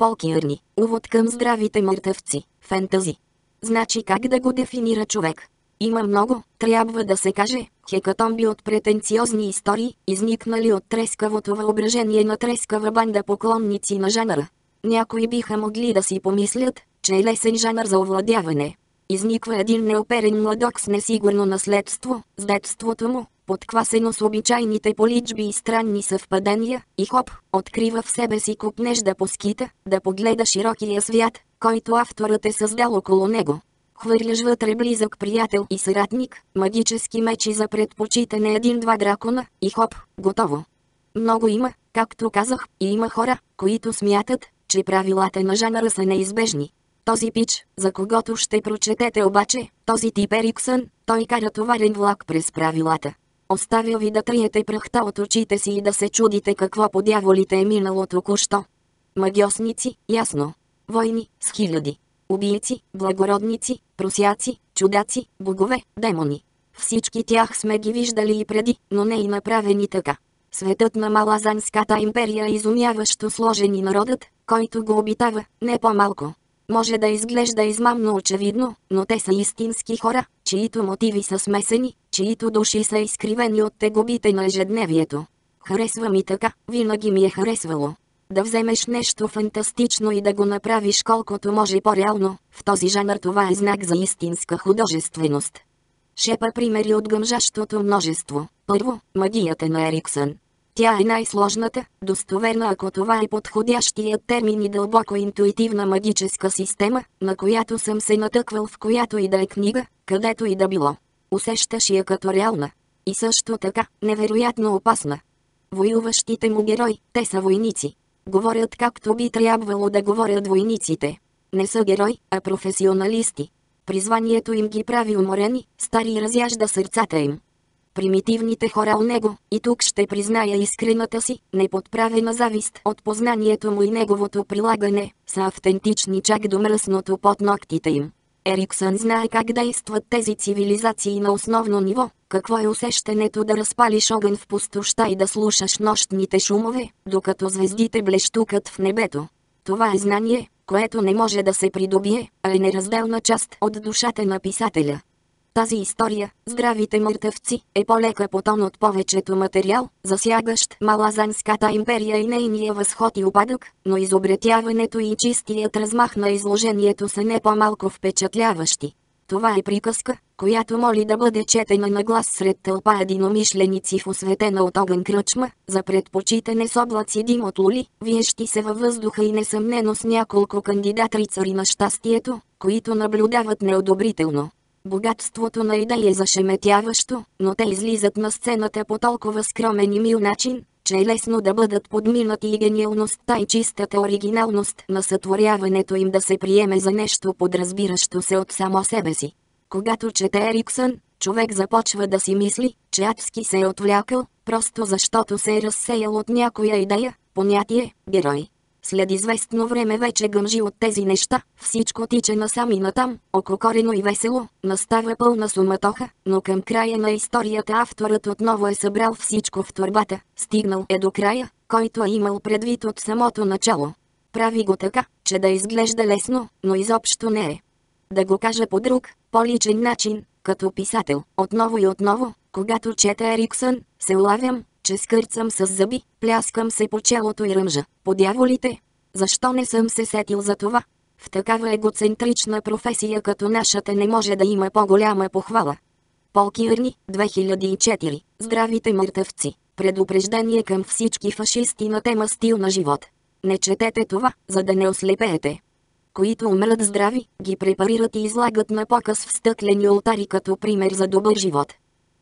Полкирни, увод към здравите мъртъвци, фентази. Значи как да го дефинира човек? Има много, трябва да се каже, хекатомби от претенциозни истории, изникнали от трескавото въображение на трескава банда поклонници на жанра. Някои биха могли да си помислят, че е лесен жанр за овладяване. Изниква един неоперен младок с несигурно наследство, с детството му, подквасено с обичайните поличби и странни съвпадения, и хоп, открива в себе си купнеж да поскита, да погледа широкия свят, който авторът е създал около него. Хвърляш вътре близък приятел и съратник, магически мечи за предпочитане един-два дракона, и хоп, готово. Много има, както казах, и има хора, които смятат, че правилата на жанра са неизбежни. Този пич, за когото ще прочетете обаче, този тип Ериксън, той кара товарен влак през правилата. Оставя ви да триете прахта от очите си и да се чудите какво по дяволите е минало току-що. Магиосници, ясно. Войни, с хиляди. Убийци, благородници, просяци, чудаци, богове, демони. Всички тях сме ги виждали и преди, но не и направени така. Светът на Малазанската империя е изумяващо сложен и народът, който го обитава, не по-малко. Може да изглежда измамно очевидно, но те са истински хора, чието мотиви са смесени, чието души са изкривени от тегобите на ежедневието. Харесва ми така, винаги ми е харесвало. Да вземеш нещо фантастично и да го направиш колкото може по-реално, в този жанр това е знак за истинска художественост. Шепа примери от гъмжащото множество. Първо, магията на Ериксън. Тя е най-сложната, достоверна ако това е подходящият термин и дълбоко интуитивна магическа система, на която съм се натъквал в която и да е книга, където и да било. Усещаш я като реална. И също така, невероятно опасна. Воюващите му герои, те са войници. Говорят както би трябвало да говорят войниците. Не са герои, а професионалисти. Призванието им ги прави уморени, стари разяжда сърцата им примитивните хора у него, и тук ще призная искрената си, неподправена завист от познанието му и неговото прилагане, са автентични чак до мръсното под ногтите им. Ериксън знае как действат тези цивилизации на основно ниво, какво е усещането да разпалиш огън в пустоща и да слушаш нощните шумове, докато звездите блещукат в небето. Това е знание, което не може да се придобие, а е неразделна част от душата на писателя. Тази история, здравите мъртъвци, е по-лека по тон от повечето материал, засягащ Малазанската империя и нейния възход и упадък, но изобретяването и чистият размах на изложението са не по-малко впечатляващи. Това е приказка, която моли да бъде четена на глас сред тълпа единомишленици в осветена от огън кръчма, за предпочитане с облаци дим от лули, виещи се във въздуха и несъмнено с няколко кандидат-рицари на щастието, които наблюдават неодобрително. Богатството на идеи е зашеметяващо, но те излизат на сцената по толкова скромен и мил начин, че е лесно да бъдат подминати и гениалността и чистата оригиналност на сътворяването им да се приеме за нещо подразбиращо се от само себе си. Когато чете Ериксън, човек започва да си мисли, че адски се е отвлякал, просто защото се е разсеял от някоя идея, понятие, герой. След известно време вече гъмжи от тези неща, всичко тича насам и натам, ококорено и весело, настава пълна суматоха, но към края на историята авторът отново е събрал всичко в турбата, стигнал е до края, който е имал предвид от самото начало. Прави го така, че да изглежда лесно, но изобщо не е. Да го кажа по друг, по-личен начин, като писател, отново и отново, когато чета Ериксън, се улавям, че скърцам с зъби, пляскам се по челото и ръмжа. По дяволите! Защо не съм се сетил за това? В такава егоцентрична професия като нашата не може да има по-голяма похвала. Пол Кирни, 2004. Здравите мъртъвци. Предупреждение към всички фашисти на тема стил на живот. Не четете това, за да не ослепеете. Които умрат здрави, ги препарират и излагат на показ в стъклени ултари като пример за добър живот.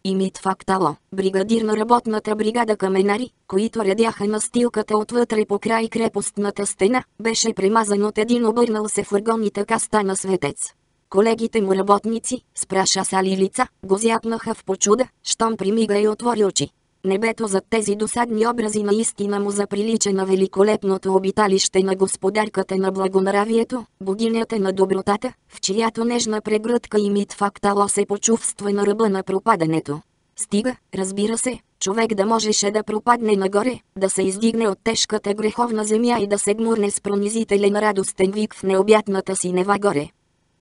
Имит Фактало, бригадир на работната бригада каменари, които редяха настилката отвътре по край крепостната стена, беше примазан от един обърнал се фургон и така стана светец. Колегите му работници, с прашасали лица, го зяпнаха в почуда, щом примига и отвори очи. Небето зад тези досадни образи наистина му заприлича на великолепното обиталище на господарката на благонравието, богинята на добротата, в чиято нежна прегръдка и мит фактало се почувства на ръба на пропадането. Стига, разбира се, човек да можеше да пропадне нагоре, да се издигне от тежката греховна земя и да се гмурне с пронизителен радостен вик в необятната си нева горе.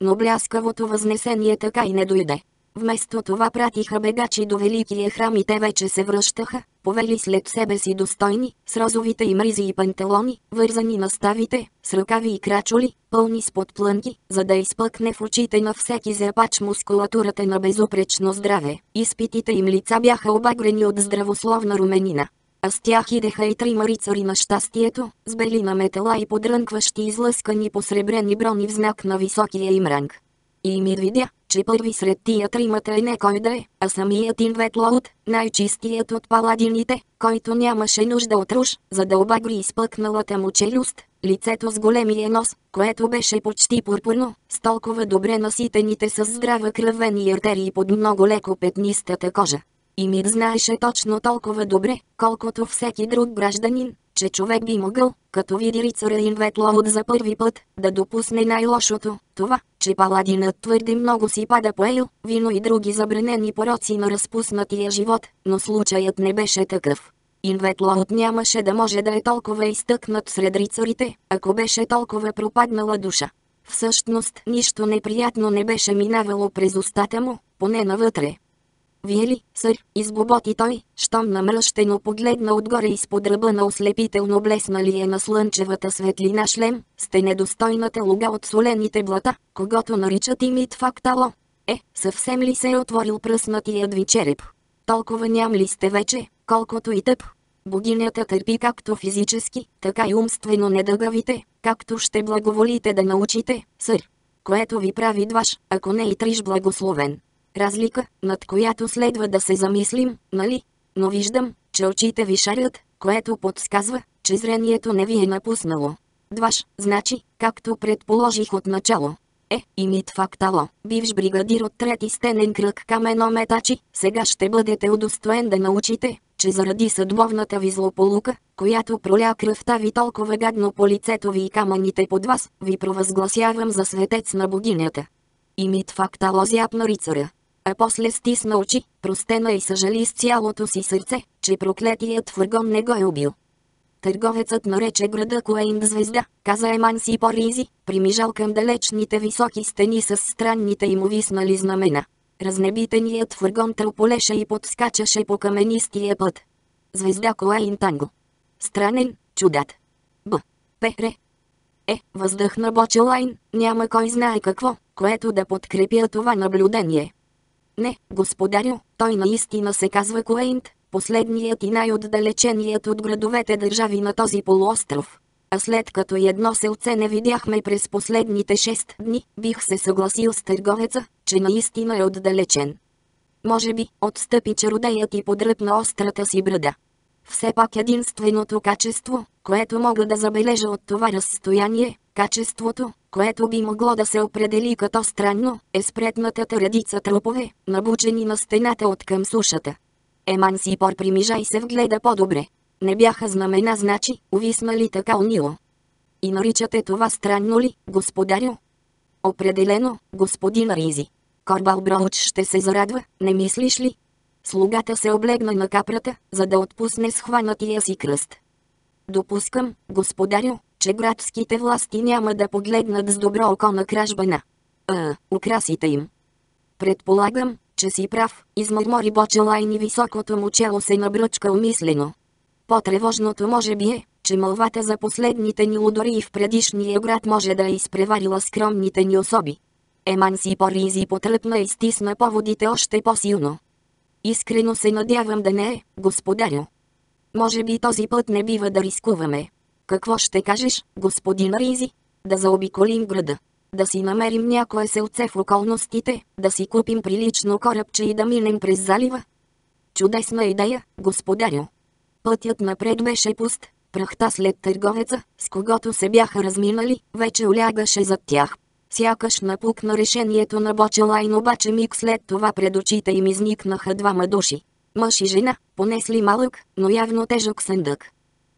Но бляскавото възнесение така и не дойде. Вместо това пратиха бегачи до Великия храм и те вече се връщаха, повели след себе си достойни, с розовите им ризи и панталони, вързани на ставите, с ръкави и крачоли, пълни с подплънки, за да изпъкне в очите на всеки зяпач мускулатурата на безупречно здраве. Изпитите им лица бяха обагрени от здравословна руменина. А с тях идеха и трима рицари на щастието, с бели на метала и подрънкващи излъскани по сребрени брони в знак на високия им ранг. И ми видя, че първи сред тия тримата е не кой да е, а самият Инветлоуд, най-чистият от паладините, който нямаше нужда от руш, за да обагри изпъкналата му челюст, лицето с големия нос, което беше почти пурпурно, с толкова добре наситените с здрава кръвени артерии под много леко петнистата кожа. И Мир знаеше точно толкова добре, колкото всеки друг гражданин, че човек би могъл, като види рицаря Инветлоуд за първи път, да допусне най-лошото, това, че паладинът твърде много си пада по ейл, вино и други забранени пороци на разпуснатия живот, но случаят не беше такъв. Инветлоуд нямаше да може да е толкова изтъкнат сред рицарите, ако беше толкова пропаднала душа. Всъщност нищо неприятно не беше минавало през устата му, поне навътре. Вие ли, сър, избоботи той, щом намръщено погледна отгоре изпод ръба на ослепително блесналия на слънчевата светлина шлем, сте недостойната луга от солените блата, когато наричат имит фактало. Е, съвсем ли се е отворил пръснатият ви череп? Толкова ням ли сте вече, колкото и тъп? Богинята търпи както физически, така и умствено недъгавите, както ще благоволите да научите, сър. Което ви прави дваш, ако не и триш благословен. Разлика, над която следва да се замислим, нали? Но виждам, че очите ви шарят, което подсказва, че зрението не ви е напуснало. Дваш, значи, както предположих от начало. Е, и Фактало, бивш бригадир от трети стенен кръг каменометачи, сега ще бъдете удостоен да научите, че заради съдбовната ви злополука, която проля кръвта ви толкова гадно по лицето ви и камъните под вас, ви провъзгласявам за светец на богинята. И Фактало зяпна рицаря а после стисна очи, простена и съжали с цялото си сърце, че проклетият фургон не го е убил. Търговецът нарече града Куейн звезда, каза Еманси Поризи, примижал към далечните високи стени с странните им увиснали знамена. Разнебитеният фургон тълполеше и подскачаше по каменистия път. Звезда Куейн Танго. Странен, чудат. Б. Пере. Е, въздъхна Бочелайн, няма кой знае какво, което да подкрепя това наблюдение. Не, господарю, той наистина се казва Куейнт, последният и най-отдалеченият от градовете държави на този полуостров. А след като едно селце не видяхме през последните 6 дни, бих се съгласил с търговеца, че наистина е отдалечен. Може би, отстъпи чародеят и подръпна острата си брада. Все пак единственото качество, което мога да забележа от това разстояние, качеството, което би могло да се определи като странно, е спретнатата редица трупове, набучени на стената от към сушата. Еман Сипор примижа и се вгледа по-добре. Не бяха знамена значи, увиснали така унило. И наричате това странно ли, господарю? Определено, господин Ризи. Корбал Броуч ще се зарадва, не мислиш ли? Слугата се облегна на капрата, за да отпусне схванатия си кръст. Допускам, господарю, че градските власти няма да погледнат с добро око на кражбана. А, украсите им. Предполагам, че си прав, измърмори Бочелайн и високото му чело се набръчка умислено. По-тревожното може би е, че мълвата за последните ни лудори и в предишния град може да е изпреварила скромните ни особи. Еман си поризи потръпна и стисна поводите още по-силно. Искрено се надявам да не е, господарю. Може би този път не бива да рискуваме. Какво ще кажеш, господин Ризи? Да заобиколим града. Да си намерим някое селце в околностите, да си купим прилично корабче и да минем през залива? Чудесна идея, господарю. Пътят напред беше пуст, прахта след търговеца, с когото се бяха разминали, вече олягаше зад тях. Сякаш напукна решението на Бочелайн обаче миг след това пред очите им изникнаха двама души. Мъж и жена, понесли малък, но явно тежък съндък.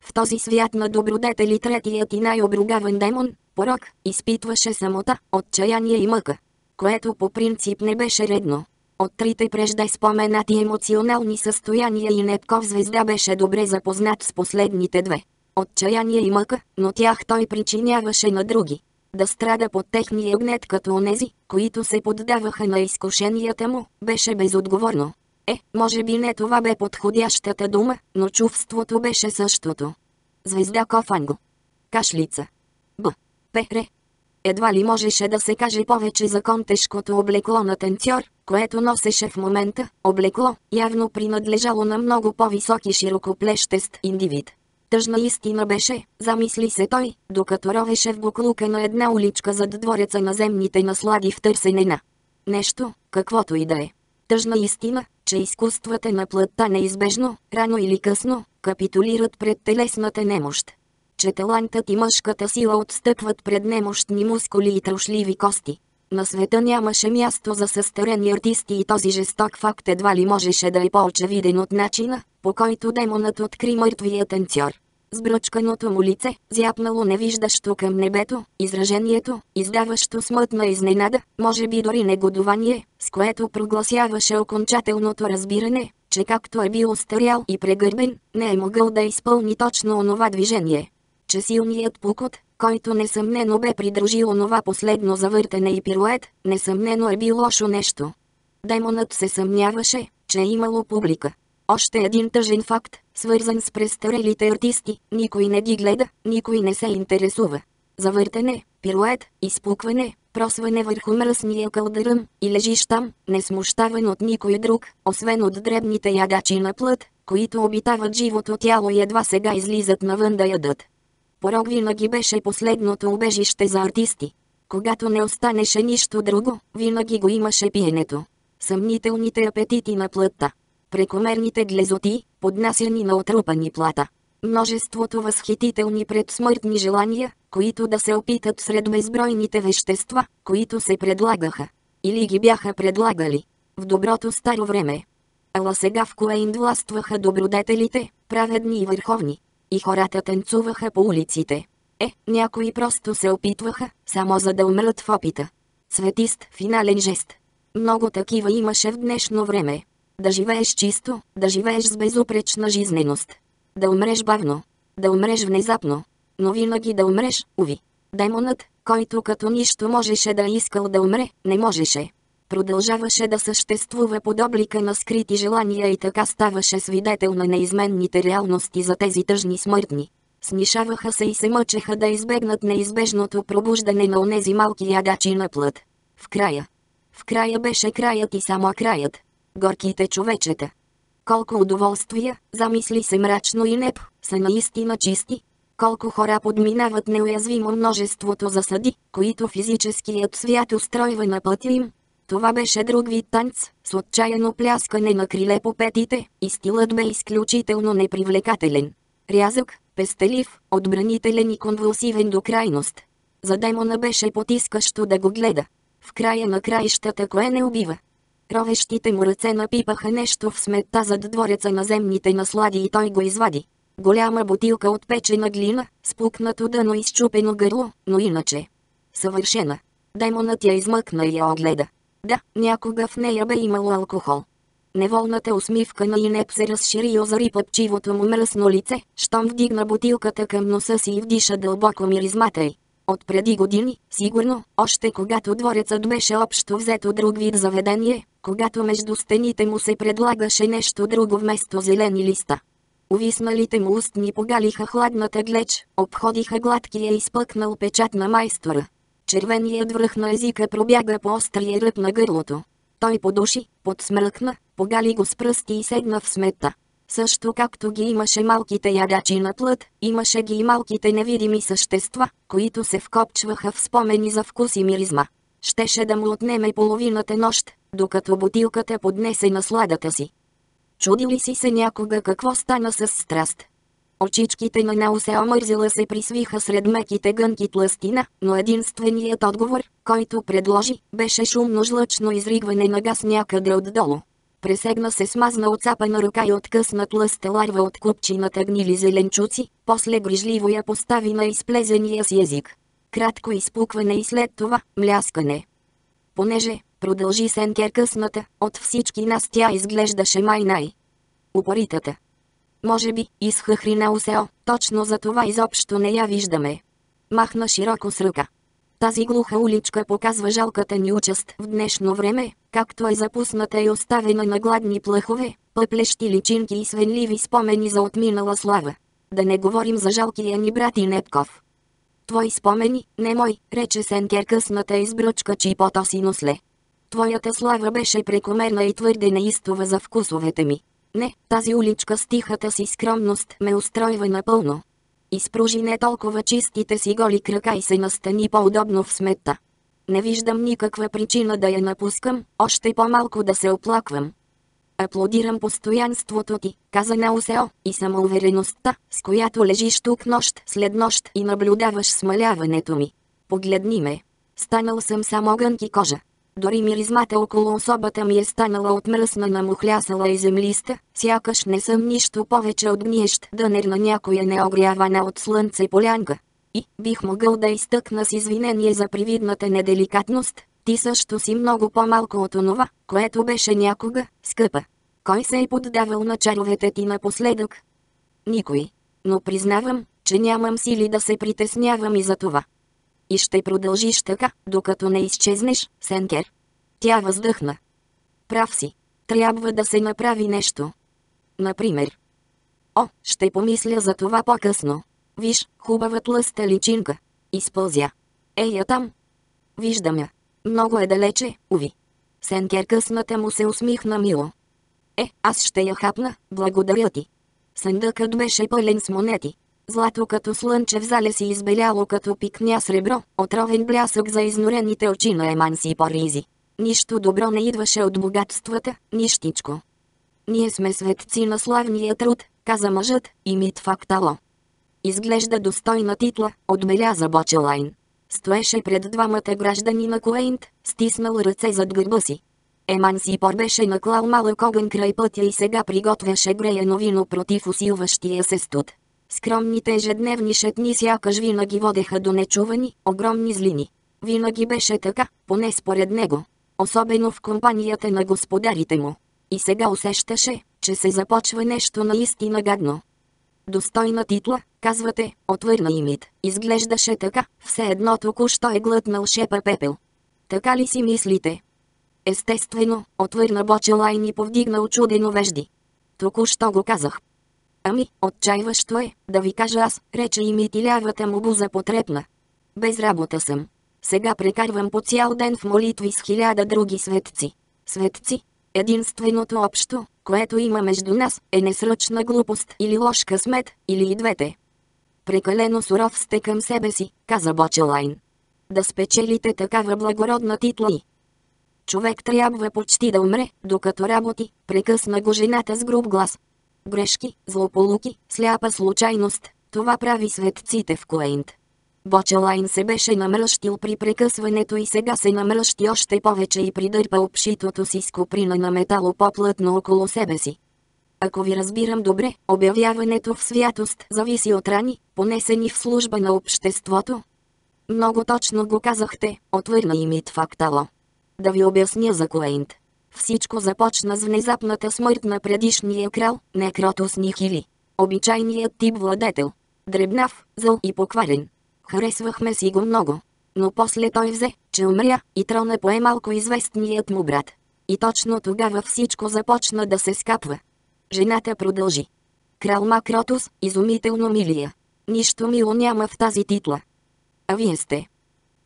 В този свят на добродетели третият и най-обругаван демон, порок, изпитваше самота, отчаяние и мъка. Което по принцип не беше редно. От трите прежде споменати емоционални състояния и Непков звезда беше добре запознат с последните две. Отчаяние и мъка, но тях той причиняваше на други. Да страда под техния гнет като онези, които се поддаваха на изкушенията му, беше безотговорно. Е, може би не това бе подходящата дума, но чувството беше същото. Звезда Кофанго. Кашлица. Б. Пере. Едва ли можеше да се каже повече за контешкото облекло на танцор, което носеше в момента, облекло, явно принадлежало на много по-високи широкоплещест индивид. Тъжна истина беше, замисли се той, докато ровеше в буклука на една уличка зад двореца на земните наслади в търсене на нещо, каквото и да е. Тъжна истина, че изкуствата на плътта неизбежно, рано или късно, капитулират пред телесната немощ. Че талантът и мъжката сила отстъпват пред немощни мускули и трошливи кости. На света нямаше място за състарени артисти и този жесток факт едва ли можеше да е по-очевиден от начина, по който демонът откри мъртвия танцор. Сбръчканото му лице, зяпнало невиждащо към небето, изражението, издаващо смътна изненада, може би дори негодование, с което прогласяваше окончателното разбиране, че както е бил остарял и прегърбен, не е могъл да изпълни точно онова движение. Че силният пукот, който несъмнено бе придружил онова последно завъртане и пирует, несъмнено е бил лошо нещо. Демонът се съмняваше, че е имало публика. Още един тъжен факт, свързан с престарелите артисти, никой не ги гледа, никой не се интересува. Завъртане, пирует, изпукване, просване върху мръсния кълдъръм и лежиш там, несмущаван от никой друг, освен от дребните ядачи на плът, които обитават живото тяло и едва сега излизат навън да ядат. Порог винаги беше последното убежище за артисти. Когато не останеше нищо друго, винаги го имаше пиенето. Съмнителните апетити на плътта прекомерните глезоти, поднасяни на отрупани плата. Множеството възхитителни предсмъртни желания, които да се опитат сред безбройните вещества, които се предлагаха. Или ги бяха предлагали. В доброто старо време. Ала сега в Куейн властваха добродетелите, праведни и върховни. И хората танцуваха по улиците. Е, някои просто се опитваха, само за да умрат в опита. Светист финален жест. Много такива имаше в днешно време. Да живееш чисто, да живееш с безупречна жизненост. Да умреш бавно. Да умреш внезапно. Но винаги да умреш, уви. Демонът, който като нищо можеше да искал да умре, не можеше. Продължаваше да съществува под облика на скрити желания и така ставаше свидетел на неизменните реалности за тези тъжни смъртни. Снишаваха се и се мъчеха да избегнат неизбежното пробуждане на онези малки ядачи на плът. В края. В края беше краят и само краят горките човечета. Колко удоволствия, замисли се мрачно и неп, са наистина чисти. Колко хора подминават неуязвимо множеството засади, които физическият свят устройва на пътя им. Това беше друг вид танц, с отчаяно пляскане на криле по петите, и стилът бе изключително непривлекателен. Рязък, пестелив, отбранителен и конвулсивен до крайност. За демона беше потискащо да го гледа. В края на краищата кое не убива, Ровещите му ръце напипаха нещо в сметта зад двореца на земните наслади и той го извади. Голяма бутилка от печена глина, спукнато дъно изчупено гърло, но иначе. Съвършена. Демонът я измъкна и я огледа. Да, някога в нея бе имало алкохол. Неволната усмивка на Инеп се разшири и озари пъпчивото му мръсно лице, щом вдигна бутилката към носа си и вдиша дълбоко миризмата й. От преди години, сигурно, още когато дворецът беше общо взето друг вид заведение, когато между стените му се предлагаше нещо друго вместо зелени листа. Увисналите му устни погалиха хладната глеч, обходиха гладкия изпъкнал печат на майстора. Червеният връх на езика пробяга по острия ръб на гърлото. Той подуши, подсмръкна, погали го с пръсти и седна в смета. Също както ги имаше малките ядачи на плът, имаше ги и малките невидими същества, които се вкопчваха в спомени за вкус и миризма. Щеше да му отнеме половината нощ, докато бутилката поднесе насладата си. Чуди ли си се някога какво стана с страст? Очичките на Нао се омързила се присвиха сред меките гънки пластина, но единственият отговор, който предложи, беше шумно жлъчно изригване на газ някъде отдолу. Пресегна се смазна отцапана ръка и откъсна тлъста ларва от купчината гнили зеленчуци, после грижливо я постави на изплезения си език. Кратко изпукване и след това мляскане. Понеже, Продължи Сенкер късната, от всички нас тя изглеждаше май-най. Упоритата. Може би, изхъхри на Усео, точно за това изобщо не я виждаме. Махна широко с ръка. Тази глуха уличка показва жалката ни участ в днешно време, както е запусната и оставена на гладни плъхове, пъплещи личинки и свенливи спомени за отминала слава. Да не говорим за жалкия ни брат и Непков. Твои спомени, не мой, рече Сенкер късната избръчка чипото си носле. Твоята слава беше прекомерна и твърде неистова за вкусовете ми. Не, тази уличка с тихата си скромност ме устройва напълно. Изпружи не толкова чистите си голи крака и се настани по-удобно в сметта. Не виждам никаква причина да я напускам, още по-малко да се оплаквам. Аплодирам постоянството ти, каза Наусео, и самоувереността, с която лежиш тук нощ след нощ и наблюдаваш смаляването ми. Погледни ме. Станал съм само гънки кожа. Дори миризмата около особата ми е станала отмръсна на мухлясала и землиста, сякаш не съм нищо повече от гниещ дънер на някоя неогрявана от слънце полянка. И бих могъл да изтъкна с извинение за привидната неделикатност, ти също си много по-малко от онова, което беше някога, скъпа. Кой се е поддавал на чаровете ти напоследък? Никой. Но признавам, че нямам сили да се притеснявам и за това. И ще продължиш така, докато не изчезнеш, Сенкер. Тя въздъхна. Прав си. Трябва да се направи нещо. Например. О, ще помисля за това по-късно. Виж, хубава тлъста личинка. Изпълзя. Ей я там. Виждам я. Много е далече, уви. Сенкер късната му се усмихна мило. Е, аз ще я хапна, благодаря ти. Съндъкът беше пълен с монети. Злато като слънчев зале си избеляло като пикня сребро, отровен блясък за изнорените очи на Еманси Поризи. Нищо добро не идваше от богатствата, нищичко. Ние сме светци на славния труд, каза мъжът, и мит фактало. Изглежда достойна титла, отбеляза Бочелайн. Стоеше пред двамата граждани на Куейнт, стиснал ръце зад гърба си. Емансипор беше наклал малък огън край пътя и сега приготвяше греяно вино против усилващия се студ. Скромните ежедневни шетни сякаш винаги водеха до нечувани, огромни злини. Винаги беше така, поне според него. Особено в компанията на господарите му. И сега усещаше, че се започва нещо наистина гадно. Достойна титла, казвате, отвърна имит. Изглеждаше така, все едно току-що е глътнал шепа пепел. Така ли си мислите? Естествено, отвърна Бочелайн и повдигна очудено вежди. Току-що го казах. Ами, отчаиващо е, да ви кажа аз, рече и ми лявата му буза потрепна. Без работа съм. Сега прекарвам по цял ден в молитви с хиляда други светци. Светци? Единственото общо, което има между нас, е несръчна глупост или лош късмет, или и двете. Прекалено суров сте към себе си, каза Бочелайн. Да спечелите такава благородна титла и... Човек трябва почти да умре, докато работи, прекъсна го жената с груб глас. Грешки, злополуки, сляпа случайност, това прави светците в Куейнт. Бочелайн се беше намръщил при прекъсването и сега се намръщи още повече и придърпа общитото си с куприна на метало по-плътно около себе си. Ако ви разбирам добре, обявяването в святост зависи от рани, понесени в служба на обществото. Много точно го казахте, отвърна и Мит Фактало. Да ви обясня за Куейнт. Всичко започна с внезапната смърт на предишния крал, Некротус Нихили. Обичайният тип владетел. Дребнав, зъл и покварен. Харесвахме си го много. Но после той взе, че умря, и трона пое малко известният му брат. И точно тогава всичко започна да се скапва. Жената продължи. Крал Макротус, изумително милия. Нищо мило няма в тази титла. А вие сте.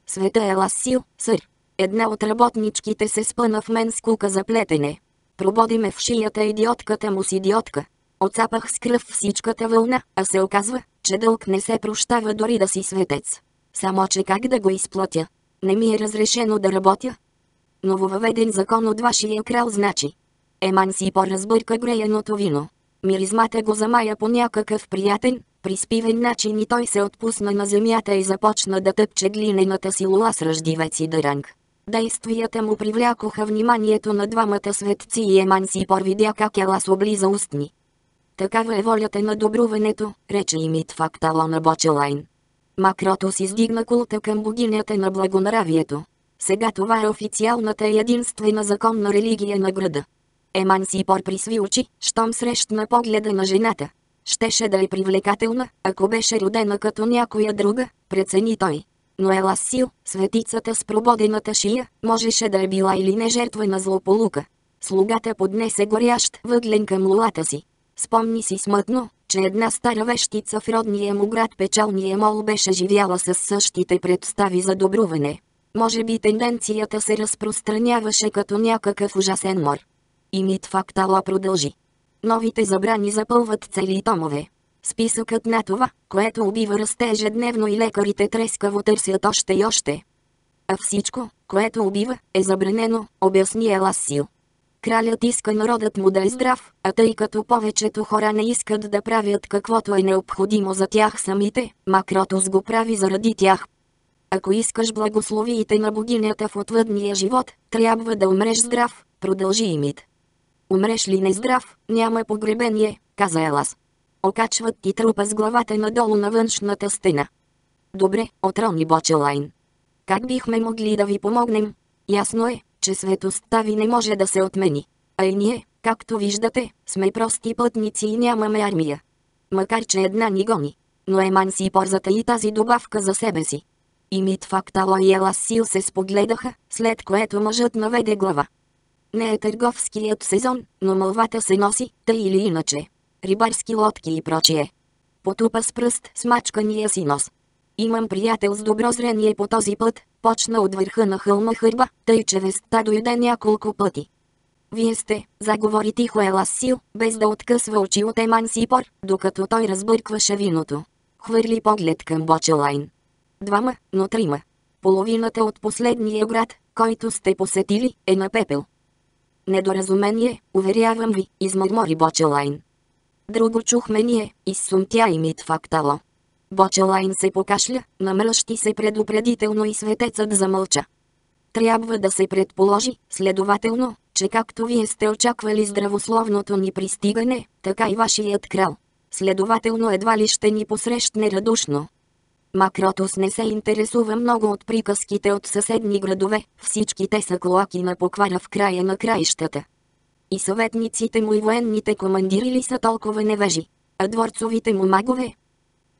Света е Ласил, сър. Една от работничките се спъна в мен с кука за плетене. Прободи ме в шията идиотката му с идиотка. Оцапах с кръв всичката вълна, а се оказва, че дълг не се прощава дори да си светец. Само че как да го изплатя? Не ми е разрешено да работя. Нововъведен закон от вашия крал значи. Еман си поразбърка греяното вино. Миризмата го замая по някакъв приятен, приспивен начин и той се отпусна на земята и започна да тъпче глинената си лула с ръждивец и дъранг. Действията му привлякоха вниманието на двамата светци и Еман си видя как Елас облиза устни. Такава е волята на добруването, рече и Мит Фактало на Бочелайн. Макротос издигна култа към богинята на благонравието. Сега това е официалната и единствена законна религия на града. Емансипор присви очи, щом срещна погледа на жената. Щеше да е привлекателна, ако беше родена като някоя друга, прецени той. Но Еласил, светицата с прободената шия, можеше да е била или не жертва на злополука. Слугата поднесе горящ въглен към лулата си. Спомни си смътно, че една стара вещица в родния му град печалния мол беше живяла с същите представи за добруване. Може би тенденцията се разпространяваше като някакъв ужасен мор. И Митфактала продължи. Новите забрани запълват цели томове. Списъкът на това, което убива расте ежедневно и лекарите трескаво търсят още и още. А всичко, което убива, е забранено, обясни Еласил. Кралят иска народът му да е здрав, а тъй като повечето хора не искат да правят каквото е необходимо за тях самите, Макротос го прави заради тях. Ако искаш благословиите на богинята в отвъдния живот, трябва да умреш здрав, продължи Имит. Умреш ли нездрав, няма погребение, каза Елас. Окачват ти трупа с главата надолу на външната стена. Добре, отрони Бочелайн. Как бихме могли да ви помогнем? Ясно е, че светостта ви не може да се отмени. А и ние, както виждате, сме прости пътници и нямаме армия. Макар че една ни гони. Но Еман си порзата и тази добавка за себе си. И Митфактала и Еласил се спогледаха, след което мъжът наведе глава. Не е търговският сезон, но мълвата се носи, тъй или иначе. Рибарски лодки и прочие. Потупа с пръст смачкания си нос. Имам приятел с добро зрение по този път, почна от върха на хълма хърба, тъй че веста дойде няколко пъти. Вие сте, заговори тихо Еласил, без да откъсва очи от Еман Сипор, докато той разбъркваше виното. Хвърли поглед към Бочелайн. Двама, но трима. Половината от последния град, който сте посетили, е на пепел. Недоразумение, уверявам ви, измърмори Бочелайн. Друго чухме ние, изсумтя и мит фактало. Бочелайн се покашля, намръщи се предупредително и светецът замълча. Трябва да се предположи, следователно, че както вие сте очаквали здравословното ни пристигане, така и вашият крал. Следователно едва ли ще ни посрещне радушно. Макротос не се интересува много от приказките от съседни градове, всички те са клоаки на поквара в края на краищата. И съветниците му и военните командири ли са толкова невежи, а дворцовите му магове,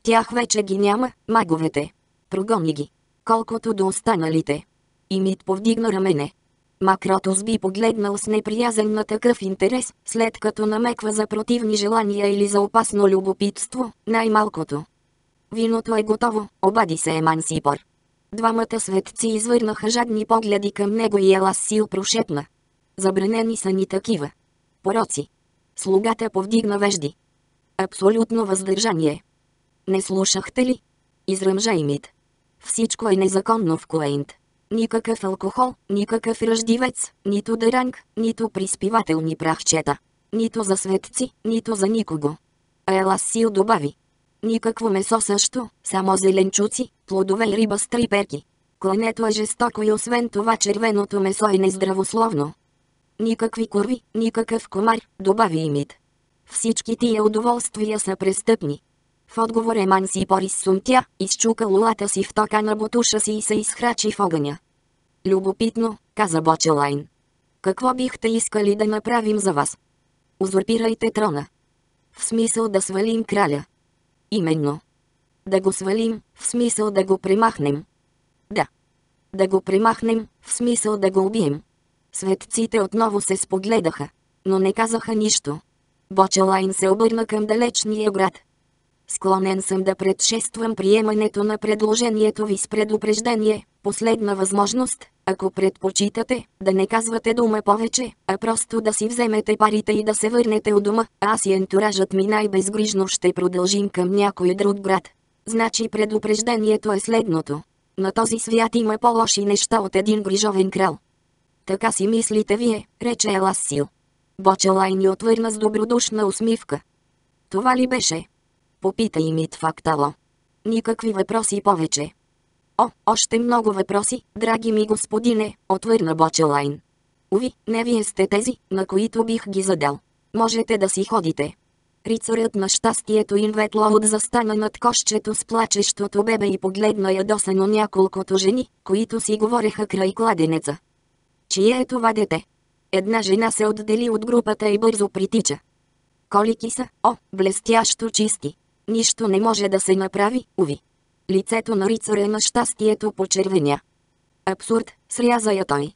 тях вече ги няма, маговете. Прогони ги. Колкото до останалите. И Мит повдигна рамене. Макротос би погледнал с неприязен на такъв интерес, след като намеква за противни желания или за опасно любопитство, най-малкото. Виното е готово, обади се Емансипор. Двамата светци извърнаха жадни погледи към него и Елас сил прошепна. Забранени са ни такива. Пороци. Слугата повдигна вежди. Абсолютно въздържание. Не слушахте ли? Изръмжа Имит. Всичко е незаконно в Куейнт. Никакъв алкохол, никакъв ръждивец, нито деранг, нито приспивателни прахчета. Нито за светци, нито за никого. А Елас Сил добави. Никакво месо също, само зеленчуци, плодове и риба с три. Клането е жестоко и освен това червеното месо е нездравословно. Никакви курви, никакъв комар, добави Имит. Всички тия удоволствия са престъпни. В отговор Еман си сумтя, изчука лулата си в тока на бутуша си и се изхрачи в огъня. Любопитно, каза Бочелайн. Какво бихте искали да направим за вас? Узурпирайте трона. В смисъл да свалим краля. Именно. Да го свалим, в смисъл да го премахнем. Да. Да го премахнем, в смисъл да го убием. Светците отново се спогледаха, но не казаха нищо. Бочелайн се обърна към далечния град, Склонен съм да предшествам приемането на предложението ви с предупреждение, последна възможност, ако предпочитате, да не казвате дума повече, а просто да си вземете парите и да се върнете от дома, аз и ентуражът ми най-безгрижно ще продължим към някой друг град. Значи предупреждението е следното. На този свят има по-лоши неща от един грижовен крал. Така си мислите вие, рече Еласил. Бочелай ни отвърна с добродушна усмивка. Това ли беше? Попита и Мит. Никакви въпроси повече. О, още много въпроси, драги ми господине, отвърна Бочелайн. Уви, не вие сте тези, на които бих ги задал. Можете да си ходите. Рицарят на щастието Инветлоуд застана над кошчето с плачещото бебе и погледна ядосано няколкото жени, които си говореха край кладенеца. Чие е това дете? Една жена се отдели от групата и бързо притича. Колики са, о, блестящо чисти. Нищо не може да се направи, уви. Лицето на рицаря на щастието почервеня. Абсурд, сряза я той.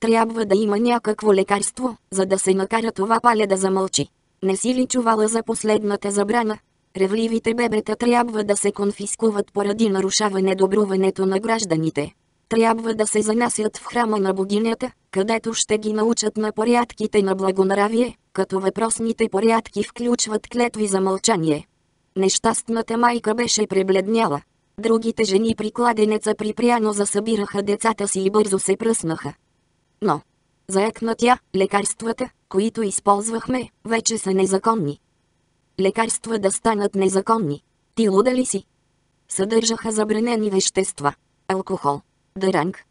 Трябва да има някакво лекарство, за да се накара това пале да замълчи. Не си ли чувала за последната забрана? Ревливите бебета трябва да се конфискуват поради нарушаване добруването на гражданите. Трябва да се занасят в храма на богинята, където ще ги научат на порядките на благонравие, като въпросните порядки включват клетви за мълчание. Нещастната майка беше пребледняла. Другите жени при кладенеца припряно засъбираха децата си и бързо се пръснаха. Но, заекна тя, лекарствата, които използвахме, вече са незаконни. Лекарства да станат незаконни. Ти луда ли си? Съдържаха забранени вещества. Алкохол. Дъранг.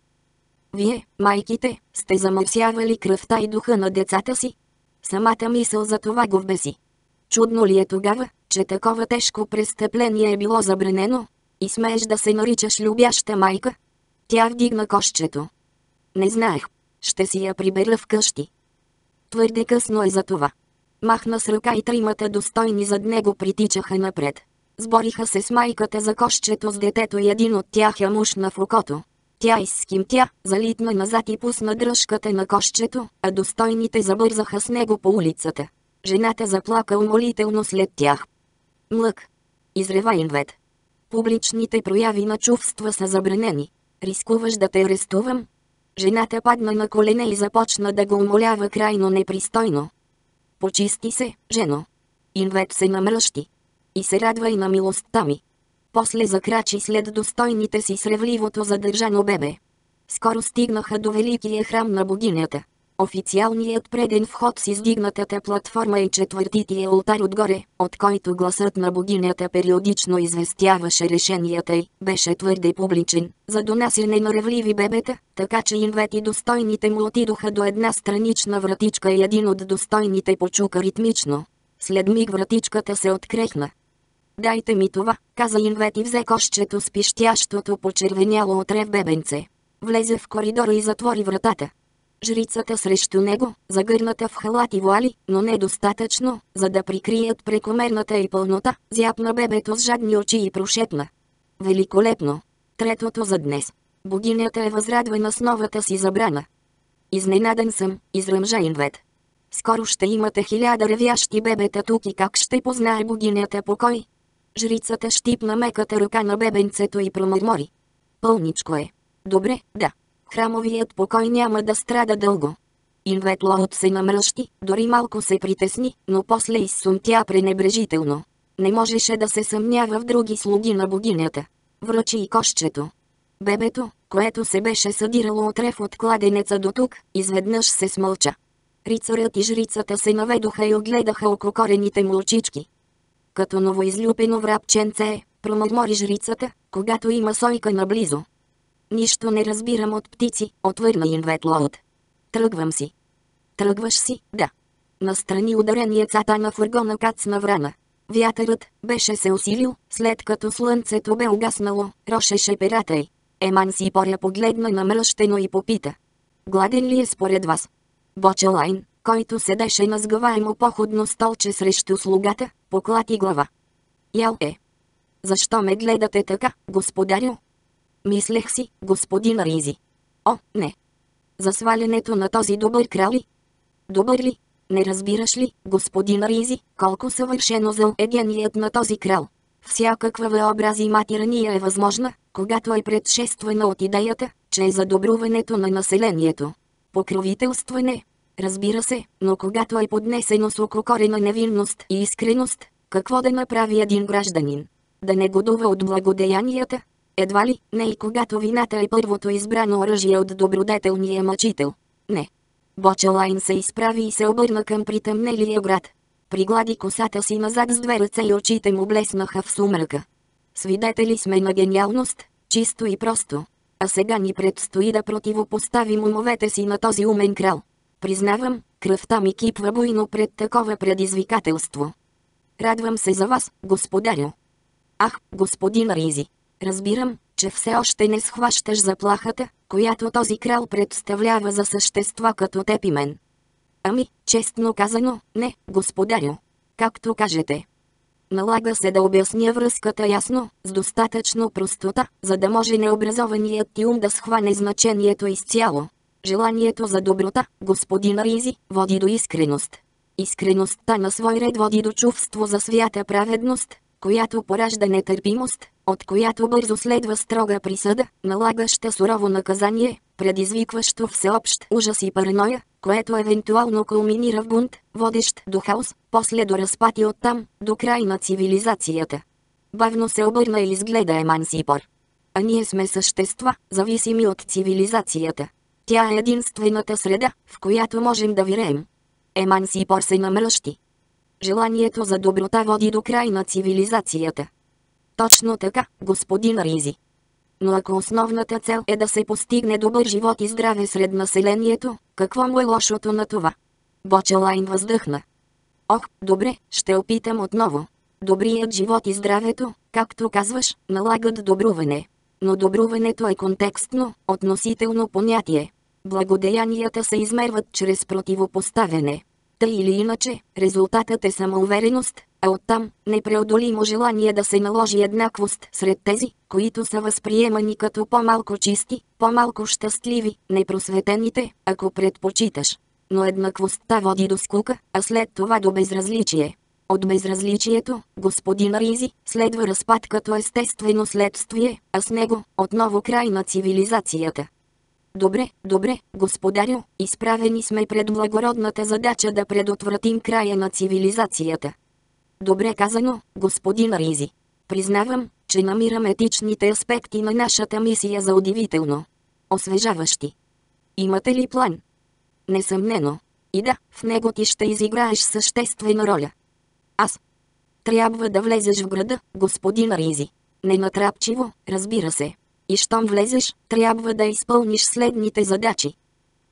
Вие, майките, сте замърсявали кръвта и духа на децата си? Самата мисъл за това го вбеси. Чудно ли е тогава, че такова тежко престъпление е било забранено? И смееш да се наричаш любяща майка? Тя вдигна кошчето. Не знаех. Ще си я прибера вкъщи. Твърде късно е за това. Махна с ръка и тримата достойни зад него притичаха напред. Сбориха се с майката за кошчето с детето и един от тях я мушна в окото. Тя изскимтя, залитна назад и пусна дръжката на кошчето, а достойните забързаха с него по улицата. Жената заплака умолително след тях. Млък. Изрева инвет. Публичните прояви на чувства са забранени. Рискуваш да те арестувам? Жената падна на колене и започна да го умолява крайно непристойно. Почисти се, жено. Инвет се намръщи. И се радва и на милостта ми. После закрачи след достойните си сревливото задържано бебе. Скоро стигнаха до великия храм на богинята. Официалният преден вход с издигнатата платформа и четвъртития ултар отгоре, от който гласът на богинята периодично известяваше решенията й, беше твърде публичен, за донасяне на ревливи бебета, така че инвет и достойните му отидоха до една странична вратичка и един от достойните почука ритмично. След миг вратичката се открехна. Дайте ми това, каза инвет и взе кошчето с пищящото почервеняло от рев бебенце. Влезе в коридора и затвори вратата. Жрицата срещу него, загърната в халат и вуали, но недостатъчно, за да прикрият прекомерната и пълнота, зяпна бебето с жадни очи и прошепна. Великолепно! Третото за днес. Богинята е възрадвана с новата си забрана. Изненадан съм, изръмжа инвет. Скоро ще имате хиляда ревящи бебета тук и как ще познае богинята покой? Жрицата щипна меката ръка на бебенцето и промърмори. Пълничко е. Добре, да. Храмовият покой няма да страда дълго. Инветлоот се намръщи, дори малко се притесни, но после изсумтя пренебрежително. Не можеше да се съмнява в други слуги на богинята. Връчи и кошчето. Бебето, което се беше съдирало от рев от кладенеца до тук, изведнъж се смълча. Рицарят и жрицата се наведоха и огледаха ококорените му очички. Като новоизлюпено врабченце, промърмори жрицата, когато има сойка наблизо. Нищо не разбирам от птици, отвърна Инветлоуд. Тръгвам си. Тръгваш си, да. Настрани ударения цата на фургона кацна врана. Вятърът беше се усилил, след като слънцето бе угаснало, рошеше перата й. Еман си поря погледна намръщено и попита. Гладен ли е според вас? Бочелайн, който седеше на сгъваемо походно столче срещу слугата, поклати глава. Ял е. Защо ме гледате така, господарю? Мислех си, господин Ризи. О, не. За свалянето на този добър крал ли? Добър ли? Не разбираш ли, господин Ризи, колко съвършено зъл е геният на този крал? Всякаква въобрази матирания е възможна, когато е предшествана от идеята, че е задобруването на населението. Покровителстване. Разбира се, но когато е поднесено с ококорена невинност и искреност, какво да направи един гражданин? Да не годува от благодеянията, едва ли, не и когато вината е първото избрано оръжие от добродетелния мъчител. Не. Бочелайн се изправи и се обърна към притъмнелия град. Приглади косата си назад с две ръце и очите му блеснаха в сумръка. Свидетели сме на гениалност, чисто и просто. А сега ни предстои да противопоставим умовете си на този умен крал. Признавам, кръвта ми кипва буйно пред такова предизвикателство. Радвам се за вас, господарю. Ах, господин Ризи. Разбирам, че все още не схващаш заплахата, която този крал представлява за същества като теб и мен. Ами, честно казано, не, господарю. Както кажете. Налага се да обясня връзката ясно, с достатъчно простота, за да може необразованият ти ум да схване значението изцяло. Желанието за доброта, господин Ризи, води до искреност. Искреността на свой ред води до чувство за свята праведност, която поражда нетърпимост, от която бързо следва строга присъда, налагаща сурово наказание, предизвикващо всеобщ ужас и параноя, което евентуално кулминира в бунт, водещ до хаос, после до разпад и оттам, до край на цивилизацията. Бавно се обърна и изгледа Емансипор. А ние сме същества, зависими от цивилизацията. Тя е единствената среда, в която можем да виреем. Емансипор се намръщи. Желанието за доброта води до край на цивилизацията. Точно така, господин Ризи. Но ако основната цел е да се постигне добър живот и здраве сред населението, какво му е лошото на това? Бочелайн въздъхна. Ох, добре, ще опитам отново. Добрият живот и здравето, както казваш, налагат добруване. Но добруването е контекстно, относително понятие. Благодеянията се измерват чрез противопоставяне. Тъй или иначе, резултатът е самоувереност, а оттам – непреодолимо желание да се наложи еднаквост сред тези, които са възприемани като по-малко чисти, по-малко щастливи, непросветените, ако предпочиташ. Но еднаквостта води до скука, а след това до безразличие. От безразличието, господин Ризи, следва разпад като естествено следствие, а с него – отново край на цивилизацията. Добре, добре, господарю, изправени сме пред благородната задача да предотвратим края на цивилизацията. Добре казано, господин Ризи. Признавам, че намирам етичните аспекти на нашата мисия за удивително. Освежаващи. Имате ли план? Несъмнено. И да, в него ти ще изиграеш съществена роля. Аз. Трябва да влезеш в града, господин Ризи. Ненатрапчиво, разбира се. И щом влезеш, трябва да изпълниш следните задачи.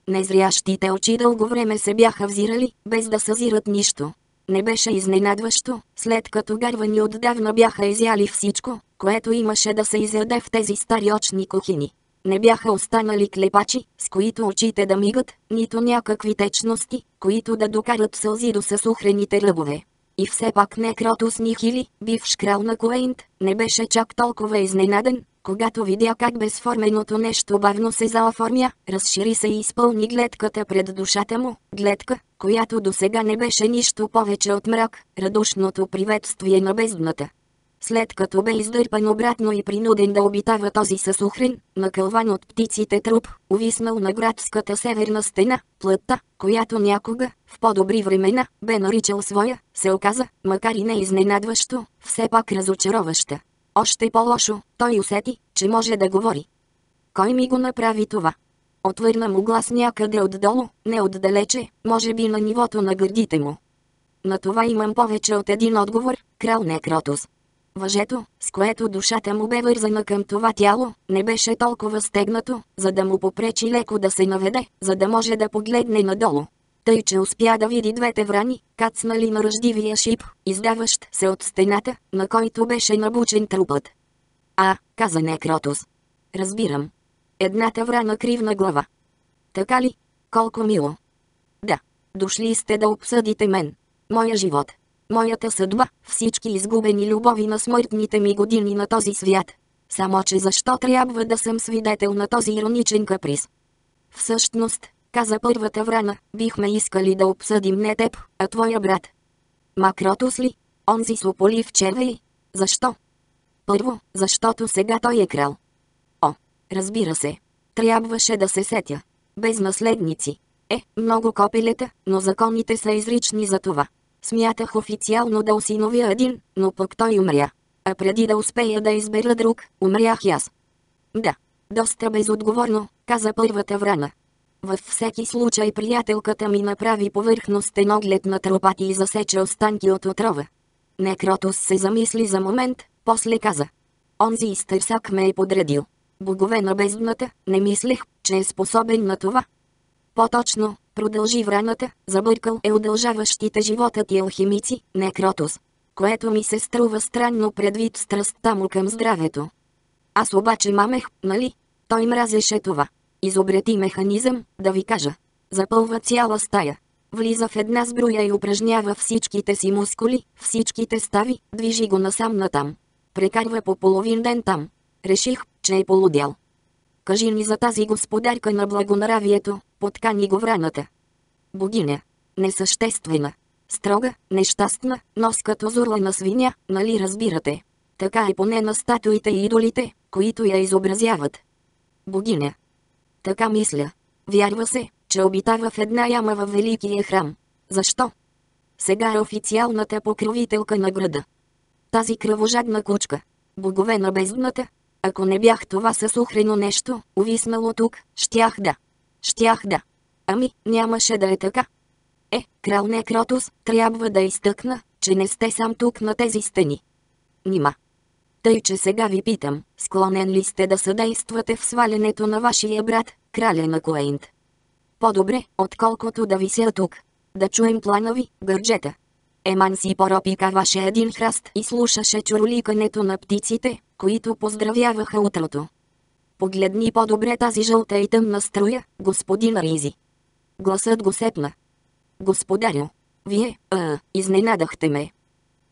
Незрящите очи дълго време се бяха взирали, без да съзират нищо. Не беше изненадващо, след като гарвани отдавна бяха изяли всичко, което имаше да се изяде в тези стари очни кухини. Не бяха останали клепачи, с които очите да мигат, нито някакви течности, които да докарат сълзи до съсухрените ръбове. И все пак Некротус Нихили, бивш крал на Куейнт, не беше чак толкова изненаден, когато видя как безформеното нещо бавно се заоформя, разшири се и изпълни гледката пред душата му, гледка, която до сега не беше нищо повече от мрак, радушното приветствие на бездната. След като бе издърпан обратно и принуден да обитава този съсухрен, накълван от птиците труп, увиснал на градската северна стена, плътта, която някога, в по-добри времена, бе наричал своя, се оказа, макар и не изненадващо, все пак разочароваща. Още по-лошо, той усети, че може да говори. Кой ми го направи това? Отвърна му глас някъде отдолу, не отдалече, може би на нивото на гърдите му. На това имам повече от един отговор, крал Некротус. Въжето, с което душата му бе вързана към това тяло, не беше толкова стегнато, за да му попречи леко да се наведе, за да може да погледне надолу тъй че успя да види двете врани, кацнали на ръждивия шип, издаващ се от стената, на който беше набучен трупът. А, каза Некротус. Разбирам. Едната врана кривна глава. Така ли? Колко мило. Да. Дошли сте да обсъдите мен. Моя живот. Моята съдба, всички изгубени любови на смъртните ми години на този свят. Само че защо трябва да съм свидетел на този ироничен каприз? Всъщност, каза първата врана, бихме искали да обсъдим не теб, а твоя брат. Макротус ли? Онзи с ополив червей? Защо? Първо, защото сега той е крал. О, разбира се. Трябваше да се сетя. Без наследници. Е, много копелета, но законите са изрични за това. Смятах официално да осиновя един, но пък той умря. А преди да успея да избера друг, умрях и аз. Да, доста безотговорно, каза първата врана. Във всеки случай приятелката ми направи повърхностен оглед на тропати и засече останки от отрова. Некротус се замисли за момент, после каза. Онзи изтърсак ме е подредил. Богове на бездната, не мислех, че е способен на това. По-точно, продължи враната, забъркал е удължаващите живота ти алхимици, Некротус. което ми се струва странно предвид страстта му към здравето. Аз обаче мамех, нали? Той мразеше това. Изобрети механизъм, да ви кажа. Запълва цяла стая. Влиза в една сбруя и упражнява всичките си мускули, всичките стави, движи го насам натам. Прекарва по половин ден там. Реших, че е полудял. Кажи ни за тази господарка на благонравието, подкани го враната. Богиня. Несъществена. Строга, нещастна, нос като зурлена свиня, нали разбирате? Така е поне на статуите и идолите, които я изобразяват. Богиня. Така мисля. Вярва се, че обитава в една яма във Великия храм. Защо? Сега е официалната покровителка на града. Тази кръвожадна кучка. Богове на бездната. Ако не бях това съсухрено нещо, увиснало тук, щях да. Щях да. Ами, нямаше да е така. Е, крал Некротус, трябва да изтъкна, че не сте сам тук на тези стени. Нима. Тъй, че сега ви питам, склонен ли сте да съдействате в свалянето на вашия брат, краля на Коейнт? По-добре, отколкото да вися тук. Да чуем плана ви, гърджета. Еман си поропика ваше един храст и слушаше чурликането на птиците, които поздравяваха утрото. Погледни по-добре тази жълта и тъмна струя, господин Ризи. Гласът го сепна. Господарю, вие, а, изненадахте ме.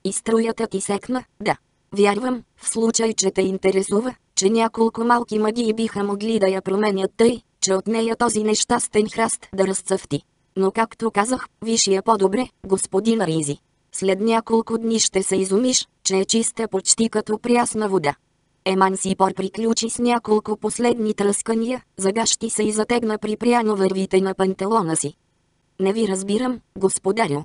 И струята ти секна, да. Вярвам, в случай, че те интересува, че няколко малки магии биха могли да я променят тъй, че от нея този нещастен храст да разцъфти. Но както казах, виж я по-добре, господин Ризи. След няколко дни ще се изумиш, че е чиста почти като прясна вода. Емансипор приключи с няколко последни тръскания, загащи се и затегна при пряно вървите на пантелона си. Не ви разбирам, господарю.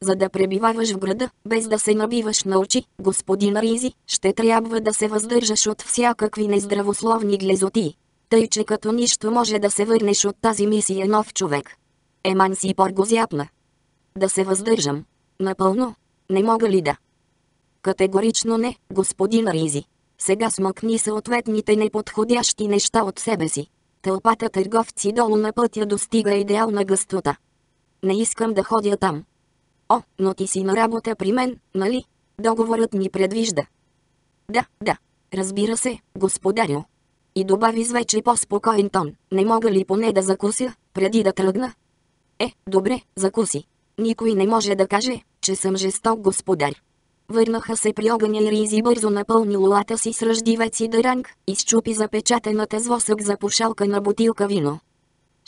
За да пребиваваш в града, без да се набиваш на очи, господин Ризи, ще трябва да се въздържаш от всякакви нездравословни глезоти. Тъй, че като нищо може да се върнеш от тази мисия нов човек. Емансипор го зяпна. Да се въздържам. Напълно. Не мога ли да? Категорично не, господин Ризи. Сега смъкни съответните неподходящи неща от себе си. Тълпата търговци долу на пътя достига идеална гъстота. Не искам да ходя там. О, но ти си на работа при мен, нали? Договорът ни предвижда. Да, да. Разбира се, господарю. И добави с вече по-спокоен тон. Не мога ли поне да закуся, преди да тръгна? Е, добре, закуси. Никой не може да каже, че съм жесток господар. Върнаха се при огъня и Ризи бързо напълни лулата си с ръждивец и дъранг, изчупи запечатената с восък запушалка на бутилка вино.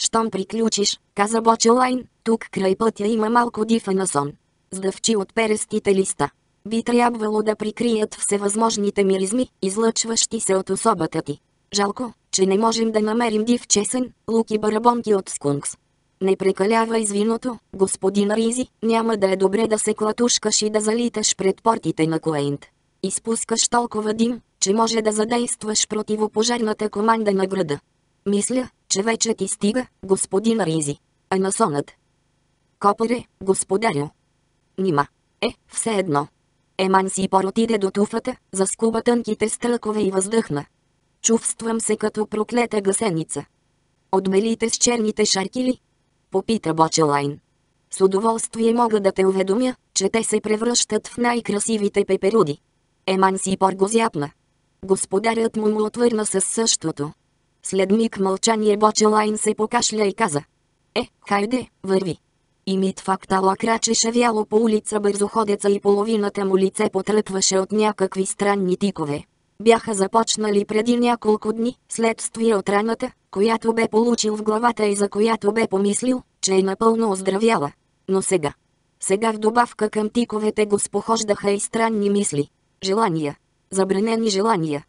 Щом приключиш, каза Бочелайн, тук край пътя има малко дифа сон. Сдъвчи от перестите листа. Би трябвало да прикрият всевъзможните миризми, излъчващи се от особата ти. Жалко, че не можем да намерим див чесън, лук и барабонки от скункс. Не прекалявай с виното, господин Ризи, няма да е добре да се клатушкаш и да залиташ пред портите на Коейнт. Изпускаш толкова дим, че може да задействаш противопожарната команда на града. Мисля, че вече ти стига, господин Ризи. А насонът. Копаре, господарю. Нима. Е, все едно. Еман си поротиде до туфата, заскуба тънките стръкове и въздъхна. Чувствам се като проклета гасеница. Отмелите с черните шаркили, попита Бочелайн. С удоволствие мога да те уведомя, че те се превръщат в най-красивите пеперуди. Еман си поргозяпна. Господарят му му отвърна с същото. След миг мълчание Бочелайн се покашля и каза. Е, хайде, върви. И Мит Фактала крачеше вяло по улица бързоходеца и половината му лице потръпваше от някакви странни тикове. Бяха започнали преди няколко дни, следствие от раната, която бе получил в главата и за която бе помислил, че е напълно оздравяла. Но сега. Сега в добавка към тиковете го спохождаха и странни мисли. Желания. Забранени желания.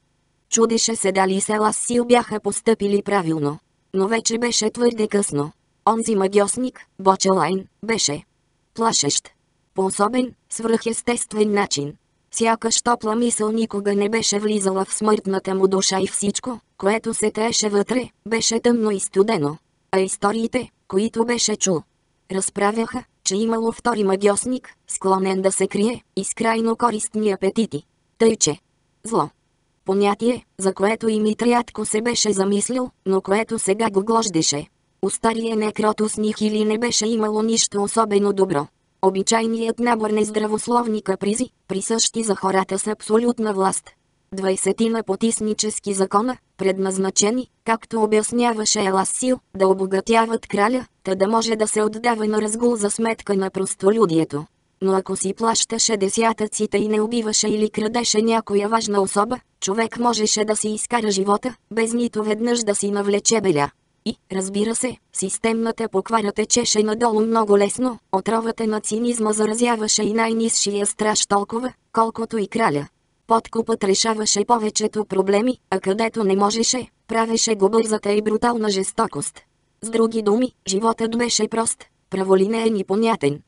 Чудеше се дали села сил бяха постъпили правилно. Но вече беше твърде късно. Онзи магиосник, Бочелайн, беше плашещ. По особен, свръхестествен начин. Сякаш топла мисъл никога не беше влизала в смъртната му душа и всичко, което се тееше вътре, беше тъмно и студено. А историите, които беше чул, разправяха, че имало втори магиосник, склонен да се крие, и с крайно користни апетити. Тъй че. Зло. Понятие, за което и Митрятко се беше замислил, но което сега го глождеше. У стария некротус Нихили не беше имало нищо особено добро. Обичайният набор на здравословни капризи, присъщи за хората с абсолютна власт. Двайсетина потиснически закона, предназначени, както обясняваше Еласил, да обогатяват краля, та да може да се отдава на разгул за сметка на простолюдието. Но ако си плащаше десятъците и не убиваше или крадеше някоя важна особа, човек можеше да си изкара живота, без нито веднъж да си навлече беля. И, разбира се, системната поквара течеше надолу много лесно, отровата на цинизма заразяваше и най-низшия страж толкова, колкото и краля. Подкупът решаваше повечето проблеми, а където не можеше, правеше го бързата и брутална жестокост. С други думи, животът беше прост, праволинеен и понятен.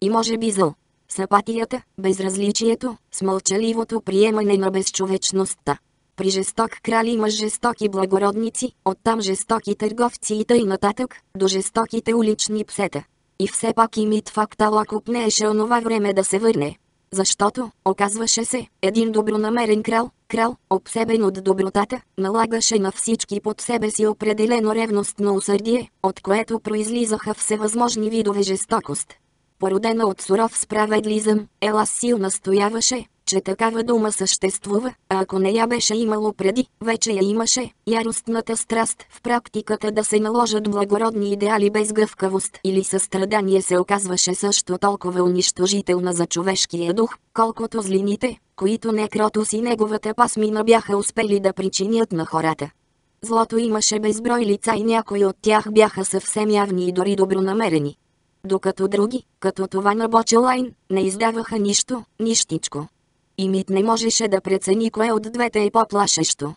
И може би зъл. С апатията, безразличието, с мълчаливото приемане на безчовечността. При жесток крал има жестоки благородници, оттам жестоки търговци и тъй нататък, до жестоките улични псета. И все пак и мит фактала купнееше онова време да се върне. Защото, оказваше се, един добронамерен крал, крал, обсебен от добротата, налагаше на всички под себе си определено ревностно усърдие, от което произлизаха всевъзможни видове жестокост. Породена от суров справедлизъм, Елас сил настояваше, че такава дума съществува, а ако не я беше имало преди, вече я имаше, яростната страст в практиката да се наложат благородни идеали без гъвкавост или състрадание се оказваше също толкова унищожителна за човешкия дух, колкото злините, които Некротус и неговата пасмина бяха успели да причинят на хората. Злото имаше безброй лица и някои от тях бяха съвсем явни и дори добронамерени. Докато други, като това на Бочелайн, не издаваха нищо, нищичко. И Мит не можеше да прецени кое от двете е по-плашещо.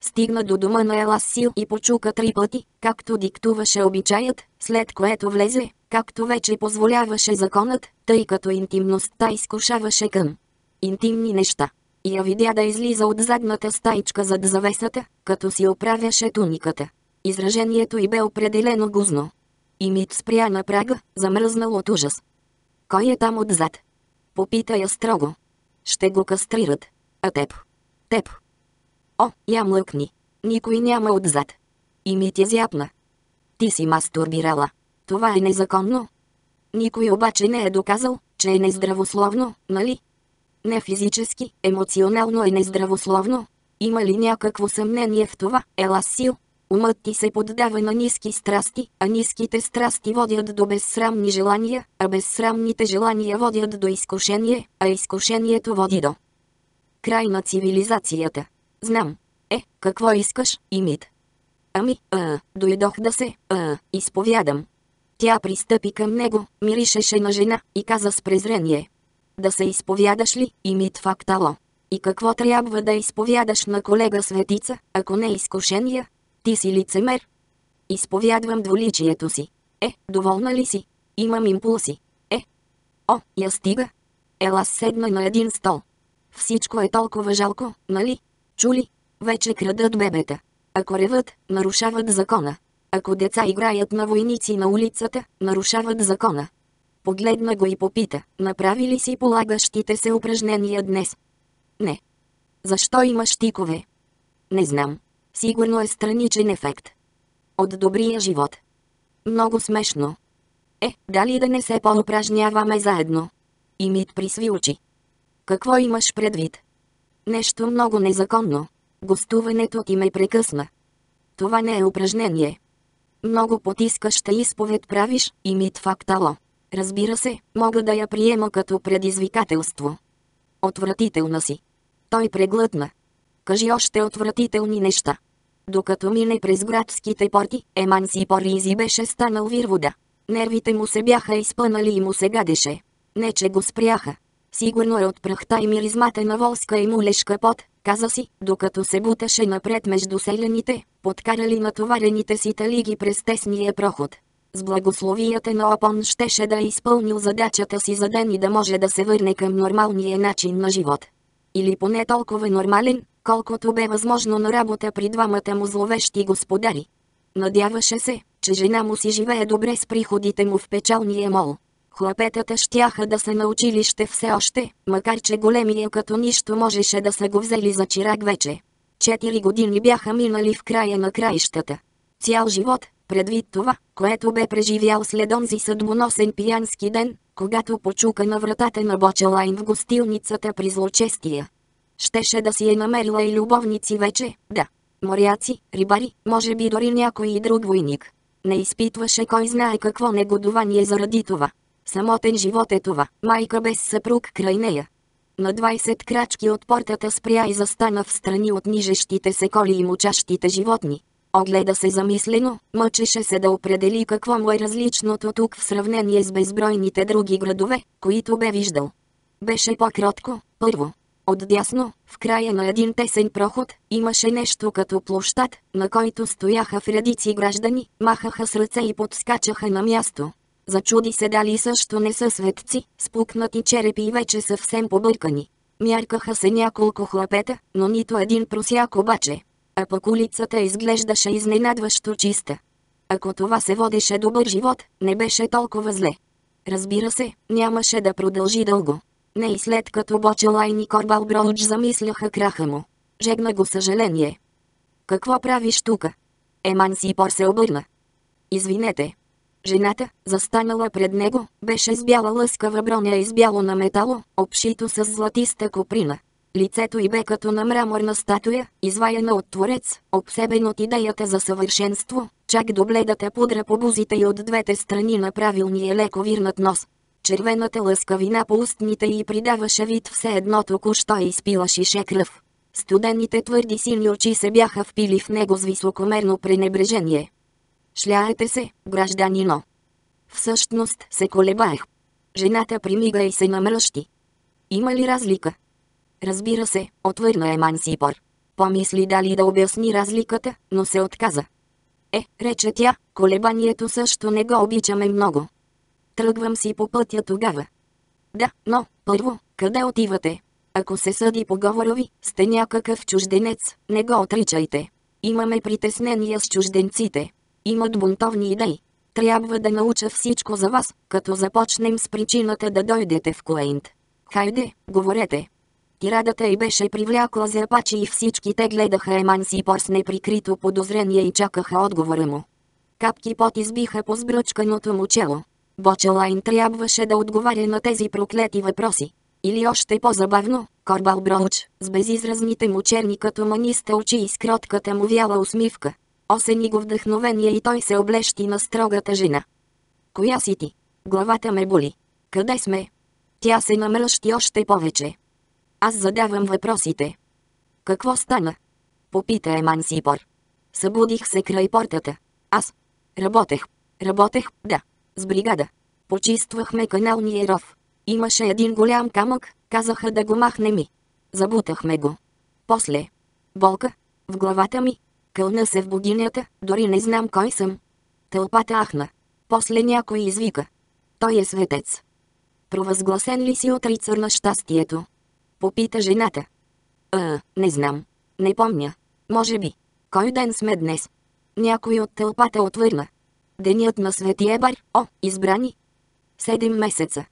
Стигна до дома на Еласил и почука три пъти, както диктуваше обичаят, след което влезе, както вече позволяваше законът, тъй като интимността изкушаваше към интимни неща. И я видя да излиза от задната стайчка зад завесата, като си оправяше туниката. Изражението й бе определено гузно. И Мит спря на прага, замръзнал от ужас. Кой е там отзад? Попита я строго. Ще го кастрират. А теб? Теб. О, я млъкни. Никой няма отзад. И ми ти зяпна. Ти си мастурбирала. Това е незаконно. Никой обаче не е доказал, че е нездравословно, нали? Не физически, емоционално е нездравословно. Има ли някакво съмнение в това, Еласил? Умът ти се поддава на ниски страсти, а ниските страсти водят до безсрамни желания, а безсрамните желания водят до изкушение, а изкушението води до край на цивилизацията. Знам. Е, какво искаш, Имит? Ами, а, дойдох да се, а, изповядам. Тя пристъпи към него, миришеше на жена и каза с презрение. Да се изповядаш ли, Имит фактало? И какво трябва да изповядаш на колега светица, ако не изкушения, ти си лицемер. Изповядвам дволичието си. Е, доволна ли си? Имам импулси. Е. О, я стига. Ела седна на един стол. Всичко е толкова жалко, нали? Чули? Вече крадат бебета. Ако реват, нарушават закона. Ако деца играят на войници на улицата, нарушават закона. Погледна го и попита, направи ли си полагащите се упражнения днес? Не. Защо имаш тикове? Не знам. Сигурно е страничен ефект. От добрия живот. Много смешно. Е, дали да не се по-упражняваме заедно? И Мит присви очи. Какво имаш предвид? Нещо много незаконно. Гостуването ти ме прекъсна. Това не е упражнение. Много потискаща изповед правиш и мит фактало. Разбира се, мога да я приема като предизвикателство. Отвратителна си. Той преглътна. Кажи още отвратителни неща. Докато мине през градските порти, Еманси Поризи беше станал вирвода. Нервите му се бяха изпънали и му се гадеше. Не че го спряха. Сигурно е от прахта и миризмата на волска и мулешка пот, каза си, докато се буташе напред между селените, подкарали натоварените си талиги през тесния проход. С благословията на Опон щеше да е изпълнил задачата си за ден и да може да се върне към нормалния начин на живот. Или поне толкова нормален, колкото бе възможно на работа при двамата му зловещи господари. Надяваше се, че жена му си живее добре с приходите му в печалния мол. Хлапетата щяха да са на училище все още, макар че големия като нищо можеше да са го взели за чирак вече. Четири години бяха минали в края на краищата. Цял живот, Предвид това, което бе преживял след онзи съдбоносен пиянски ден, когато почука на вратата на Бочелайн в гостилницата при злочестия. Щеше да си е намерила и любовници вече, да. Моряци, рибари, може би дори някой и друг войник. Не изпитваше кой знае какво негодование заради това. Самотен живот е това, майка без съпруг край нея. На 20 крачки от портата спря и застана в страни от нижещите се коли и мучащите животни. Огледа се замислено, мъчеше се да определи какво му е различното тук в сравнение с безбройните други градове, които бе виждал. Беше по-кротко, първо. Отдясно, в края на един тесен проход, имаше нещо като площад, на който стояха в редици граждани, махаха с ръце и подскачаха на място. Зачуди се дали също не са светци, спукнати черепи и вече съвсем побъркани. Мяркаха се няколко хлапета, но нито един просяк обаче. А пък улицата изглеждаше изненадващо чиста. Ако това се водеше добър живот, не беше толкова зле. Разбира се, нямаше да продължи дълго. Не и след като Бочелайн и Корбал Броуч замисляха краха му. Жегна го съжаление. Какво правиш тука? Еман Сипор се обърна. Извинете. Жената, застанала пред него, беше с бяла лъскава броня и с бяло на метало, обшито с златиста коприна. Лицето й бе като на мраморна статуя, изваяна от творец, обсебен от идеята за съвършенство, чак до бледата пудра по бузите и от двете страни на правилния леко вирнат нос. Червената лъскавина по устните й придаваше вид все едно току-що изпила шише кръв. Студените твърди сини очи се бяха впили в него с високомерно пренебрежение. Шляете се, гражданино. Всъщност се колебаех. Жената примига и се намръщи. Има ли разлика? Разбира се, отвърна Емансипор. Помисли дали да обясни разликата, но се отказа. Е, рече тя, колебанието също не го обичаме много. Тръгвам си по пътя тогава. Да, но, първо, къде отивате? Ако се съди по говора ви, сте някакъв чужденец, не го отричайте. Имаме притеснения с чужденците. Имат бунтовни идеи. Трябва да науча всичко за вас, като започнем с причината да дойдете в Куейнт. Хайде, говорете. Тирадата й беше привлякла зърпачи и всички те гледаха Емансипор с неприкрито подозрение и чакаха отговора му. Капки пот избиха по сбръчканото му чело. Бочелайн трябваше да отговаря на тези проклети въпроси. Или още по-забавно, Корбал Броуч, с безизразните му черни като маниста очи и с кротката му вяла усмивка. Осени го вдъхновение и той се облещи на строгата жена. Коя си ти? Главата ме боли. Къде сме? Тя се намръщи още повече. Аз задавам въпросите. Какво стана? Попита Емансипор. Събудих се край портата. Аз. Работех. Работех, да. С бригада. Почиствахме каналния ров. Имаше един голям камък, казаха да го махне ми. Забутахме го. После. Болка. В главата ми. Кълна се в богинята, дори не знам кой съм. Тълпата ахна. После някой извика. Той е светец. Провъзгласен ли си отрицар на щастието? Попита жената. А, не знам. Не помня. Може би. Кой ден сме днес? Някой от тълпата отвърна. Денят на Свети Ебар, о, избрани. Седем месеца.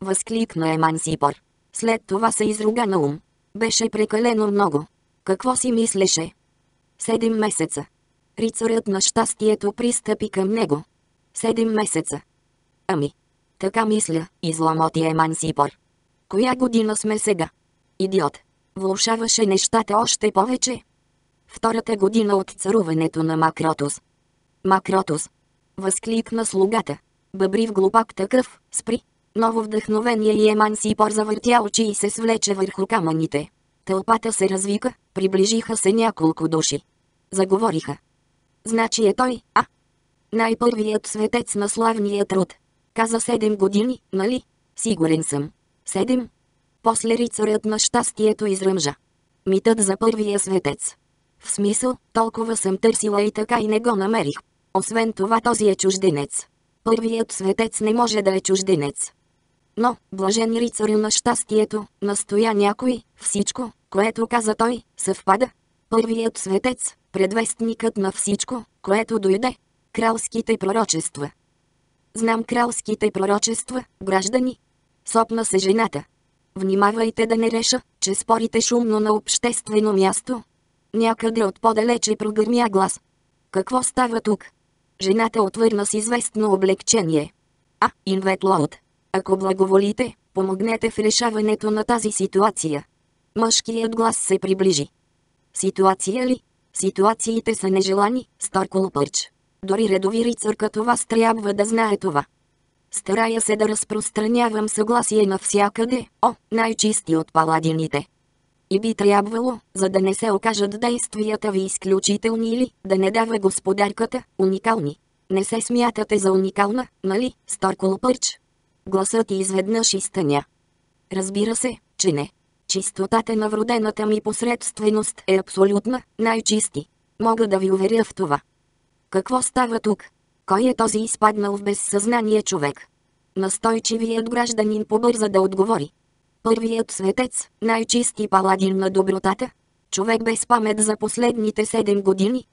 Възкликна Емансипор. След това се изруга на ум. Беше прекалено много. Какво си мислеше? Седем месеца. Рицарът на щастието пристъпи към него. Седем месеца. Ами. Така мисля, изламоти Емансипор. Коя година сме сега? Идиот. Влушаваше нещата още повече. Втората година от царуването на Макротус. Макротус. Възкликна слугата. Бъбри в глупак такъв, спри. Ново вдъхновение и Еман си завъртя очи и се свлече върху камъните. Тълпата се развика, приближиха се няколко души. Заговориха. Значи е той, а? Най-първият светец на славния труд. Каза седем години, нали? Сигурен съм. Седем? После рицарят на щастието изръмжа. Митът за първия светец. В смисъл, толкова съм търсила и така и не го намерих. Освен това този е чужденец. Първият светец не може да е чужденец. Но, блажен рицар на щастието, настоя някой, всичко, което каза той, съвпада. Първият светец, предвестникът на всичко, което дойде. Кралските пророчества. Знам кралските пророчества, граждани. Сопна се жената. Внимавайте да не реша, че спорите шумно на обществено място. Някъде от по-далече прогърмя глас. Какво става тук? Жената отвърна с известно облегчение. А, Инветлоуд, ако благоволите, помогнете в решаването на тази ситуация. Мъжкият глас се приближи. Ситуация ли? Ситуациите са нежелани, стар колопърч. Дори редови рицар като вас трябва да знае това. Старая се да разпространявам съгласие навсякъде, о, най-чисти от паладините. И би трябвало, за да не се окажат действията ви изключителни или, да не дава господарката, уникални. Не се смятате за уникална, нали, стар колопърч? Гласът изведнъж изтъня. Разбира се, че не. Чистотата на вродената ми посредственост е абсолютна, най-чисти. Мога да ви уверя в това. Какво става тук? Кой е този изпаднал в безсъзнание човек? Настойчивият гражданин побърза да отговори. Първият светец, най-чисти паладин на добротата. Човек без памет за последните седем години.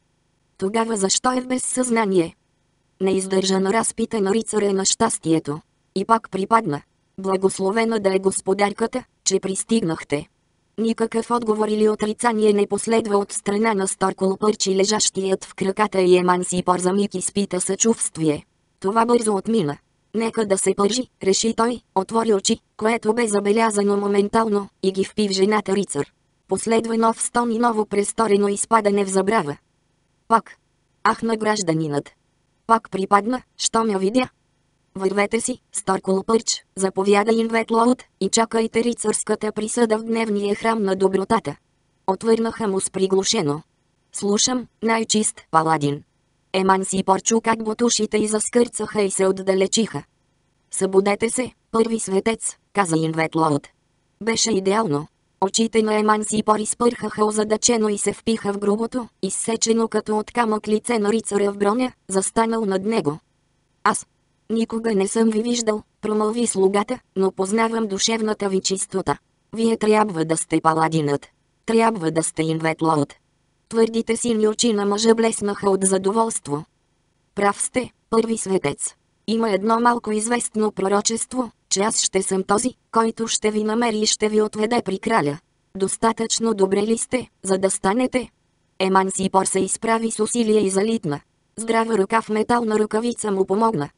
Тогава защо е в безсъзнание? Неиздържано разпита на рицаря на щастието. И пак припадна. Благословена да е господарката, че пристигнахте. Никакъв отговор или отрицание не последва от страна на Старколопърчи лежащият в краката и Емансипор за миг изпита съчувствие. Това бързо отмина. Нека да се пържи, реши той, отвори очи, което бе забелязано моментално, и ги впи в жената рицар. Последва нов стон и ново престорено изпадане в забрава. Пак. Ах на гражданинът. Пак припадна, що ме видя, Вървете си, стар колопърч, заповяда Инветлоуд, и чакайте рицарската присъда в дневния храм на добротата. Отвърнаха му с приглушено. Слушам, най-чист паладин. Еман си порчу как бутушите и заскърцаха и се отдалечиха. Събудете се, първи светец, каза Инветлоуд. Беше идеално. Очите на Еман си пори спърхаха озадачено и се впиха в грубото, изсечено като от камък лице на рицаря в броня, застанал над него. Аз, Никога не съм ви виждал, промълви слугата, но познавам душевната ви чистота. Вие трябва да сте паладинът. Трябва да сте инветлоуд. Твърдите сини очи на мъжа блеснаха от задоволство. Прав сте, първи светец. Има едно малко известно пророчество, че аз ще съм този, който ще ви намери и ще ви отведе при краля. Достатъчно добре ли сте, за да станете? Емансипор се изправи с усилие и залитна. Здрава ръка в метална ръкавица му помогна.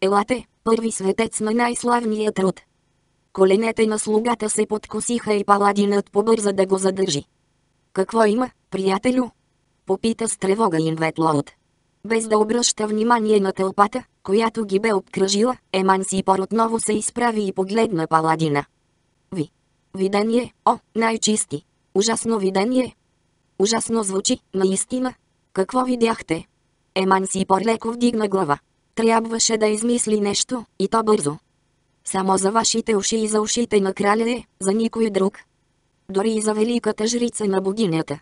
Елате, първи светец на най-славния труд. Коленете на слугата се подкосиха и паладинът побърза да го задържи. Какво има, приятелю? Попита с тревога Инветлоуд. Без да обръща внимание на тълпата, която ги бе обкръжила, Емансипор отново се изправи и погледна паладина. Ви. Видение, о, най-чисти. Ужасно видение. Ужасно звучи, наистина. Какво видяхте? Емансипор леко вдигна глава. Трябваше да измисли нещо, и то бързо. Само за вашите уши и за ушите на краля е, за никой друг. Дори и за великата жрица на богинята.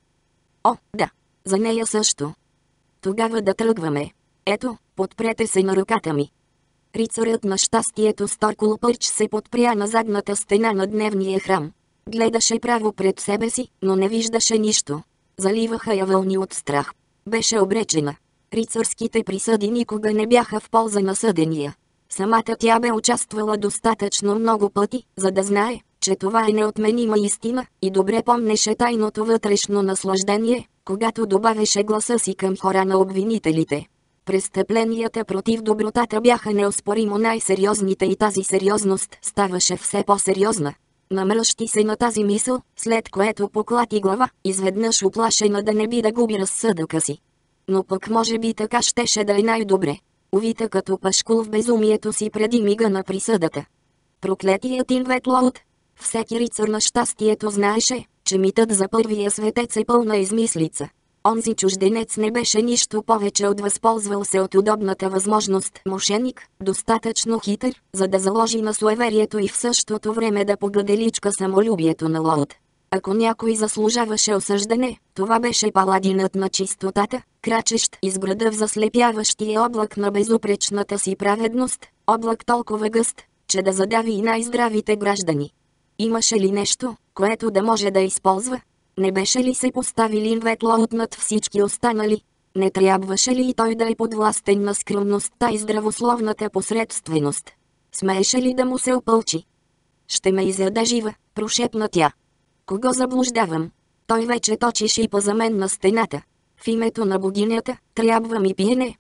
О, да, за нея също. Тогава да тръгваме. Ето, подпрете се на ръката ми. Рицарят на щастието Старколо Пърч се подпря на задната стена на дневния храм. Гледаше право пред себе си, но не виждаше нищо. Заливаха я вълни от страх. Беше обречена. Рицарските присъди никога не бяха в полза на съдения. Самата тя бе участвала достатъчно много пъти, за да знае, че това е неотменима истина, и добре помнеше тайното вътрешно наслаждение, когато добавеше гласа си към хора на обвинителите. Престъпленията против добротата бяха неоспоримо най-сериозните и тази сериозност ставаше все по-сериозна. Намръщи се на тази мисъл, след което поклати глава, изведнъж оплашена да не би да губи разсъдъка си но пък може би така щеше да е най-добре. Увита като пашкул в безумието си преди мига на присъдата. Проклетият Инветлоуд. Всеки рицар на щастието знаеше, че митът за първия светец е пълна измислица. Онзи чужденец не беше нищо повече от възползвал се от удобната възможност мошеник, достатъчно хитър, за да заложи на суеверието и в същото време да погаделичка самолюбието на Лоуд. Ако някой заслужаваше осъждане, това беше паладинът на чистотата, крачещ из града в заслепяващия облак на безупречната си праведност, облак толкова гъст, че да задави и най-здравите граждани. Имаше ли нещо, което да може да използва? Не беше ли се поставили инветлоут над всички останали? Не трябваше ли и той да е подвластен на скромността и здравословната посредственост? Смееше ли да му се опълчи? Ще ме изяде жива, прошепна тя. Кого заблуждавам? Той вече точи шипа за мен на стената. В името на богинята, трябва ми пиене.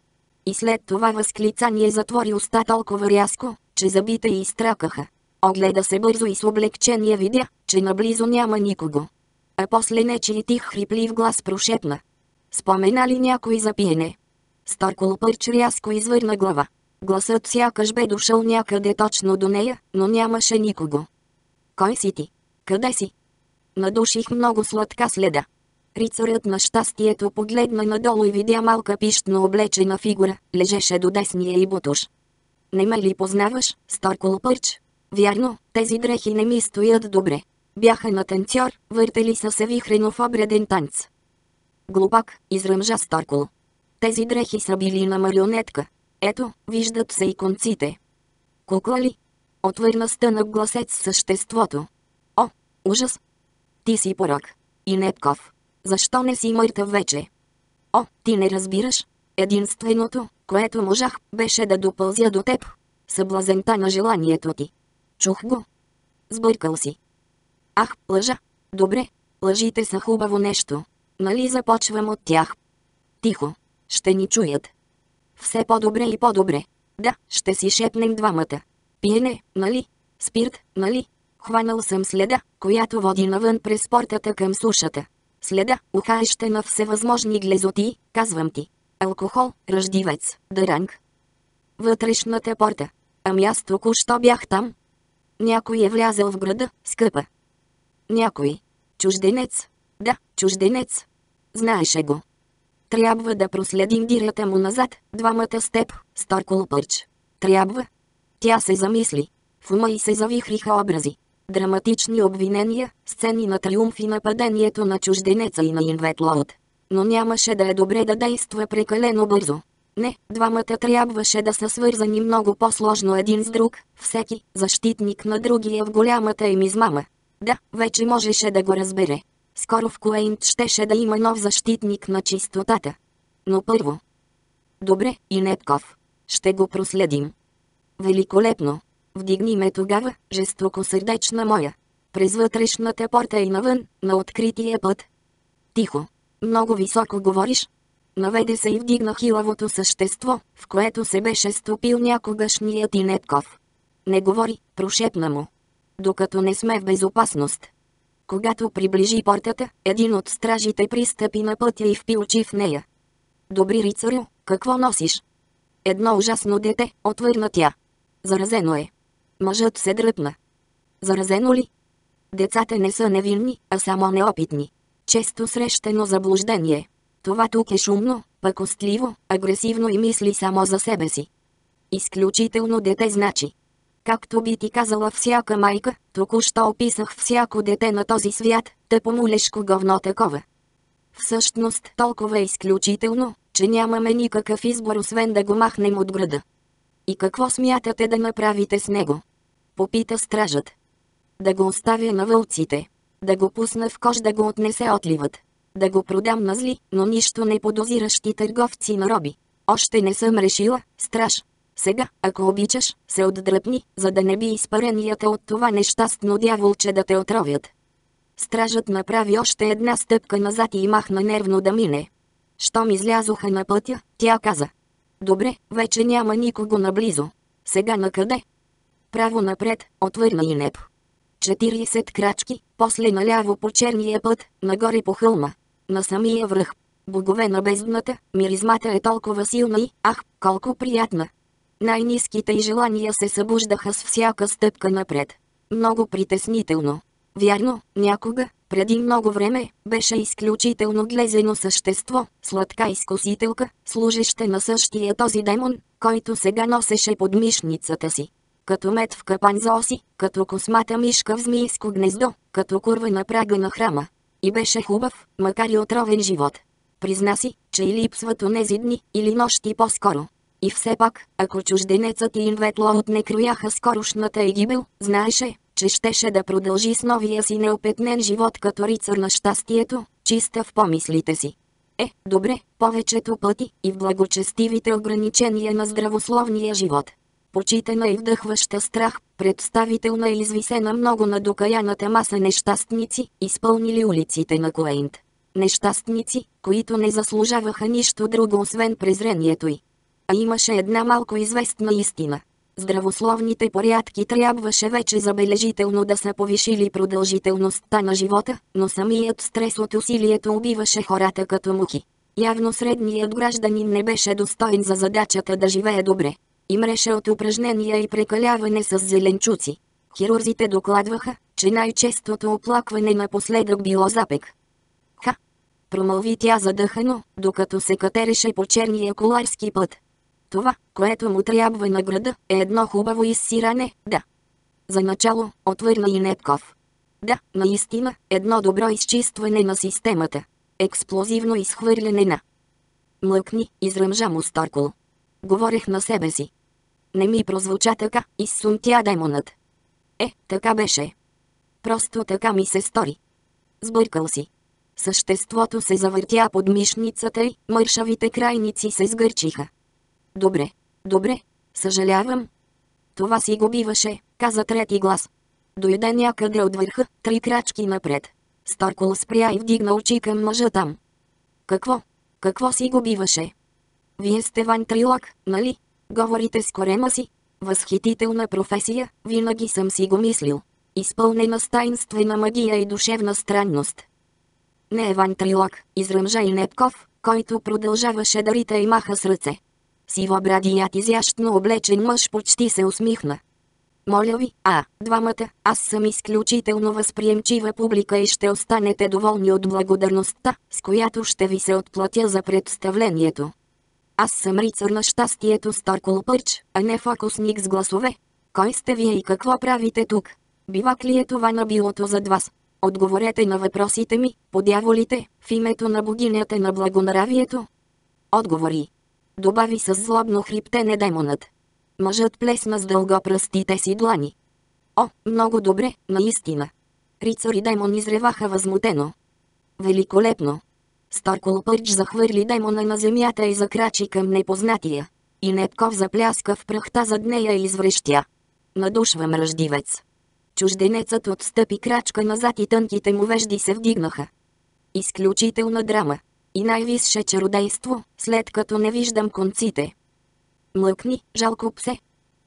И след това възклицание затвори уста толкова рязко, че забите и изтракаха. Огледа се бързо и с облегчение видя, че наблизо няма никого. А после нечи тих хриплив глас прошепна. Спомена ли някой за пиене? Старкол пърч рязко извърна глава. Гласът сякаш бе дошъл някъде точно до нея, но нямаше никого. Кой си ти? Къде си? Надуших много сладка следа. Рицарят на щастието погледна надолу и видя малка пищно облечена фигура, лежеше до десния и бутуш. Не ме ли познаваш, Старкол Пърч? Вярно, тези дрехи не ми стоят добре. Бяха на танцор, въртели са се вихрено в обреден танц. Глупак, изръмжа Старкол. Тези дрехи са били на марионетка. Ето, виждат се и конците. Кукла ли? Отвърна стънък гласец съществото. О, ужас! Ти си порок. И Непков. Защо не си мъртъв вече? О, ти не разбираш. Единственото, което можах, беше да допълзя до теб. Съблазента на желанието ти. Чух го. Сбъркал си. Ах, лъжа. Добре, лъжите са хубаво нещо. Нали започвам от тях? Тихо. Ще ни чуят. Все по-добре и по-добре. Да, ще си шепнем двамата. Пиене, нали? Спирт, нали? Хванал съм следа, която води навън през портата към сушата. Следа, ухаеща на всевъзможни глезоти, казвам ти. Алкохол, ръждивец, дъранг. Вътрешната порта. Ами аз току-що бях там. Някой е влязъл в града, скъпа. Някой. Чужденец. Да, чужденец. Знаеше го. Трябва да проследим дирята му назад, двамата с теб, Старкол Пърч. Трябва. Тя се замисли. В ума и се завихриха образи. Драматични обвинения, сцени на триумф и нападението на чужденеца и на Инветлоуд. Но нямаше да е добре да действа прекалено бързо. Не, двамата трябваше да са свързани много по-сложно един с друг, всеки, защитник на другия в голямата им измама. Да, вече можеше да го разбере. Скоро в Куейнт щеше да има нов защитник на чистотата. Но първо... Добре, и Непков. Ще го проследим. Великолепно. Вдигни ме тогава, жестоко сърдечна моя. През вътрешната порта и навън, на открития път. Тихо. Много високо говориш. Наведе се и вдигна хилавото същество, в което се беше стопил някогашният и Непков. Не говори, прошепна му. Докато не сме в безопасност. Когато приближи портата, един от стражите пристъпи на пътя и впи очи в нея. Добри рицарю, какво носиш? Едно ужасно дете, отвърна тя. Заразено е. Мъжът се дръпна. Заразено ли? Децата не са невинни, а само неопитни. Често срещано заблуждение. Това тук е шумно, пъкостливо, агресивно и мисли само за себе си. Изключително дете значи. Както би ти казала всяка майка, току-що описах всяко дете на този свят, тъпо мулешко говно такова. Всъщност толкова е изключително, че нямаме никакъв избор освен да го махнем от града. И какво смятате да направите с него? Попита стражът. Да го оставя на вълците. Да го пусна в кош да го отнесе отливат. Да го продам на зли, но нищо не подозиращи търговци на роби. Още не съм решила, страж. Сега, ако обичаш, се отдръпни, за да не би изпаренията от това нещастно дяволче да те отровят. Стражът направи още една стъпка назад и махна нервно да мине. Щом излязоха на пътя, тя каза. Добре, вече няма никого наблизо. Сега на къде? Право напред, отвърна и неб. 40 крачки, после наляво по черния път, нагоре по хълма. На самия връх. Богове на бездната, миризмата е толкова силна и, ах, колко приятна. Най-низките и желания се събуждаха с всяка стъпка напред. Много притеснително. Вярно, някога, преди много време, беше изключително глезено същество, сладка изкусителка, служище на същия този демон, който сега носеше под мишницата си. Като мед в капан за оси, като космата мишка в змийско гнездо, като курва на прага на храма. И беше хубав, макар и отровен живот. Призна си, че и липсват онези дни, или нощи по-скоро. И все пак, ако чужденецът и Инветлоут не крояха скорошната егибел, знаеше, че щеше да продължи с новия си неопетнен живот като рицар на щастието, чиста в помислите си. Е, добре, повечето пъти и в благочестивите ограничения на здравословния живот. Почитана и вдъхваща страх, представителна и извисена много на докаяната маса нещастници, изпълнили улиците на Куейнт. Нещастници, които не заслужаваха нищо друго освен презрението й. А имаше една малко известна истина. Здравословните порядки трябваше вече забележително да са повишили продължителността на живота, но самият стрес от усилието убиваше хората като мухи. Явно средният гражданин не беше достоен за задачата да живее добре. Имреше от упражнения и прекаляване с зеленчуци. Хирурзите докладваха, че най-честото оплакване напоследък било запек. Ха! Промълви тя задъхано, докато се катереше по черния коларски път. Това, което му трябва на града, е едно хубаво изсиране, да. За начало, отвърна и Нетков. Да, наистина, едно добро изчистване на системата. Експлозивно изхвърляне на... Млъкни, изръмжа му Сторкол. Говорех на себе си. Не ми прозвуча така, изсумтя демонът. Е, така беше. Просто така ми се стори. Сбъркал си. Съществото се завъртя под мишницата и мършавите крайници се сгърчиха. Добре, добре, съжалявам. Това си го биваше, каза трети глас. Дойде някъде от върха, три крачки напред. Старкол спря и вдигна очи към мъжа там. Какво? Какво си го биваше? Вие сте вантрилак, нали? Говорите с корема си. Възхитителна професия, винаги съм си го мислил. Изпълнена с таинствена магия и душевна странност. Не е вантрилак, изръмжа и Непков, който продължаваше да рита и маха с ръце. Сивобрадият изящно облечен мъж почти се усмихна. Моля ви, а, двамата, аз съм изключително възприемчива публика и ще останете доволни от благодарността, с която ще ви се отплатя за представлението. Аз съм рицар на щастието Старкол Пърч, а не фокусник с гласове. Кой сте вие и какво правите тук? Бивак ли е това на билото зад вас? Отговорете на въпросите ми, подяволите, в името на богинята на благонравието. Отговори. Добави с злобно хриптене демонът. Мъжът плесна с дълго пръстите си длани. О, много добре, наистина. Рицар и демон изреваха възмутено. Великолепно. Старкол Пърч захвърли демона на земята и закрачи към непознатия. И Непков запляска в прахта зад нея и извръщя. Надушва мръждивец. Чужденецът отстъпи крачка назад и тънките му вежди се вдигнаха. Изключителна драма. И най-висше чародейство, след като не виждам конците. Млъкни, жалко псе.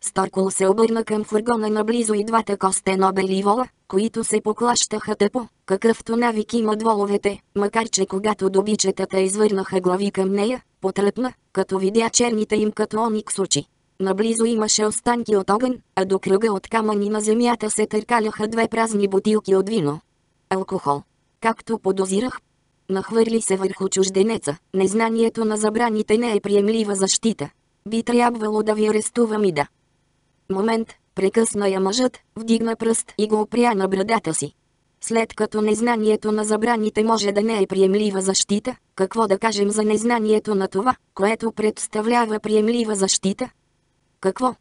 Старкол се обърна към фургона наблизо и двата костенобели вола, които се поклащаха тъпо, какъвто навик имат воловете, макар че когато добичетата извърнаха глави към нея, потръпна, като видя черните им като оникс очи. Наблизо имаше останки от огън, а до кръга от камъни на земята се търкаляха две празни бутилки от вино. Алкохол. Както подозирах, нахвърли се върху чужденеца. Незнанието на забраните не е приемлива защита. Би трябвало да ви арестувам и да. Момент, прекъсна я мъжът, вдигна пръст и го опря на брадата си. След като незнанието на забраните може да не е приемлива защита, какво да кажем за незнанието на това, което представлява приемлива защита? Какво?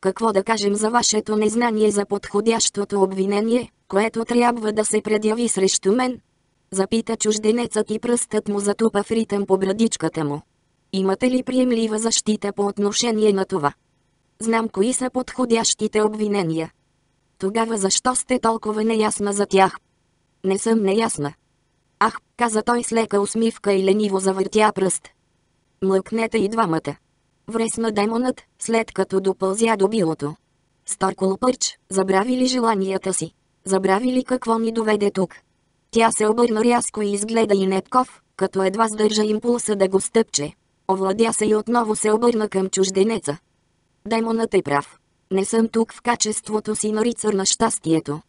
Какво да кажем за вашето незнание за подходящото обвинение, което трябва да се предяви срещу мен? Запита чужденецът и пръстът му затупа в ритъм по брадичката му. Имате ли приемлива защита по отношение на това? Знам кои са подходящите обвинения. Тогава защо сте толкова неясна за тях? Не съм неясна. Ах, каза той с лека усмивка и лениво завъртя пръст. Млъкнете и двамата. Вресна демонът, след като допълзя до билото. Старкол Пърч, забрави ли желанията си? Забрави ли какво ни доведе тук? Тя се обърна рязко и изгледа и Нетков, като едва сдържа импулса да го стъпче. Овладя се и отново се обърна към чужденеца. Демонът е прав. Не съм тук в качеството си на рицар на щастието.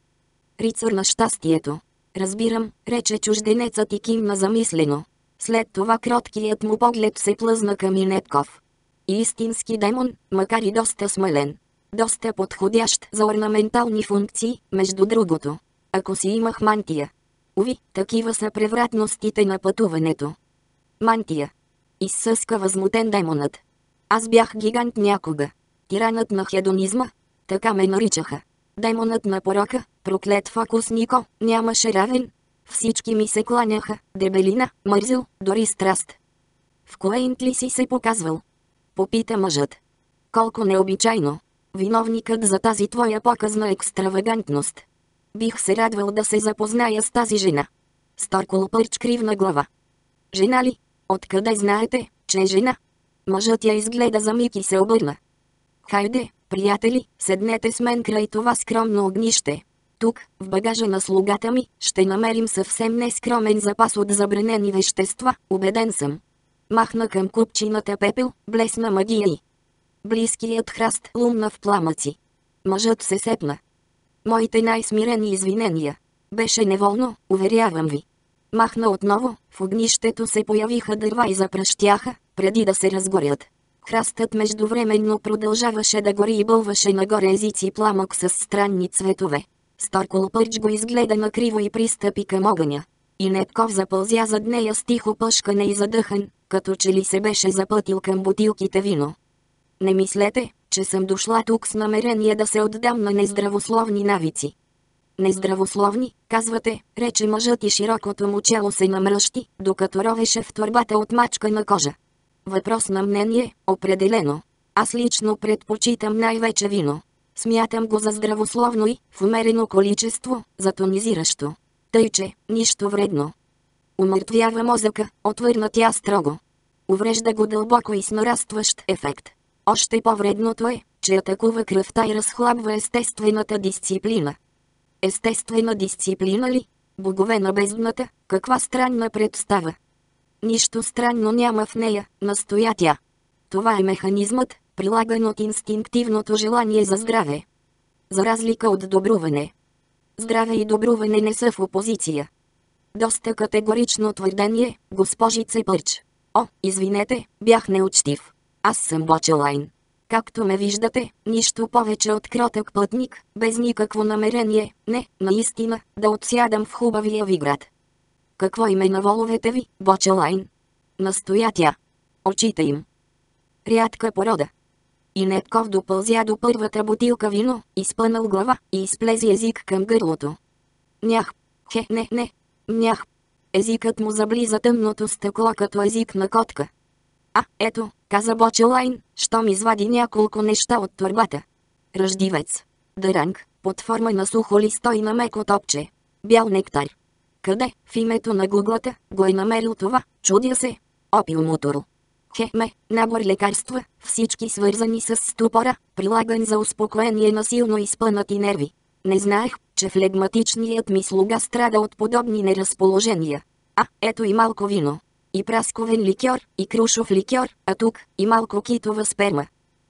Рицар на щастието. Разбирам, рече чужденецът и кимна замислено. След това кроткият му поглед се плъзна към Инетков. Истински демон, макар и доста смелен. Доста подходящ за орнаментални функции, между другото. Ако си имах мантия. Уви, такива са превратностите на пътуването. Мантия. Изсъска възмутен демонът. Аз бях гигант някога. Тиранът на хедонизма. Така ме наричаха. Демонът на порока, проклет фокуснико, нямаше равен. Всички ми се кланяха, дебелина, мързел, дори страст. В Куейнт ли си се показвал? Попита мъжът. Колко необичайно. Виновникът за тази твоя показна екстравагантност. Бих се радвал да се запозная с тази жена. Старкол пърч кривна глава. Жена ли? Откъде знаете, че е жена? Мъжът я изгледа за миг и се обърна. Хайде, приятели, седнете с мен край това скромно огнище. Тук, в багажа на слугата ми, ще намерим съвсем нескромен запас от забранени вещества, убеден съм. Махна към купчината пепел, блесна магия и. Близкият храст лумна в пламъци. Мъжът се сепна. Моите най-смирени извинения. Беше неволно, уверявам ви. Махна отново, в огнището се появиха дърва и запръщяха, преди да се разгорят. Храстът междувременно продължаваше да гори и бълваше нагоре езици пламък с странни цветове. Сторкол Пърч го изгледа накриво и пристъпи към огъня. И Нетков запълзя зад нея с тихо пъшкане и задъхан, като че ли се беше запътил към бутилките вино. Не мислете, че съм дошла тук с намерение да се отдам на нездравословни навици. Нездравословни, казвате, рече мъжът и широкото му чело се намръщи, докато ровеше в турбата от мачка на кожа. Въпрос на мнение, определено. Аз лично предпочитам най-вече вино. Смятам го за здравословно и, в умерено количество, за тонизиращо. Тъй, че, нищо вредно. Умъртвява мозъка, отвърна тя строго. Уврежда го дълбоко и с нарастващ ефект. Още по-вредното е, че атакува кръвта и разхлабва естествената дисциплина. Естествена дисциплина ли? Богове на бездната, каква странна представа. Нищо странно няма в нея, настоя тя. Това е механизмът, прилаган от инстинктивното желание за здраве. За разлика от добруване. Здраве и добруване не са в опозиция. Доста категорично твърдение, госпожице Пърч. О, извинете, бях неучтив. Аз съм Бочелайн. Както ме виждате, нищо повече от кротък пътник, без никакво намерение, не, наистина, да отсядам в хубавия ви град. Какво име на воловете ви, Бочелайн? Настоя тя. Очите им. Рядка порода. И Нетков допълзя до първата бутилка вино, изпънал глава и изплези език към гърлото. Нях. Хе, не, не. Нях. Езикът му заблиза тъмното стъкло като език на котка. А, ето, каза Бочелайн, щом извади няколко неща от турбата. Ръждивец. Дъранг, под форма на сухо листо и на меко топче. Бял нектар. Къде, в името на гуглата, го е намерил това, чудя се. Опил мутор. Хеме, набор лекарства, всички свързани с ступора, прилаган за успокоение на силно изпънати нерви. Не знаех, че флегматичният ми слуга страда от подобни неразположения. А, ето и малко вино. И прасковен ликьор, и крушов ликьор, а тук и малко китова сперма.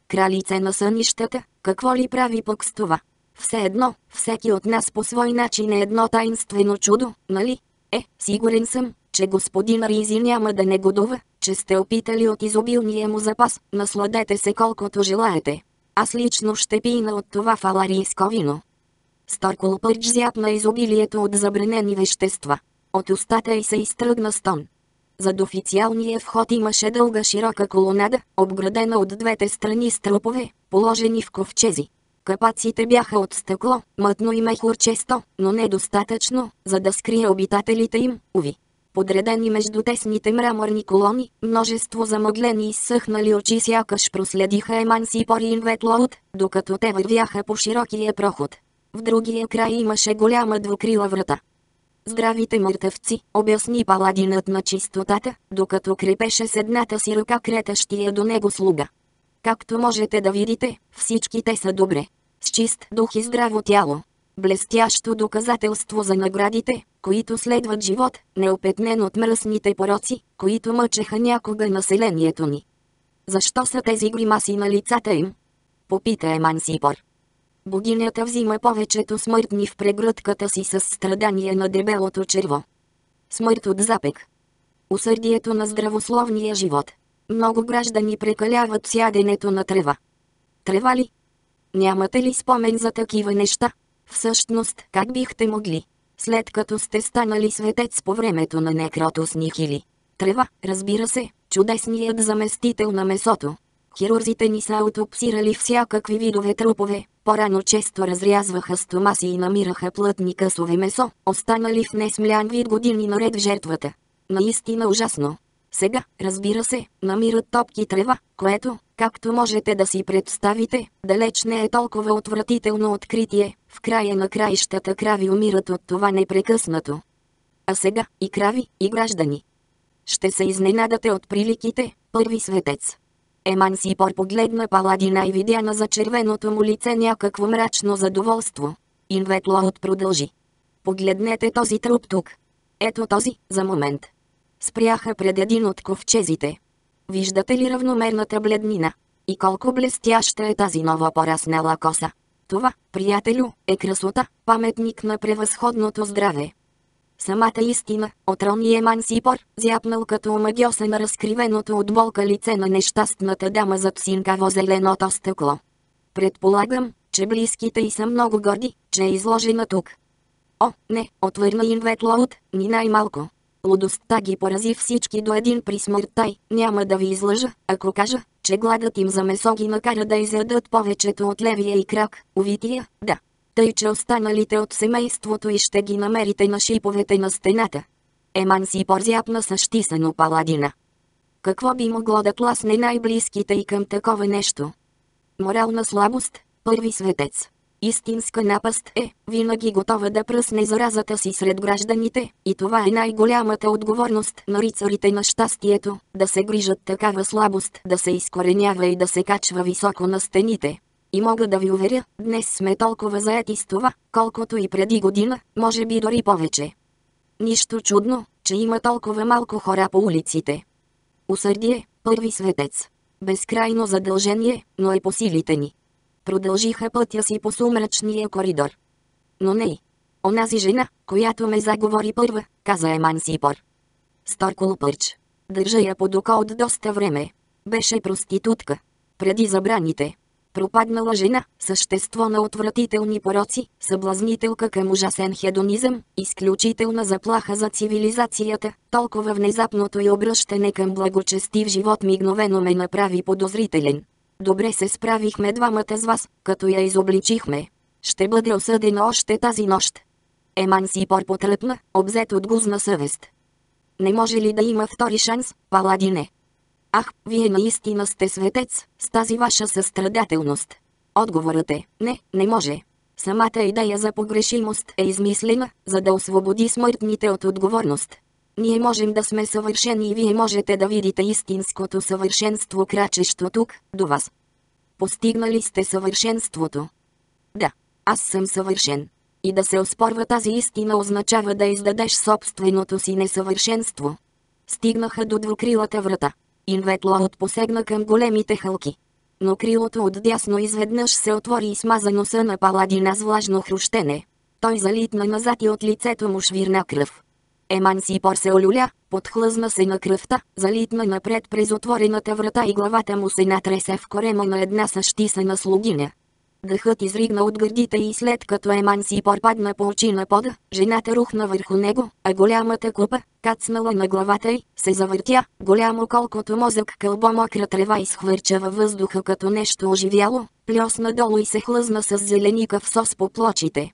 Кралице на сънищата, какво ли прави пък с това? Все едно, всеки от нас по свой начин е едно таинствено чудо, нали? Е, сигурен съм, че господин Ризи няма да негодува, че сте опитали от изобилния му запас, насладете се колкото желаете. Аз лично ще пина от това фаларийско вино. Сторкол Пърч зяпна изобилието от забранени вещества. От устата й се изтръгна стон. Зад официалния вход имаше дълга широка колонада, обградена от двете страни с трупове, положени в ковчези. Капаците бяха от стъкло, мътно и мехурчесто, но недостатъчно, за да скрие обитателите им, уви. Подредени между тесните мраморни колони, множество замъглени и съхнали очи сякаш проследиха Еманси Порин Ветлоут, докато те вървяха по широкия проход. В другия край имаше голяма двукрила врата. Здравите мъртъвци, обясни паладинът на чистотата, докато крепеше с едната си ръка кретащия до него слуга. Както можете да видите, всички те са добре. С чист дух и здраво тяло. Блестящо доказателство за наградите, които следват живот, неопетнен от мръсните пороци, които мъчеха някога населението ни. Защо са тези гримаси на лицата им? Попита Емансипор. Богинята взима повечето смъртни в прегръдката си с страдание на дебелото черво. Смърт от запек. Усърдието на здравословния живот. Много граждани прекаляват сяденето на трева. Трева ли? Нямате ли спомен за такива неща? Всъщност, как бихте могли? След като сте станали светец по времето на некротос нихили. Трева, разбира се, чудесният заместител на месото. Хирурзите ни са аутопсирали всякакви видове трупове, по-рано често разрязваха стомаси и намираха плътни късове месо, останали в несмлян вид години наред в жертвата. Наистина ужасно. Сега, разбира се, намират топки трева, което, както можете да си представите, далеч не е толкова отвратително откритие, в края на краищата крави умират от това непрекъснато. А сега, и крави, и граждани. Ще се изненадате от приликите, първи светец. Емансипор погледна паладина и видя на зачервеното му лице някакво мрачно задоволство. Инветлоут продължи. Погледнете този труп тук. Ето този, за момент. Спряха пред един от ковчезите. Виждате ли равномерната бледнина? И колко блестяща е тази нова пораснала коса. Това, приятелю, е красота, паметник на превъзходното здраве. Самата истина, отрони Емансипор, зяпнал като омагьоса на разкривеното от болка лице на нещастната дама зад синкаво зеленото стъкло. Предполагам, че близките й са много горди, че е изложена тук. О, не, отвърна Инветлоут, ни най-малко. Лудостта ги порази всички до един при смъртта й. Няма да ви излъжа, ако кажа, че гладът им за месо ги накара да изядат повечето от левия и крак, увития, да. Тъй, че останалите от семейството и ще ги намерите на шиповете на стената. Еман си порзяпна същисано паладина. Какво би могло да тласне най-близките и към такова нещо? Морална слабост, първи светец. Истинска напаст е, винаги готова да пръсне заразата си сред гражданите, и това е най-голямата отговорност на рицарите на щастието, да се грижат такава слабост да се изкоренява и да се качва високо на стените. И мога да ви уверя, днес сме толкова заети с това, колкото и преди година, може би дори повече. Нищо чудно, че има толкова малко хора по улиците. Усърдие, първи светец. Безкрайно задължение, но е по силите ни продължиха пътя си по сумрачния коридор. Но не. Онази жена, която ме заговори първа, каза Емансипор. Сторкол Пърч. Държа я под око от доста време. Беше проститутка. Преди забраните. Пропаднала жена, същество на отвратителни пороци, съблазнителка към ужасен хедонизъм, изключителна заплаха за цивилизацията, толкова внезапното и обръщане към благочестив живот мигновено ме направи подозрителен. Добре се справихме двамата с вас, като я изобличихме. Ще бъде осъдена още тази нощ. Еман си потръпна, обзет от гузна съвест. Не може ли да има втори шанс, паладине? Ах, вие наистина сте светец, с тази ваша състрадателност. Отговорът е, не, не може. Самата идея за погрешимост е измислена, за да освободи смъртните от отговорност. Ние можем да сме съвършени и вие можете да видите истинското съвършенство крачещо тук, до вас. Постигнали сте съвършенството. Да, аз съм съвършен. И да се оспорва тази истина означава да издадеш собственото си несъвършенство. Стигнаха до двукрилата врата. Инветлоът посегна към големите хълки. Но крилото отдясно изведнъж се отвори и смаза носа на паладина с влажно хрущене. Той залитна назад и от лицето му швирна кръв. Емансипор се олюля, подхлъзна се на кръвта, залитна напред през отворената врата и главата му се натресе в корема на една същисана слугиня. Дъхът изригна от гърдите и след като Емансипор падна по очи на пода, жената рухна върху него, а голямата купа, кацнала на главата й, се завъртя, голямо колкото мозък кълбо мокра трева изхвърча във въздуха като нещо оживяло, плесна долу и се хлъзна с зеленикав сос по плочите.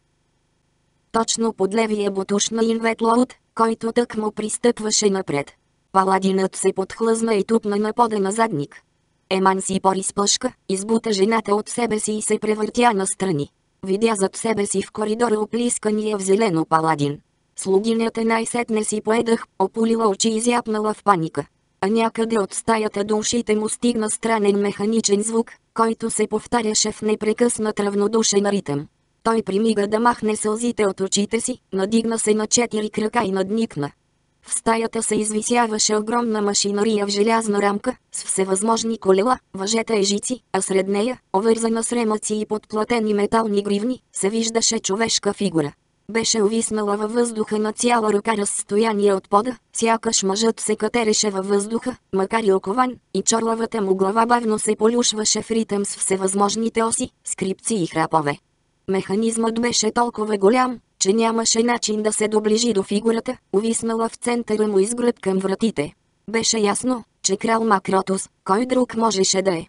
Точно под левия бутуш на Инветлоут, който тък му пристъпваше напред. Паладинът се подхлъзна и тупна на пода на задник. Еман си поризпъшка, избута жената от себе си и се превъртя настрани. Видя зад себе си в коридора оплискания в зелено паладин. Слугинята най-сетне си поедах, опулила очи и зяпнала в паника. А някъде от стаята до ушите му стигна странен механичен звук, който се повтаряше в непрекъснат равнодушен ритъм. Той примига да махне сълзите от очите си, надигна се на четири крака и надникна. В стаята се извисяваше огромна машинария в желязна рамка, с всевъзможни колела, въжета ежици, а сред нея, овързана с ремъци и подплатени метални гривни, се виждаше човешка фигура. Беше увиснала във въздуха на цяла ръка разстояние от пода, сякаш мъжът се катереше във въздуха, макар и окован, и чорлавата му глава бавно се полюшваше в ритъм с всевъзможните оси, скрипци и храпове. Механизмът беше толкова голям, че нямаше начин да се доближи до фигурата, увиснала в центъра му изгръб към вратите. Беше ясно, че крал Макротус, кой друг можеше да е.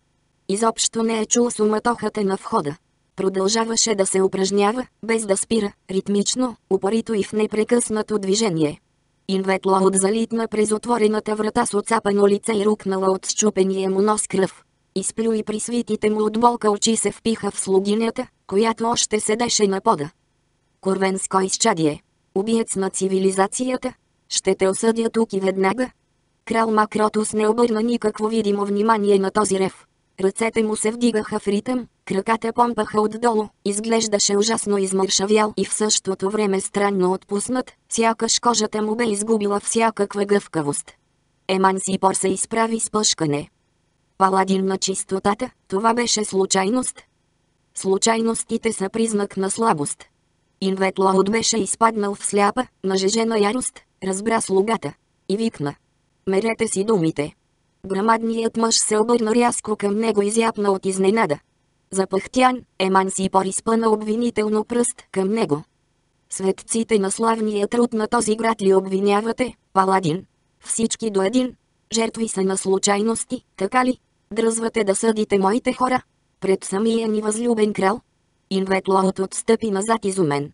Изобщо не е чул суматохата на входа. Продължаваше да се упражнява, без да спира, ритмично, упорито и в непрекъснато движение. Инветлоуд залитна през отворената врата с отцапано лице и рукнала от счупения му нос кръв. Изплю и при свитите му от болка очи се впиха в слугинята, която още седеше на пода. Корвенско изчадие. Убиец на цивилизацията. Ще те осъдя тук и веднага. Крал Макротус не обърна никакво видимо внимание на този рев. Ръцете му се вдигаха в ритъм, краката помпаха отдолу, изглеждаше ужасно измършавял и в същото време странно отпуснат, сякаш кожата му бе изгубила всякаква гъвкавост. Емансипор се изправи с пъшкане. Паладин на чистотата, това беше случайност. Случайностите са признак на слабост. Инветлоуд беше изпаднал в сляпа, нажежена ярост, разбра слугата. И викна. Мерете си думите. Грамадният мъж се обърна рязко към него и зяпна от изненада. Запъхтян, Емансипор изпъна обвинително пръст към него. Светците на славния труд на този град ли обвинявате, Паладин? Всички до един. Жертви са на случайности, така ли? Дръзвате да съдите моите хора? Пред самия ни възлюбен крал? Инветлоот отстъпи назад изумен.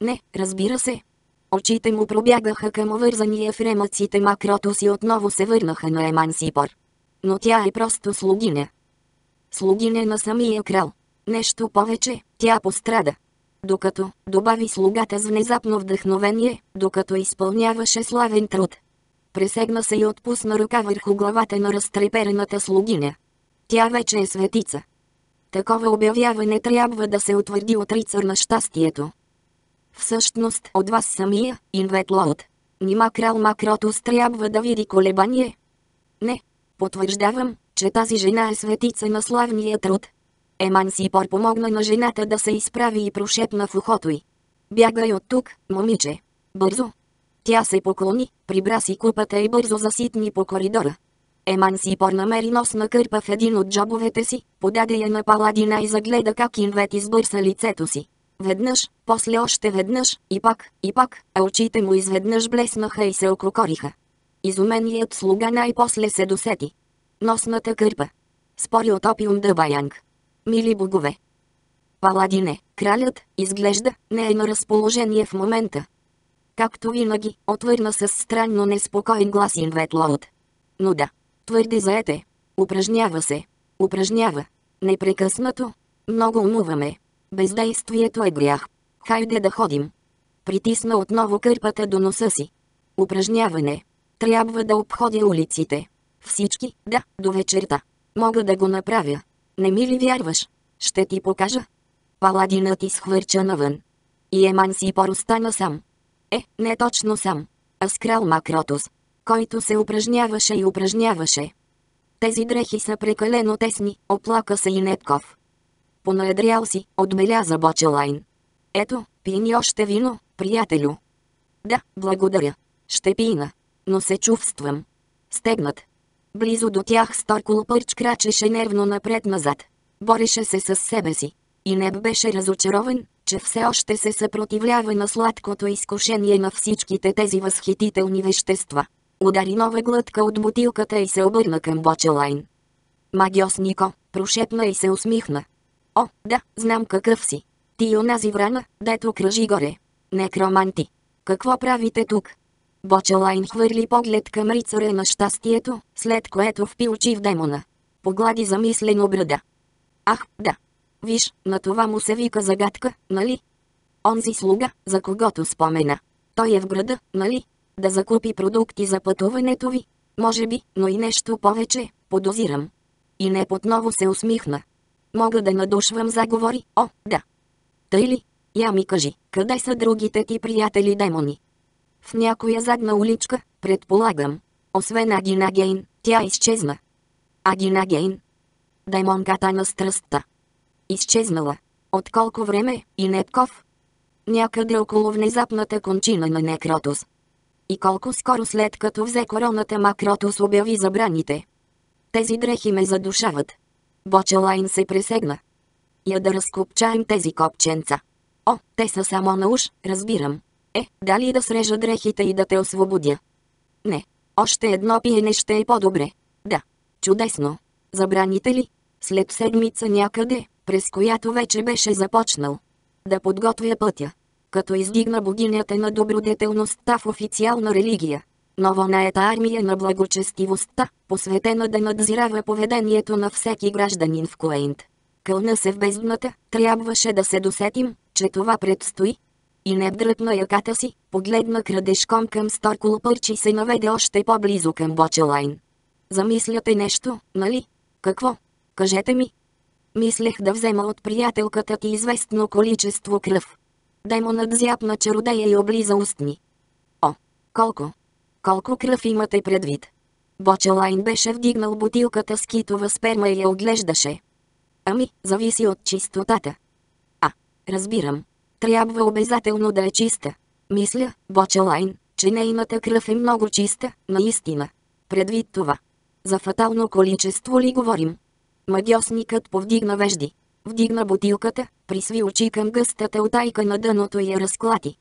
Не, разбира се. Очите му пробягаха към овързания в ремъците макрото си отново се върнаха на Емансипор. Но тя е просто слугиня. Слугиня на самия крал. Нещо повече, тя пострада. Докато, добави слугата с внезапно вдъхновение, докато изпълняваше славен труд. Пресегна се и отпусна ръка върху главата на разтреперената слугиня. Тя вече е светица. Такова обявяване трябва да се утвърди от рицар на щастието. Всъщност от вас самия, Инветлоуд. Нима крал Макротус трябва да види колебание? Не. Потвърждавам, че тази жена е светица на славния труд. Емансипор помогна на жената да се изправи и прошепна в ухото й. Бягай от тук, момиче. Бързо. Тя се поклони, прибра си купата и бързо заситни по коридора. Емансипор намери носна кърпа в един от джобовете си, подаде я на паладина и загледа как инвет избърса лицето си. Веднъж, после още веднъж, и пак, и пак, а очите му изведнъж блеснаха и се окрокориха. Изуменият слуга най-после се досети. Носната кърпа. Спори от опиум Дъбаянг. Мили богове. Паладине, кралят, изглежда, не е на разположение в момента. Както винаги, отвърна с странно неспокоен глас Инветлоуд. Но да, твърде заете. Упражнява се. Упражнява. Непрекъснато. Много умуваме. Бездействието е грях. Хайде да ходим. Притисна отново кърпата до носа си. Упражняване. Трябва да обходя улиците. Всички, да, до вечерта. Мога да го направя. Не ми ли вярваш? Ще ти покажа. Паладинът изхвърча навън. И Еман си поростана сам. Е, не точно сам. А крал Макротус, който се упражняваше и упражняваше. Тези дрехи са прекалено тесни, оплака се и Нетков. Понаедрял си, отбеляза Бочелайн. Ето, пини още вино, приятелю. Да, благодаря. Ще пина. Но се чувствам. Стегнат. Близо до тях Сторкол Пърч крачеше нервно напред-назад. Бореше се с себе си. И не беше разочарован, че все още се съпротивлява на сладкото изкушение на всичките тези възхитителни вещества. Удари нова глътка от бутилката и се обърна към Бочелайн. Магиос Нико, прошепна и се усмихна. О, да, знам какъв си. Ти и онази врана, дето кръжи горе. Некроманти. Какво правите тук? Бочелайн хвърли поглед към рицаря на щастието, след което впи очи в демона. Поглади замислено брада. Ах, да. Виж, на това му се вика загадка, нали? Онзи слуга, за когото спомена. Той е в града, нали? Да закупи продукти за пътуването ви. Може би, но и нещо повече, подозирам. И не подново се усмихна. Мога да надушвам заговори, о, да. Тъй ли? Я ми кажи, къде са другите ти приятели демони? В някоя задна уличка, предполагам. Освен Агинагейн, тя изчезна. Агинагейн. Демонката на страстта. Изчезнала. От колко време, и Нетков? Някъде около внезапната кончина на Некротус. И колко скоро след като взе короната Макротус обяви забраните. Тези дрехи ме задушават. Бочелайн се пресегна. Я да разкопчаем тези копченца. О, те са само на уж, разбирам. Е, дали да срежа дрехите и да те освободя? Не. Още едно пиене ще е по-добре. Да. Чудесно. Забраните ли? След седмица някъде, през която вече беше започнал. Да подготвя пътя. Като издигна богинята на добродетелността в официална религия. Новонаета армия на благочестивостта, посветена да надзирава поведението на всеки гражданин в Куейнт. Кълна се в бездната, трябваше да се досетим, че това предстои. и не дръпна яката си, погледна крадешком към Сторкол Пърч и се наведе още по-близо към Бочелайн. Замисляте нещо, нали? Какво? Кажете ми. Мислех да взема от приятелката ти известно количество кръв. Демонът зяпна чародея и облиза устни. О, колко? Колко кръв имате предвид? Бочелайн беше вдигнал бутилката с китова сперма и я оглеждаше. Ами, зависи от чистотата. А, разбирам. Трябва обязателно да е чиста. Мисля, Бочелайн, че нейната кръв е много чиста, наистина. Предвид това. За фатално количество ли говорим? Магиосникът повдигна вежди. Вдигна бутилката, присви очи към гъстата отайка на дъното и я разклати.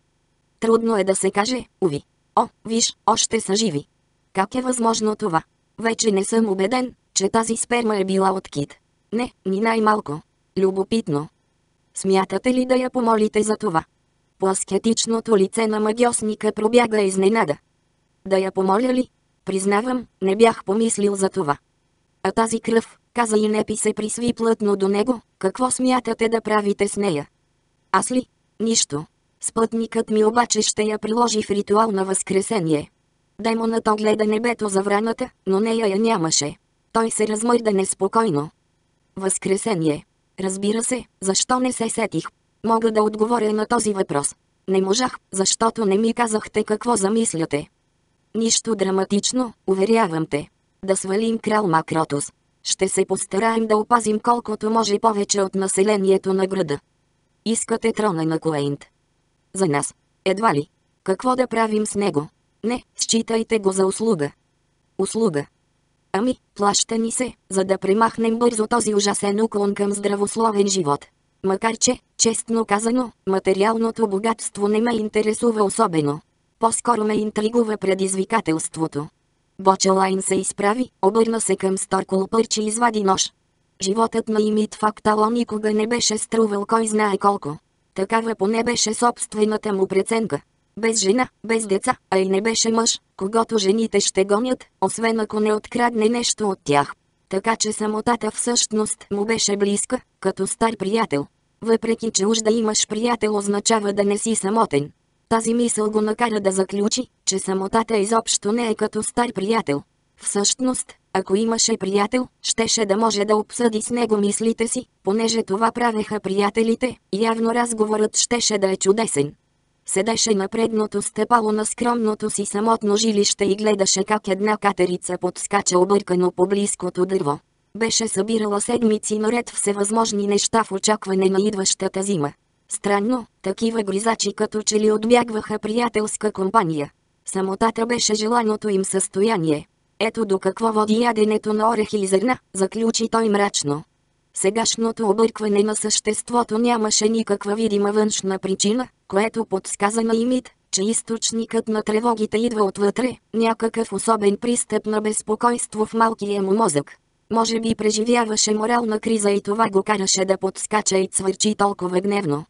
Трудно е да се каже, уви. О, виж, още са живи. Как е възможно това? Вече не съм убеден, че тази сперма е била от кит. Не, ни най-малко. Любопитно. Смятате ли да я помолите за това? По аскетичното лице на магиосника пробяга изненада. Да я помоля ли? Признавам, не бях помислил за това. А тази кръв, каза и Непи се присви плътно до него, какво смятате да правите с нея? Аз ли? Нищо. Спътникът ми обаче ще я приложи в ритуал на възкресение. Демонът огледа небето за враната, но нея я нямаше. Той се размърда неспокойно. Възкресение. Разбира се, защо не се сетих? Мога да отговоря на този въпрос. Не можах, защото не ми казахте какво замисляте. Нищо драматично, уверявам те. Да свалим крал Макротус. Ще се постараем да опазим колкото може повече от населението на града. Искате трона на Куейнт. За нас. Едва ли. Какво да правим с него? Не, считайте го за услуга. Услуга. Ами, плаща ни се, за да премахнем бързо този ужасен уклон към здравословен живот. Макар че, честно казано, материалното богатство не ме интересува особено. По-скоро ме интригува предизвикателството. Бочелайн се изправи, обърна се към Сторкол Пърчи и извади нож. Животът на Имит Фактало никога не беше струвал кой знае колко. Такава поне беше собствената му преценка. Без жена, без деца, а и не беше мъж, когато жените ще гонят, освен ако не открадне нещо от тях. Така че самотата всъщност му беше близка, като стар приятел. Въпреки че уж да имаш приятел означава да не си самотен. Тази мисъл го накара да заключи, че самотата изобщо не е като стар приятел. Всъщност, ако имаше приятел, щеше да може да обсъди с него мислите си, понеже това правеха приятелите, явно разговорът щеше да е чудесен. Седеше на предното стъпало на скромното си самотно жилище и гледаше как една катерица подскача объркано по близкото дърво. Беше събирала седмици наред всевъзможни неща в очакване на идващата зима. Странно, такива гризачи като че ли отбягваха приятелска компания. Самотата беше желаното им състояние. Ето до какво води яденето на орехи и зърна, заключи той мрачно. Сегашното объркване на съществото нямаше никаква видима външна причина, което подсказа на имит, че източникът на тревогите идва отвътре, някакъв особен пристъп на безпокойство в малкия му мозък. Може би преживяваше морална криза и това го караше да подскача и цвърчи толкова гневно.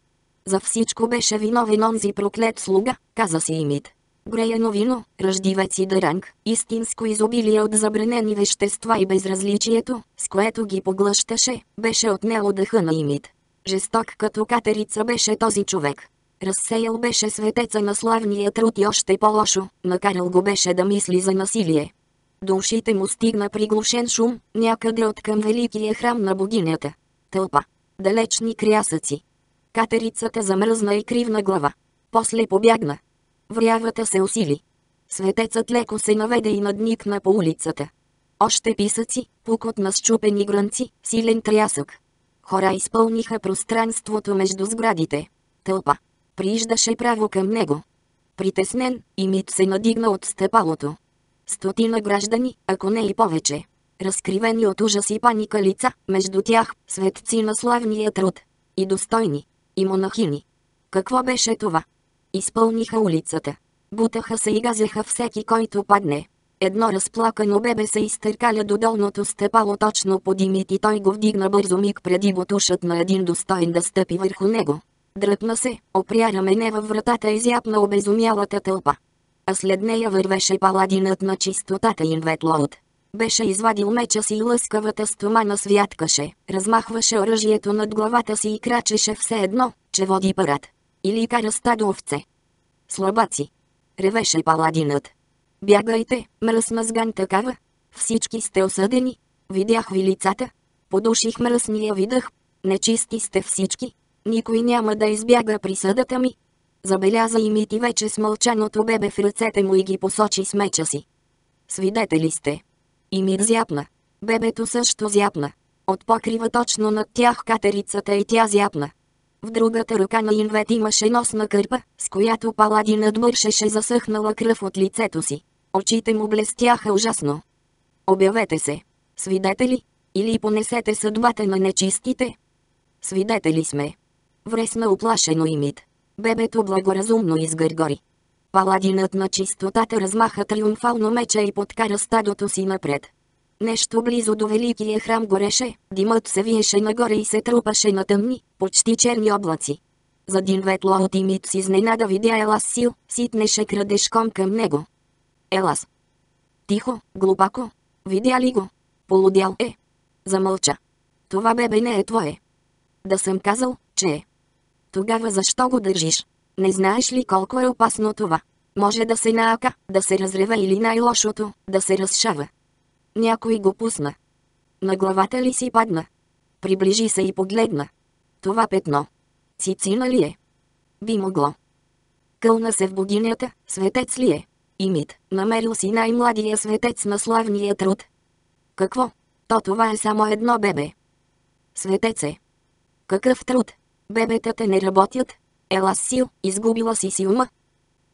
За всичко беше виновен онзи проклет слуга, каза си имит. Греяно вино, ръждивец и дъранг, истинско изобилие от забранени вещества и безразличието, с което ги поглъщаше, беше отнело дъха на имит. Жесток като катерица беше този човек. Разсеял беше светеца на славния труд и още по-лошо, накарал го беше да мисли за насилие. До ушите му стигна приглушен шум, някъде от към великия храм на богинята. Тълпа. Далечни крясъци. Катерицата замръзна и кривна глава. После побягна. Врявата се усили. Светецът леко се наведе и надникна по улицата. Още писъци, пукот на счупени грънци, силен трясък. Хора изпълниха пространството между сградите. Тълпа. Прииждаше право към него. Притеснен, и мит се надигна от стъпалото. Стотина граждани, ако не и повече. Разкривени от ужас и паника лица, между тях, светци на славния труд. И достойни. И монахини. Какво беше това? Изпълниха улицата. Бутаха се и газеха всеки, който падне. Едно разплакано бебе се изтъркаля до долното стъпало точно по димит и той го вдигна бързо миг преди бутушът на един достоен да стъпи върху него. Дръпна се, опря рамене във вратата и зяпна обезумялата тълпа. А след нея вървеше паладинът на чистотата Инветлоуд. Беше извадил меча си и лъскавата стомана святкаше, размахваше оръжието над главата си и крачеше все едно, че води парад. или кара стадо овце. Слабаци! Ревеше паладинът. Бягайте, мръсна сган такава. Всички сте осъдени. Видях ви лицата. Подуших мръсния видах. Нечисти сте всички. Никой няма да избяга присъдата ми. Забеляза и Мити вече с мълчаното бебе в ръцете му и ги посочи с меча си. Свидетели сте. И мир зяпна. Бебето също зяпна. От покрива точно над тях катерицата и тя зяпна. В другата ръка на Инвет имаше носна кърпа, с която паладинът мършеше засъхнала кръв от лицето си. Очите му блестяха ужасно. Обявете се. Свидетели? Или понесете съдбата на нечистите? Свидетели сме. Вресна оплашено имит. Бебето благоразумно изгъргори. Паладинът на чистотата размаха триумфално меча и подкара стадото си напред. Нещо близо до великия храм гореше, димът се виеше нагоре и се трупаше на тъмни, почти черни облаци. За един ветло от имит с изненада видя Елас Сил, ситнеше крадешком към него. Елас. Тихо, глупако. Видя ли го? Полудял е. Замълча. Това бебе не е твое. Да съм казал, че е. Тогава защо го държиш? Не знаеш ли колко е опасно това? Може да се наака, да се разрева или най-лошото, да се разшава. Някой го пусна. На главата ли си падна? Приближи се и погледна. Това петно. Цицина ли е? Би могло. Кълна се в богинята, светец ли е? Имит, намерил си най-младия светец на славния труд. Какво? То това е само едно бебе. Светец е. Какъв труд? Бебетата не работят. Ела сил, изгубила си си ума.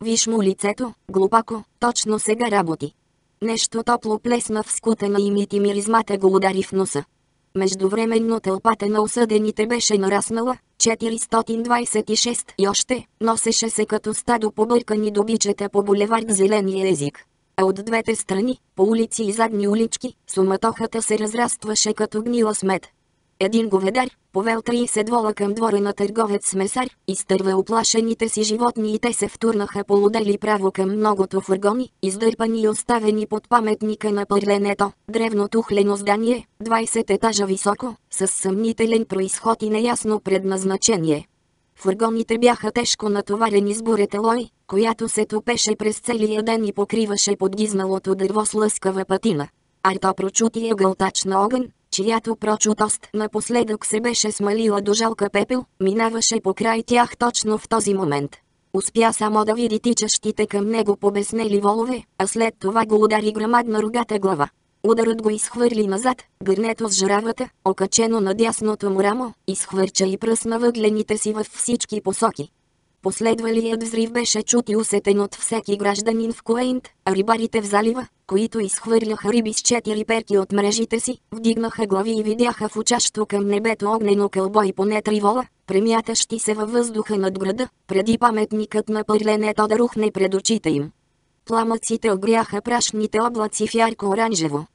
Виж му лицето, глупако, точно сега работи. Нещо топло плесна в скутена и мити миризмата го удари в носа. Междувременно тълпата на осъдените беше нараснала, 426 и още, носеше се като стадо побъркани добичета по булевард зеления език. А от двете страни, по улици и задни улички, суматохата се разрастваше като гнила смет. Един говедар, повел 30 вола към двора на търговец месар, изтърва оплашените си животни и те се втурнаха полудели право към многото фургони, издърпани и оставени под паметника на пърленето, древно тухлено здание, 20 етажа високо, с съмнителен происход и неясно предназначение. Фургоните бяха тежко натоварени с буретелой, която се топеше през целия ден и покриваше подгизналото дърво с лъскава патина. Арто прочутия гълтач на огън, чиято прочутост напоследък се беше смалила до жалка пепел, минаваше покрай тях точно в този момент. Успя само да види тичащите към него побеснели волове, а след това го удари грамадна рогата глава. Ударът го изхвърли назад, гърнето с жравата, окачено на дясното му рамо, изхвърча и пръсна въглените си във всички посоки. Последвалият взрив беше чут и усетен от всеки гражданин в Куейнт, а рибарите в залива, които изхвърляха риби с четири перки от мрежите си, вдигнаха глави и видяха в учащо към небето огнено кълбо и поне три вола, премятащи се във въздуха над града, преди паметникът на пърленето да рухне пред очите им. Пламъците огряха прашните облаци в ярко-оранжево.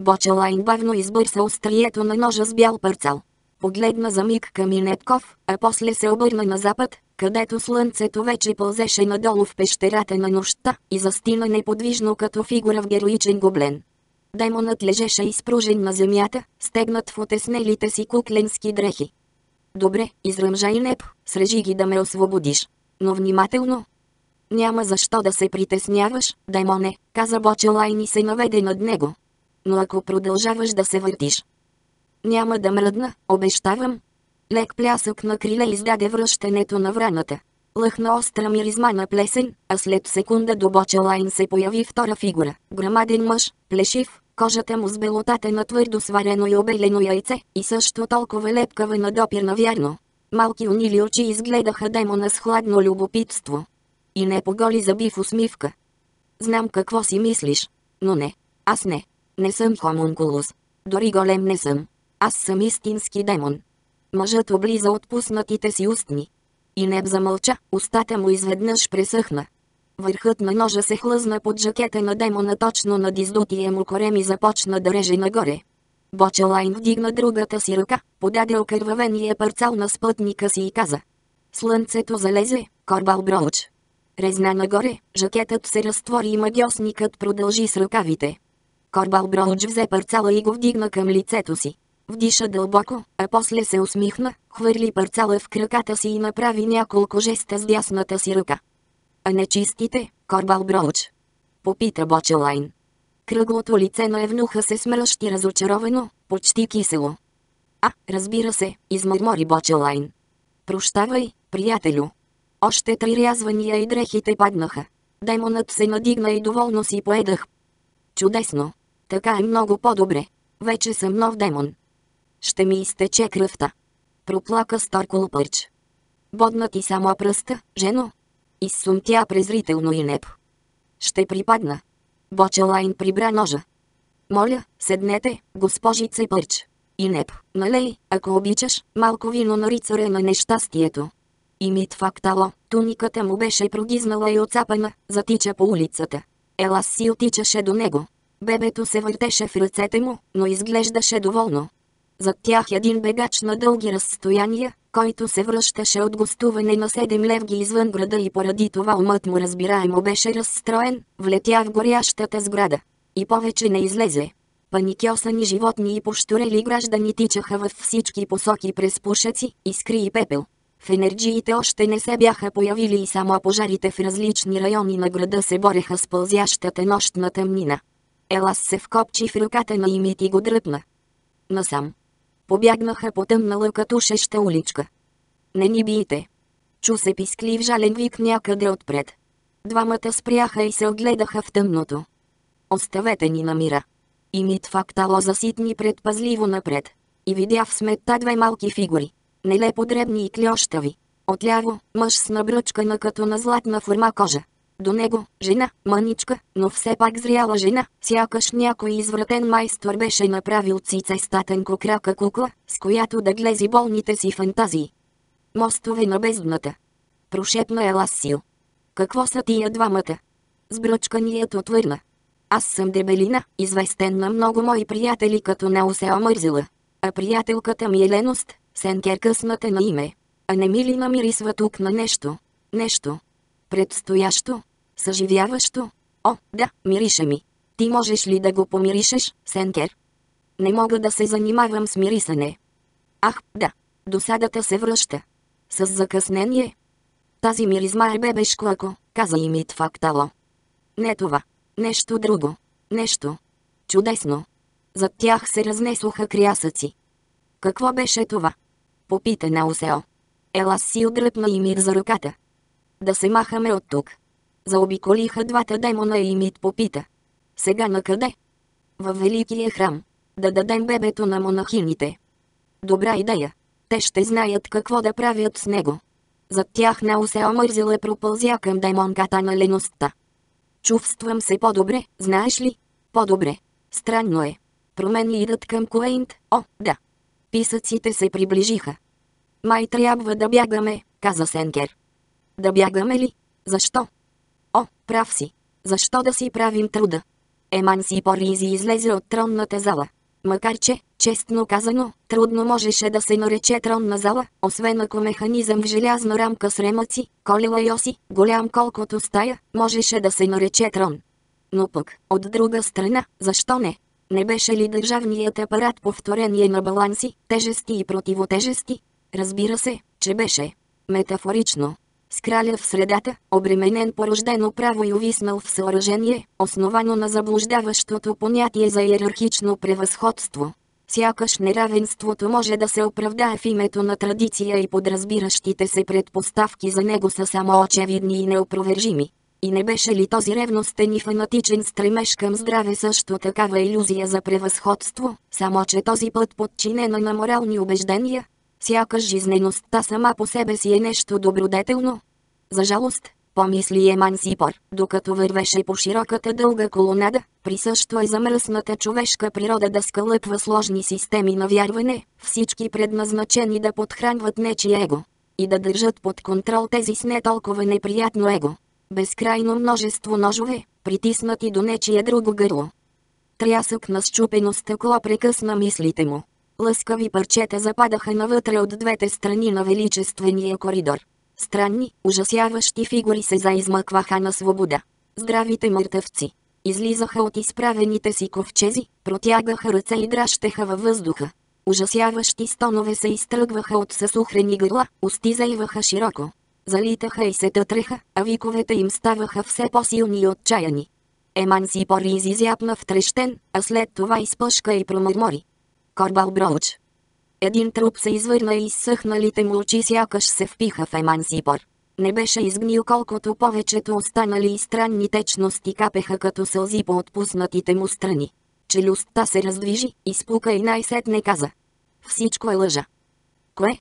Бочелайн бавно избърса острието на ножа с бял парцал. Погледна за миг към Инетков, а после се обърна на запад, където слънцето вече пълзеше надолу в пещерата на нощта и застина неподвижно като фигура в героичен гоблен. Демонът лежеше изпружен на земята, стегнат в отеснелите си кукленски дрехи. Добре, изръмжай неб, срежи ги да ме освободиш. Но внимателно. Няма защо да се притесняваш, демоне, каза Бочелайн и се наведе над него. Но ако продължаваш да се въртиш, няма да мръдна, обещавам. Лек плясък на криле издаде връщането на враната. Лъхна остра миризма на плесен, а след секунда до Бочелайн се появи втора фигура. Грамаден мъж, плешив, кожата му с белотата на твърдо сварено и обелено яйце, и също толкова лепкава на допир навярно. Малки унили очи изгледаха демона с хладно любопитство. И не поголи зъби в усмивка. Знам какво си мислиш, но не, аз не. Не съм хомункулус. Дори голем не съм. Аз съм истински демон. Мъжът облиза отпуснатите си устни. И неб замълча, устата му изведнъж пресъхна. Върхът на ножа се хлъзна под жакета на демона точно над издутия му корем и започна да реже нагоре. Бочелайн вдигна другата си ръка, подаде окървавения парцал на спътника си и каза. Слънцето залезе, Корбал Броуч. Резна нагоре, жакетът се разтвори и магиосникът продължи с ръкавите. Корбал Броуч взе парцала и го вдигна към лицето си. Вдиша дълбоко, а после се усмихна, хвърли парцала в краката си и направи няколко жеста с дясната си ръка. А не чистите, Корбал Броуч? Попита Бочелайн. Кръглото лице на евнуха се смръщи разочаровано, почти кисело. А, разбира се, измърмори Бочелайн. Прощавай, приятелю. Още три рязвания и дрехите паднаха. Демонът се надигна и доволно си поедах. Чудесно. Така е много по-добре. Вече съм нов демон. Ще ми изтече кръвта. Проплака Сторкол Пърч. Бодна ти само пръста, жено. Изсумтя презрително и неб. Ще припадна. Бочелайн прибра ножа. Моля, седнете, госпожице Пърч. И неб, налей, ако обичаш, малко вино на рицаря на нещастието. И мит фактало, туниката му беше прогизнала и отцапана, затича по улицата. Елас си отичаше до него. Бебето се въртеше в ръцете му, но изглеждаше доволно. Зад тях един бегач на дълги разстояния, който се връщаше от гостуване на седем левги извън града и поради това умът му разбираемо беше разстроен, влетя в горящата сграда. И повече не излезе. Паникьосани животни и пощурели граждани тичаха във всички посоки през пушеци, искри и пепел. В енергиите още не се бяха появили и само пожарите в различни райони на града се бореха с пълзящата нощна тъмнина. Елас се вкопчи в ръката на имит и го дръпна. Насам. Побягнаха по тъмнала катушеща уличка. Не ни биете. Чу се писклив жален вик някъде отпред. Двамата спряха и се огледаха в тъмното. Оставете ни на мира. И мит фактало заситни предпазливо напред. И видя в сметта две малки фигури. Нелепо дребни и клющави. Отляво, мъж с набръчкана като на златна форма кожа. До него, жена, мъничка, но все пак зряла жена, сякаш някой извратен майстор беше направил цицестатен кокрака кукла, с която да глези болните си фантазии. Мостове на бездната. Прошепна Еласил. Какво са тия двамата? Сбръчканият отвърна. Аз съм дебелина, известен на много мои приятели като не се омързила. А приятелката ми е леност, Сенкер късната на име. А не ми ли намирисва тук на нещо? Нещо. Предстоящо? Съживяващо? О, да, мирише ми. Ти можеш ли да го помиришеш, Сенкер? Не мога да се занимавам с мирисане. Ах, да. Досадата се връща. С закъснение. Тази миризма е бебешко ако, каза и Мит Фактало. Не това. Нещо друго. Нещо. Чудесно. Зад тях се разнесоха крясъци. Какво беше това? Попита Наусео. Ела си отдръпна и мир за ръката. Да се махаме от тук. Заобиколиха двата демона и Мит попита. Сега на къде? Във Великия храм. Да дадем бебето на монахините. Добра идея. Те ще знаят какво да правят с него. Зад тях Нао се омързила пропълзя към демонката на леността. Чувствам се по-добре, знаеш ли? По-добре. Странно е. Промени идат към Куейнт, о, да. Писъците се приближиха. Май трябва да бягаме, каза Сенкер. Да бягаме ли? Защо? О, прав си. Защо да си правим труда? Еман си Поризи излезе от тронната зала. Макар че, честно казано, трудно можеше да се нарече тронна зала, освен ако механизъм в желязна рамка с ремъци, колела и оси, голям колкото стая, можеше да се нарече трон. Но пък, от друга страна, защо не? Не беше ли държавният апарат повторение на баланси, тежести и противотежести? Разбира се, че беше. Метафорично. С краля в средата, обременен порождено право и увиснал в съоръжение, основано на заблуждаващото понятие за иерархично превъзходство. Сякаш неравенството може да се оправдае в името на традиция и подразбиращите се предпоставки за него са само очевидни и неопровержими. И не беше ли този ревностен и фанатичен стремеж към здраве също такава иллюзия за превъзходство, само че този път подчинена на морални убеждения? Сякаш жизнеността сама по себе си е нещо добродетелно. За жалост, помисли Еман Сипор, докато вървеше по широката дълга колонада, присъщо е замръсната човешка природа да скълъпва сложни системи на вярване, всички предназначени да подхранват нечи его. И да държат под контрол тези с не толкова неприятно его. Безкрайно множество ножове, притиснати до нечие друго гърло. Трясък на счупено стъкло прекъсна мислите му. Лъскави парчета западаха навътре от двете страни на величествения коридор. Странни, ужасяващи фигури се заизмъкваха на свобода. Здравите мъртъвци. Излизаха от изправените си ковчези, протягаха ръце и дращеха във въздуха. Ужасяващи стонове се изтръгваха от съсухрени гърла, усти заиваха широко. Залитаха и се тътреха, а виковете им ставаха все по-силни и отчаяни. Еман си пори изизяпна втрещен, а след това изпъшка и промърмори. Корбал Броуч. Един труп се извърна и изсъхналите му очи сякаш се впиха в Еман Сипор. Не беше изгнил колкото повечето останали и странни течности капеха като сълзи по отпуснатите му страни. Челюстта се раздвижи, изпука и най-сетне каза. Всичко е лъжа. Кое?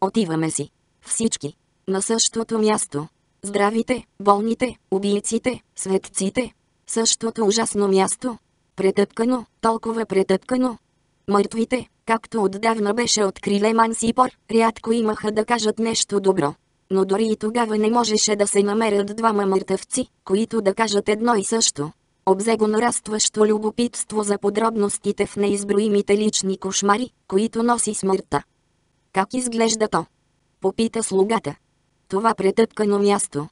Отиваме си. Всички. На същото място. Здравите, болните, убийците, светците. Същото ужасно място. Претъпкано, толкова претъпкано. Мъртвите, както отдавна беше откриле Мансипор, рядко имаха да кажат нещо добро. Но дори и тогава не можеше да се намерят двама мъртъвци, които да кажат едно и също. Обзе го нарастващо любопитство за подробностите в неизброимите лични кошмари, които носи смъртта. Как изглежда то? Попита слугата. Това претъпкано място.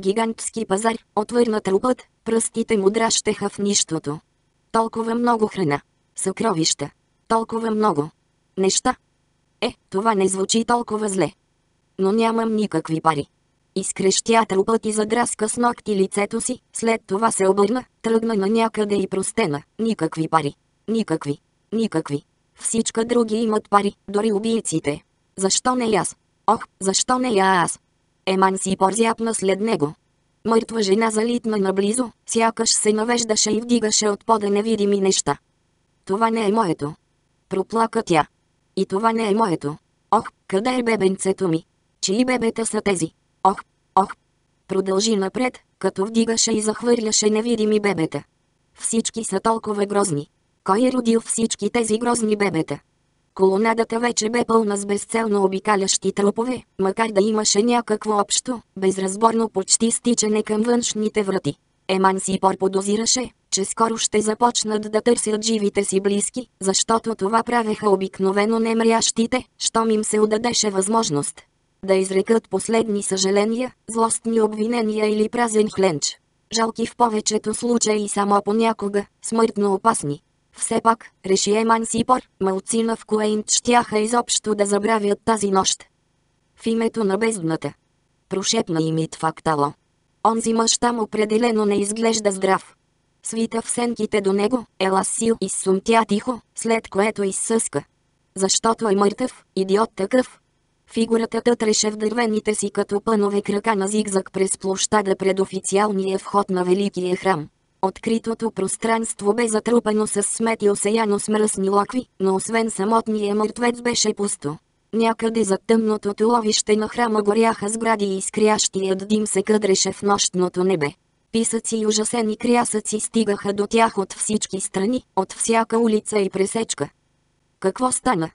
Гигантски пазар, отвърна трупът, пръстите му дращеха в нищото. Толкова много храна. Съкровища. Толкова много. Неща. Е, това не звучи толкова зле. Но нямам никакви пари. Изкрещя трупът и задраска с ногти лицето си, след това се обърна, тръгна на някъде и простена. Никакви пари. Никакви. Никакви. Всичка други имат пари, дори убийците. Защо не аз? Ох, защо не я аз? Еман си порзяпна след него. Мъртва жена залитна наблизо, сякаш се навеждаше и вдигаше от пода невидими неща. Това не е моето. Проплака тя. И това не е моето. Ох, къде е бебенцето ми? Чии бебета са тези? Ох, ох. Продължи напред, като вдигаше и захвърляше невидими бебета. Всички са толкова грозни. Кой е родил всички тези грозни бебета? Колонадата вече бе пълна с безцелно обикалящи трупове, макар да имаше някакво общо, безразборно почти стичане към външните врати. Еман си подозираше, че скоро ще започнат да търсят живите си близки, защото това правеха обикновено немрящите, щом им се удадеше възможност. Да изрекат последни съжаления, злостни обвинения или празен хленч. Жалки в повечето случаи само понякога, смъртно опасни. Все пак, реши Еман Сипор, малцина в Куейнт щяха изобщо да забравят тази нощ. В името на бездната. Прошепна и Мит Фактало. Онзи мъж там определено не изглежда здрав. Свита в сенките до него, ела сил и сумтя тихо, след което изсъска. Защото е мъртъв, идиот такъв. Фигурата тътреше в дървените си като пънове крака на зигзаг през площада пред официалния вход на Великия храм. Откритото пространство бе затрупано с смети осеяно с мръсни лакви, но освен самотния мъртвец беше пусто. Някъде за тъмното ловище на храма горяха сгради и изкрящият дим се къдреше в нощното небе. Писъци и ужасени крясъци стигаха до тях от всички страни, от всяка улица и пресечка. Какво стана?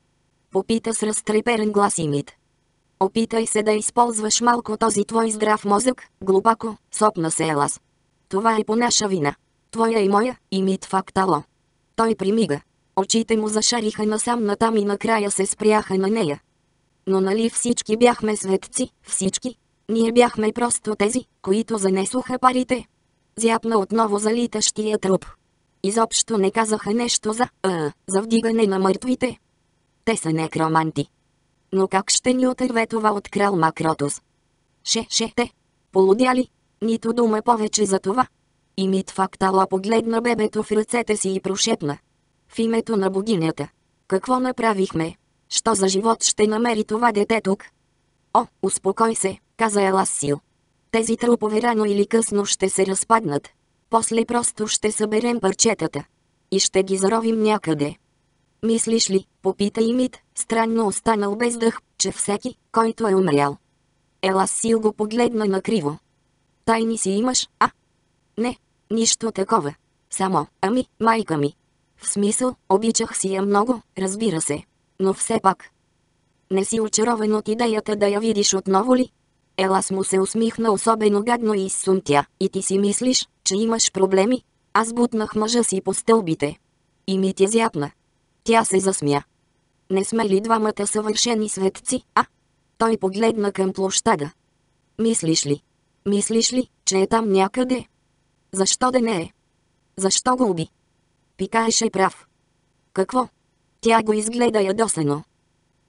Попита с разтреперен глас Имит. Опитай се да използваш малко този твой здрав мозък, глупако, сопна се Елас. Това е по наша вина. Твоя и моя, и мит фактало. Той примига. Очите му зашариха насам натам и накрая се спряха на нея. Но нали всички бяхме светци, всички? Ние бяхме просто тези, които занесоха парите. Зяпна отново залитащия труп. Изобщо не казаха нещо за, а, за вдигане на мъртвите. Те са некроманти. Но как ще ни отърве това от крал Макротус? Ше, ше, те. Полудяли, нито дума повече за това. И Мит Фактала погледна бебето в ръцете си и прошепна. В името на богинята. Какво направихме? Що за живот ще намери това дете тук? О, успокой се, каза Еласил. Тези трупове рано или късно ще се разпаднат. После просто ще съберем парчетата. И ще ги заровим някъде. Мислиш ли, попита и странно останал без дъх, че всеки, който е умрял. Еласил го погледна накриво. Тайни си имаш, а? Не, нищо такова. Само, ами, майка ми. В смисъл, обичах си я много, разбира се. Но все пак. Не си очарован от идеята да я видиш отново ли? Елас му се усмихна особено гадно и изсумтя. И ти си мислиш, че имаш проблеми? Аз бутнах мъжа си по стълбите. И ми тя зяпна. Тя се засмя. Не сме ли двамата съвършени светци, а? Той погледна към площада. Мислиш ли, Мислиш ли, че е там някъде? Защо да не е? Защо го уби? Пикаеше прав. Какво? Тя го изгледа ядосано.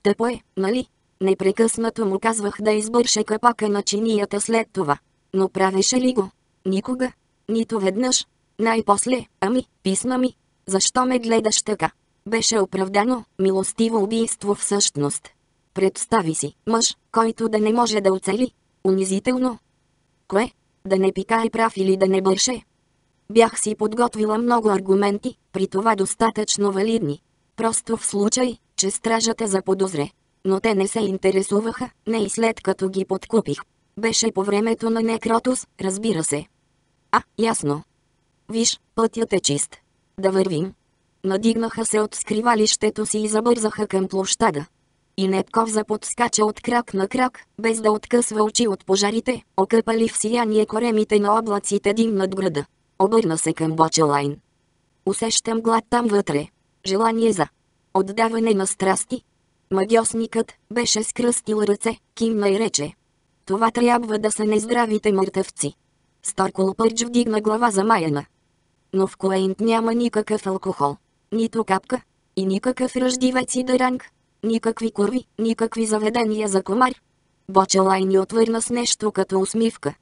Тъпо е, нали? Непрекъснато му казвах да избърше капака на чинията след това. Но правеше ли го? Никога. Нито веднъж. Най-после, ами, писма ми. Защо ме гледаш така? Беше оправдано, милостиво убийство в същност. Представи си, мъж, който да не може да оцели. Унизително. Кое? Да не пикае прав или да не бърше? Бях си подготвила много аргументи, при това достатъчно валидни. Просто в случай, че стражата заподозре. Но те не се интересуваха, не и след като ги подкупих. Беше по времето на Некротус, разбира се. А, ясно. Виж, пътят е чист. Да вървим. Надигнаха се от скривалището си и забързаха към площада. И Непков заподскача от крак на крак, без да откъсва очи от пожарите, окъпали в сияние коремите на облаците дим над града. Обърна се към Бочелайн. Усещам глад там вътре. Желание за отдаване на страсти. Магиосникът беше скръстил ръце, кимна и рече. Това трябва да са нездравите мъртъвци. Старкол Пърч вдигна глава за Майена. Но в Куейнт няма никакъв алкохол. Нито капка. И никакъв ръждивец и даранг. Никакви курви, никакви заведения за комар. Бочелай ни отвърна с нещо като усмивка.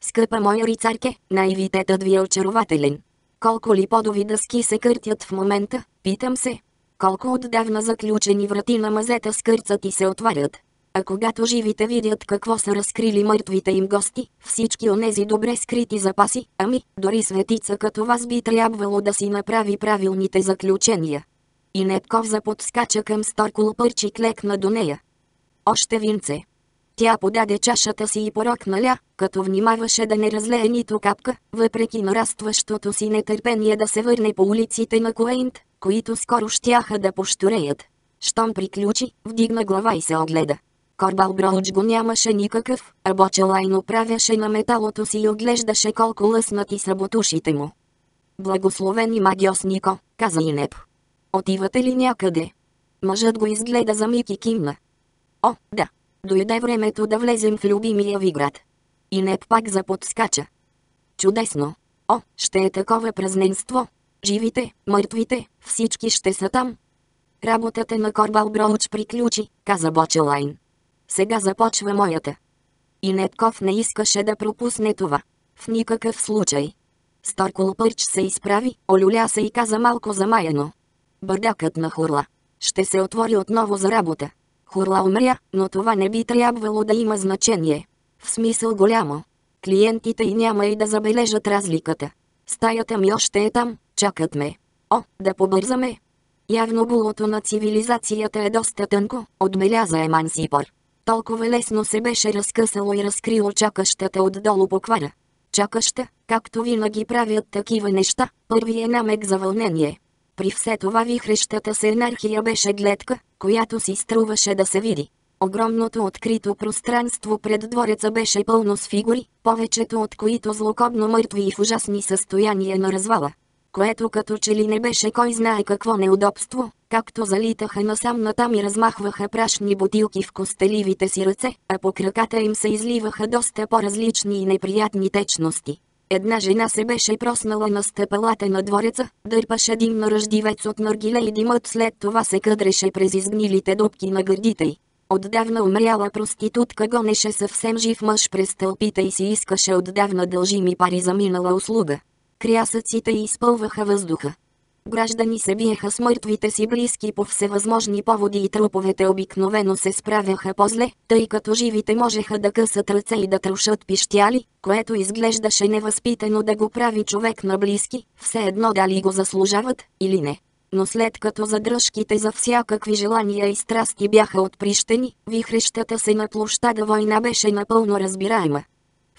Скъпа моя рицарке, наивитетът ви е очарователен. Колко ли подови дъски се къртят в момента, питам се. Колко отдавна заключени врати на мазета скърцат и се отварят. А когато живите видят какво са разкрили мъртвите им гости, всички онези добре скрити запаси, ами, дори светица като вас би трябвало да си направи правилните заключения. И Непков заподскача към Сторкол пърчи клекна до нея. Още винце. Тя подаде чашата си и порокналя, като внимаваше да не разлее нито капка, въпреки нарастващото си нетърпение да се върне по улиците на Куейнт, които скоро щяха да поштореят. Щом приключи, вдигна глава и се огледа. Корбал Броуч го нямаше никакъв, а Бочелайн правяше на металото си и оглеждаше колко лъснати са бутушите му. Благословени магиос Нико, каза Инеп. Отивате ли някъде? Мъжът го изгледа за миг и кимна. О, да. Дойде времето да влезем в любимия ви град. Инеп пак заподскача. Чудесно. О, ще е такова празненство. Живите, мъртвите, всички ще са там. Работата на Корбал Броуч приключи, каза Бочелайн. Сега започва моята. И Нетков не искаше да пропусне това. В никакъв случай. Старкол Пърч се изправи, олюля се и каза малко замаяно. Бърдакът на Хурла. Ще се отвори отново за работа. Хурла умря, но това не би трябвало да има значение. В смисъл голямо. Клиентите и няма и да забележат разликата. Стаята ми още е там, чакат ме. О, да побързаме. Явно булото на цивилизацията е доста тънко, отбеляза Емансипор. Толкова лесно се беше разкъсало и разкрило чакащата отдолу поквара. Чакаща, както винаги правят такива неща, първи е намек за вълнение. При все това вихрещата се енархия беше гледка, която си струваше да се види. Огромното открито пространство пред двореца беше пълно с фигури, повечето от които злокобно мъртви и в ужасни състояния на развала което като че ли не беше кой знае какво неудобство, както залитаха насам натам и размахваха прашни бутилки в костеливите си ръце, а по краката им се изливаха доста по-различни и неприятни течности. Една жена се беше проснала на стъпалата на двореца, дърпаше димно ръждивец от наргиле и димът след това се къдреше през изгнилите дупки на гърдите й. Отдавна умряла проститутка гонеше съвсем жив мъж през тълпите и си искаше отдавна дължими пари за минала услуга. Крясъците изпълваха въздуха. Граждани се биеха с мъртвите си близки по всевъзможни поводи и труповете обикновено се справяха по-зле, тъй като живите можеха да късат ръце и да трушат пищяли, което изглеждаше невъзпитано да го прави човек на близки, все едно дали го заслужават или не. Но след като задръжките за всякакви желания и страсти бяха отприщени, вихрещата се на площада война беше напълно разбираема.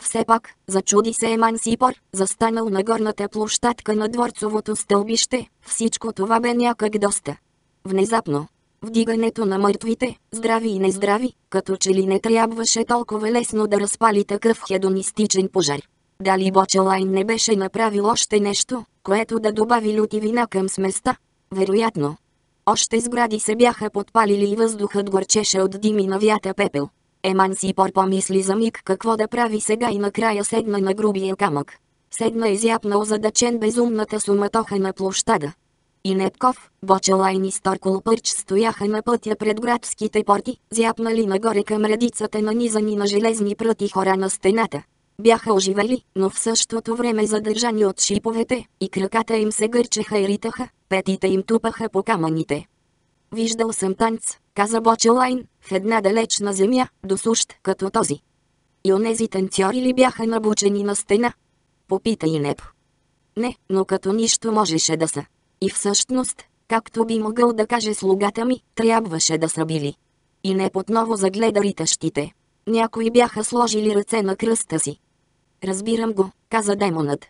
Все пак, зачуди се Емансипор, застанал на горната площадка на дворцовото стълбище, всичко това бе някак доста. Внезапно, вдигането на мъртвите, здрави и нездрави, като че ли не трябваше толкова лесно да разпали такъв хедонистичен пожар. Дали Бочелайн не беше направил още нещо, което да добави люти вина към сместа? Вероятно. Още сгради се бяха подпалили и въздухът горчеше от дими на вята пепел. Емансипор помисли за миг какво да прави сега и накрая седна на грубия камък. Седна изяпна озадачен безумната суматоха на площада. И Непков, Бочелайн и Сторкол Пърч стояха на пътя пред градските порти, зяпнали нагоре към редицата нанизани на железни пръти хора на стената. Бяха оживели, но в същото време задържани от шиповете, и краката им се гърчеха и ритаха, петите им тупаха по камъните. Виждал съм танц, каза Бочелайн, в една далечна земя, досущ като този. И онези танцори ли бяха набучени на стена? Попита и Неп. Не, но като нищо можеше да са. И всъщност, както би могъл да каже слугата ми, трябваше да са били. И не отново загледа ритащите. Някои бяха сложили ръце на кръста си. Разбирам го, каза демонът.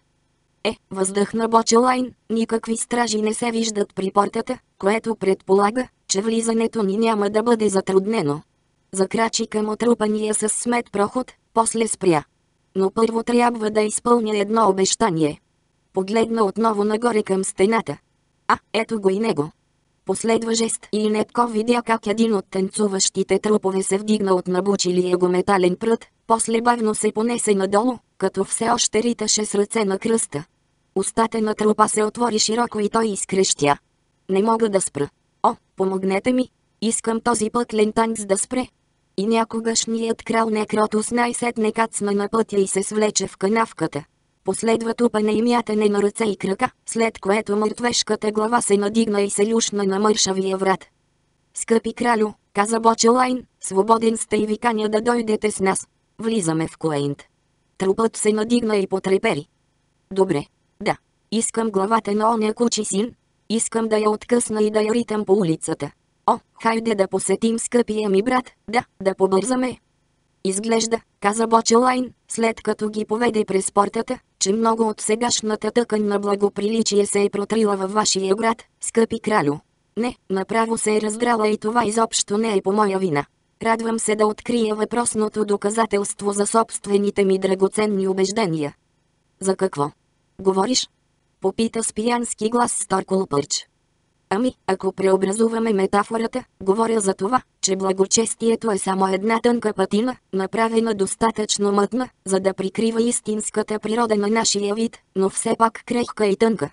Е, въздъхна Бочелайн, никакви стражи не се виждат при портата, което предполага, че влизането ни няма да бъде затруднено. Закрачи към отрупания с смет проход, после спря. Но първо трябва да изпълня едно обещание. Погледна отново нагоре към стената. А, ето го и него. Последва жест и Непко видя как един от танцуващите трупове се вдигна от набучилия го метален прът, после бавно се понесе надолу, като все още риташе с ръце на кръста. Устата на трупа се отвори широко и той изкрещя. Не мога да спра. Помогнете ми. Искам този пъклен танц да спре. И някогашният крал Некротус най-сетне кацна на пътя и се свлече в канавката. Последва тупане и мятане на ръце и крака, след което мъртвешката глава се надигна и се люшна на мършавия врат. Скъпи кралю, каза Бочелайн, свободен сте и виканя да дойдете с нас. Влизаме в Куейнт. Трупът се надигна и потрепери. Добре. Да. Искам главата на оня кучи син. Искам да я откъсна и да я ритам по улицата. О, хайде да посетим скъпия ми брат, да, да побързаме. Изглежда, каза Бочелайн, след като ги поведе през портата, че много от сегашната тъкан на благоприличие се е протрила във вашия град, скъпи кралю. Не, направо се е раздрала и това изобщо не е по моя вина. Радвам се да открия въпросното доказателство за собствените ми драгоценни убеждения. За какво? Говориш? Попита с пиянски глас Сторкол Пърч. Ами, ако преобразуваме метафората, говоря за това, че благочестието е само една тънка пътина, направена достатъчно мътна, за да прикрива истинската природа на нашия вид, но все пак крехка и тънка.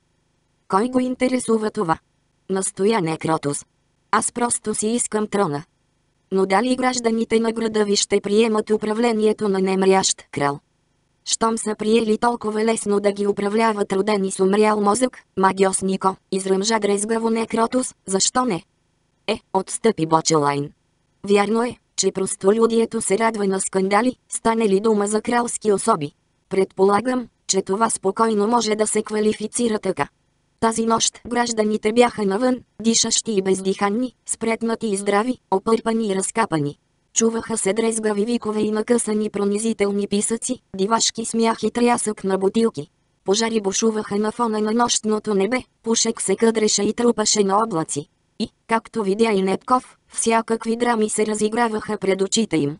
Кой го интересува това? Настоя Некротус. Аз просто си искам трона. Но дали гражданите на града ви ще приемат управлението на немрящ крал? Щом са приели толкова лесно да ги управляват родени с умрял мозък, магиос Нико, изръмжа дрезгаво Некротус, защо не? Е, отстъпи Бочелайн. Вярно е, че простолюдието се радва на скандали, стане ли дума за кралски особи. Предполагам, че това спокойно може да се квалифицира така. Тази нощ гражданите бяха навън, дишащи и бездиханни, спретнати и здрави, опърпани и разкапани. Чуваха се дрезгави викове и накъсани пронизителни писъци, дивашки смях и трясък на бутилки. Пожари бушуваха на фона на нощното небе, пушек се къдреше и трупаше на облаци. И, както видя и Непков, всякакви драми се разиграваха пред очите им.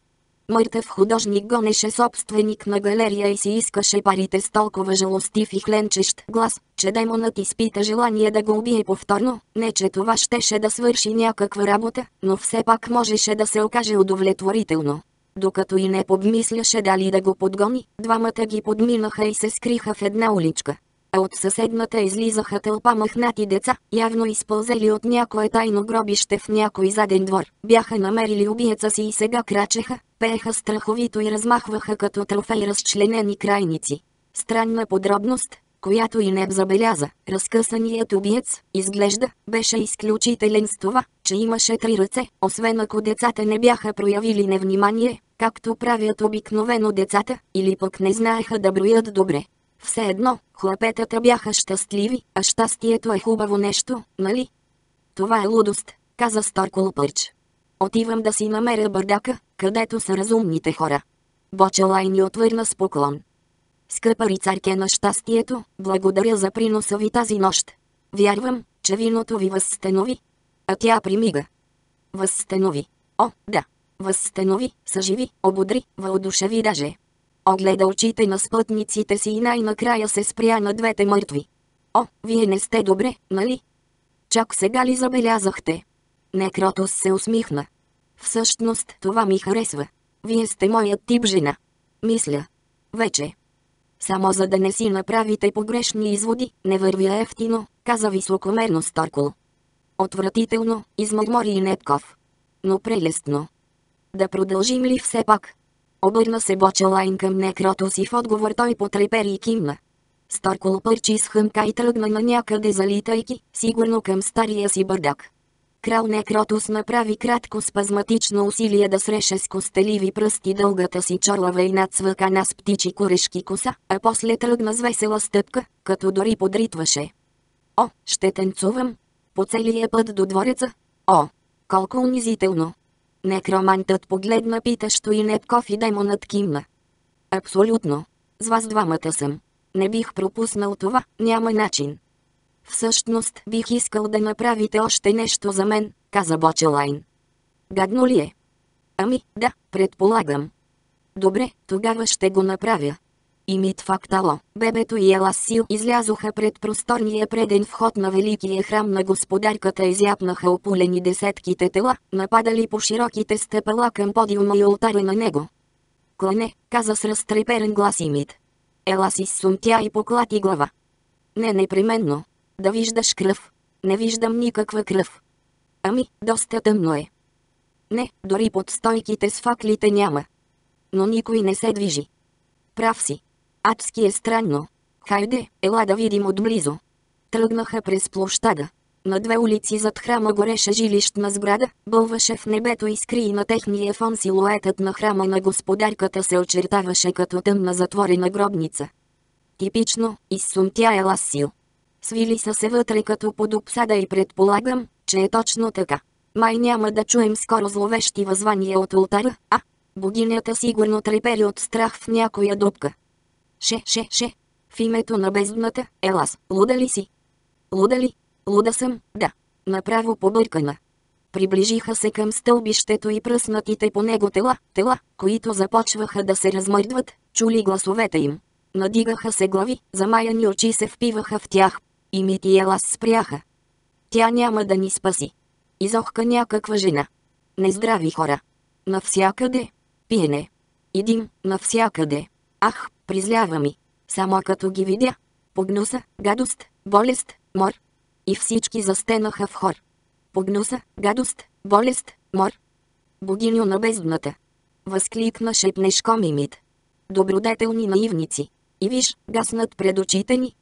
Мъртъв художник гонеше собственик на галерия и си искаше парите с толкова жалостив и хленчещ глас, че демонът изпита желание да го убие повторно, не че това щеше да свърши някаква работа, но все пак можеше да се окаже удовлетворително. Докато и не подмисляше дали да го подгони, двамата ги подминаха и се скриха в една уличка а от съседната излизаха тълпа махнати деца, явно изпълзели от някое тайно гробище в някой заден двор. Бяха намерили убиеца си и сега крачеха, пееха страховито и размахваха като трофей разчленени крайници. Странна подробност, която и не забеляза. Разкъсаният убиец, изглежда, беше изключителен с това, че имаше три ръце, освен ако децата не бяха проявили невнимание, както правят обикновено децата, или пък не знаеха да броят добре. Все едно, хлапетата бяха щастливи, а щастието е хубаво нещо, нали? Това е лудост, каза Старкол Пърч. Отивам да си намеря бърдака, където са разумните хора. Бочелай ни отвърна с поклон. Скъпа рицарке на щастието, благодаря за приноса ви тази нощ. Вярвам, че виното ви възстанови. А тя примига. Възстанови. О, да. Възстанови, съживи, ободри, въодушеви даже. Огледа очите на спътниците си и най-накрая се спря на двете мъртви. О, вие не сте добре, нали? Чак сега ли забелязахте? Некротос се усмихна. Всъщност това ми харесва. Вие сте моят тип жена. Мисля. Вече. Само за да не си направите погрешни изводи, не вървя ефтино, каза високомерно Сторкол. Отвратително, измърмори и Непков. Но прелестно. Да продължим ли все пак? Обърна се Бочелайн към некрото си в отговор той потрепери и кимна. Сторкол пърчи с хъмка и тръгна на някъде залитайки, сигурно към стария си бърдак. Крал Некротус направи кратко спазматично усилие да среше с костеливи пръсти дългата си чорлава и надцвъкана с птичи корешки коса, а после тръгна с весела стъпка, като дори подритваше. О, ще танцувам! По целия път до двореца? О, колко унизително! Некромантът погледна питащо и Непков и демонът кимна. Абсолютно. С вас двамата съм. Не бих пропуснал това, няма начин. Всъщност бих искал да направите още нещо за мен, каза Бочелайн. Гадно ли е? Ами, да, предполагам. Добре, тогава ще го направя. И Мит Фактало, бебето и Еласил излязоха пред просторния преден вход на великия храм на господарката и зяпнаха опулени десетките тела, нападали по широките стъпала към подиума и ултара на него. Клане, каза с разтреперен глас и Мит. Еласис сумтя и поклати глава. Не непременно, да виждаш кръв. Не виждам никаква кръв. Ами, доста тъмно е. Не, дори под стойките с факлите няма. Но никой не се движи. Прав си. Адски е странно. Хайде, ела да видим отблизо. Тръгнаха през площада. На две улици зад храма гореше жилищна сграда, бълваше в небето искри и на техния фон силуетът на храма на господарката се очертаваше като тъмна затворена гробница. Типично, изсумтя Еласил. Свили са се вътре като под обсада и предполагам, че е точно така. Май няма да чуем скоро зловещи възвания от ултара, а? Богинята сигурно трепери от страх в някоя дупка. Ше, ше, ше. В името на бездната, елас, луда ли си? Луда ли? Луда съм, да. Направо побъркана. Приближиха се към стълбището и пръснатите по него тела, тела, които започваха да се размърдват, чули гласовете им. Надигаха се глави, замаяни очи се впиваха в тях, и Елас спряха. Тя няма да ни спаси. Изохка някаква жена. Нездрави хора. Навсякъде. Пиене. И дим, навсякъде. Ах, призлява ми. Само като ги видя. Погнуса, гадост, болест, мор. И всички застенаха в хор. Погнуса, гадост, болест, мор. Богиню на бездната. Възкликна шепнешко мимит. Добродетелни наивници. И виж, гаснат пред очите ни,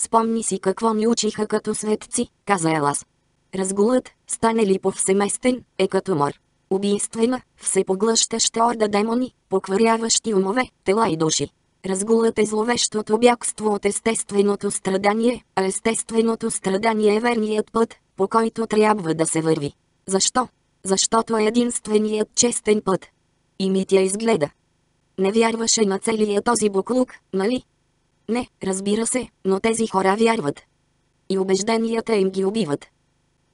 Спомни си какво ни учиха като светци, каза Елас. Разгулът, стане ли повсеместен, е като мор. Убийствена, всепоглъщаща орда демони, покваряващи умове, тела и души. Разгулът е зловещото бягство от естественото страдание, а естественото страдание е верният път, по който трябва да се върви. Защо? Защото е единственият честен път. И Митя изгледа. Не вярваше на целия този буклук, нали? Не, разбира се, но тези хора вярват. И убежденията им ги убиват.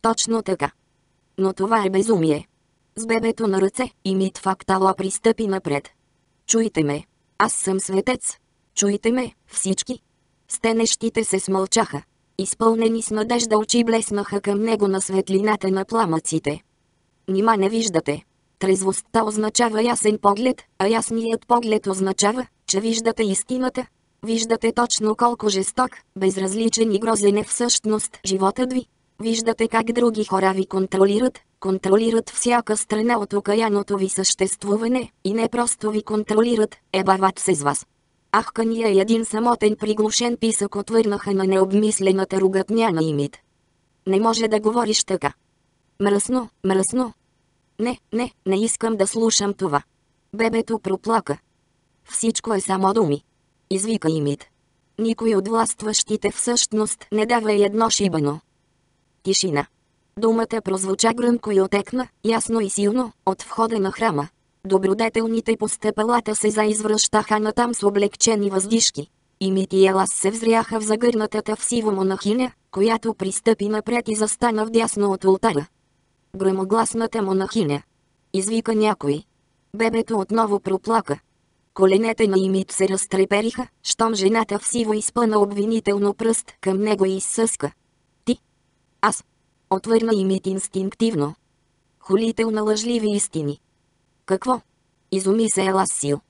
Точно така. Но това е безумие. С бебето на ръце и Мит Фактала пристъпи напред. Чуйте ме. Аз съм светец. Чуйте ме, всички. Стенещите се смълчаха. Изпълнени с надежда очи блеснаха към него на светлината на пламъците. Нима не виждате. Трезвостта означава ясен поглед, а ясният поглед означава, че виждате истината, Виждате точно колко жесток, безразличен и грозен е всъщност животът ви. Виждате как други хора ви контролират, контролират всяка страна от окаяното ви съществуване, и не просто ви контролират, ебават се с вас. Ахкания и един самотен приглушен писък отвърнаха на необмислената ругатня на имит. Не може да говориш така. Мръсно, мръсно. Не, не, не искам да слушам това. Бебето проплака. Всичко е само думи извика Имит. Никой от властващите всъщност не дава едно шибано. Тишина. Думата прозвуча гръмко и отекна, ясно и силно, от входа на храма. Добродетелните по стъпалата се заизвръщаха натам с облегчени въздишки. И Елас се взряха в загърнатата в сиво монахиня, която пристъпи напред и застана вдясно от ултара. Громогласната монахиня. Извика някой. Бебето отново проплака. Коленете на Имит се разтрепериха, щом жената в сиво изпъна обвинително пръст към него и изсъска. Ти? Аз. Отвърна Имит инстинктивно. Холител на лъжливи истини. Какво? Изуми се Еласил.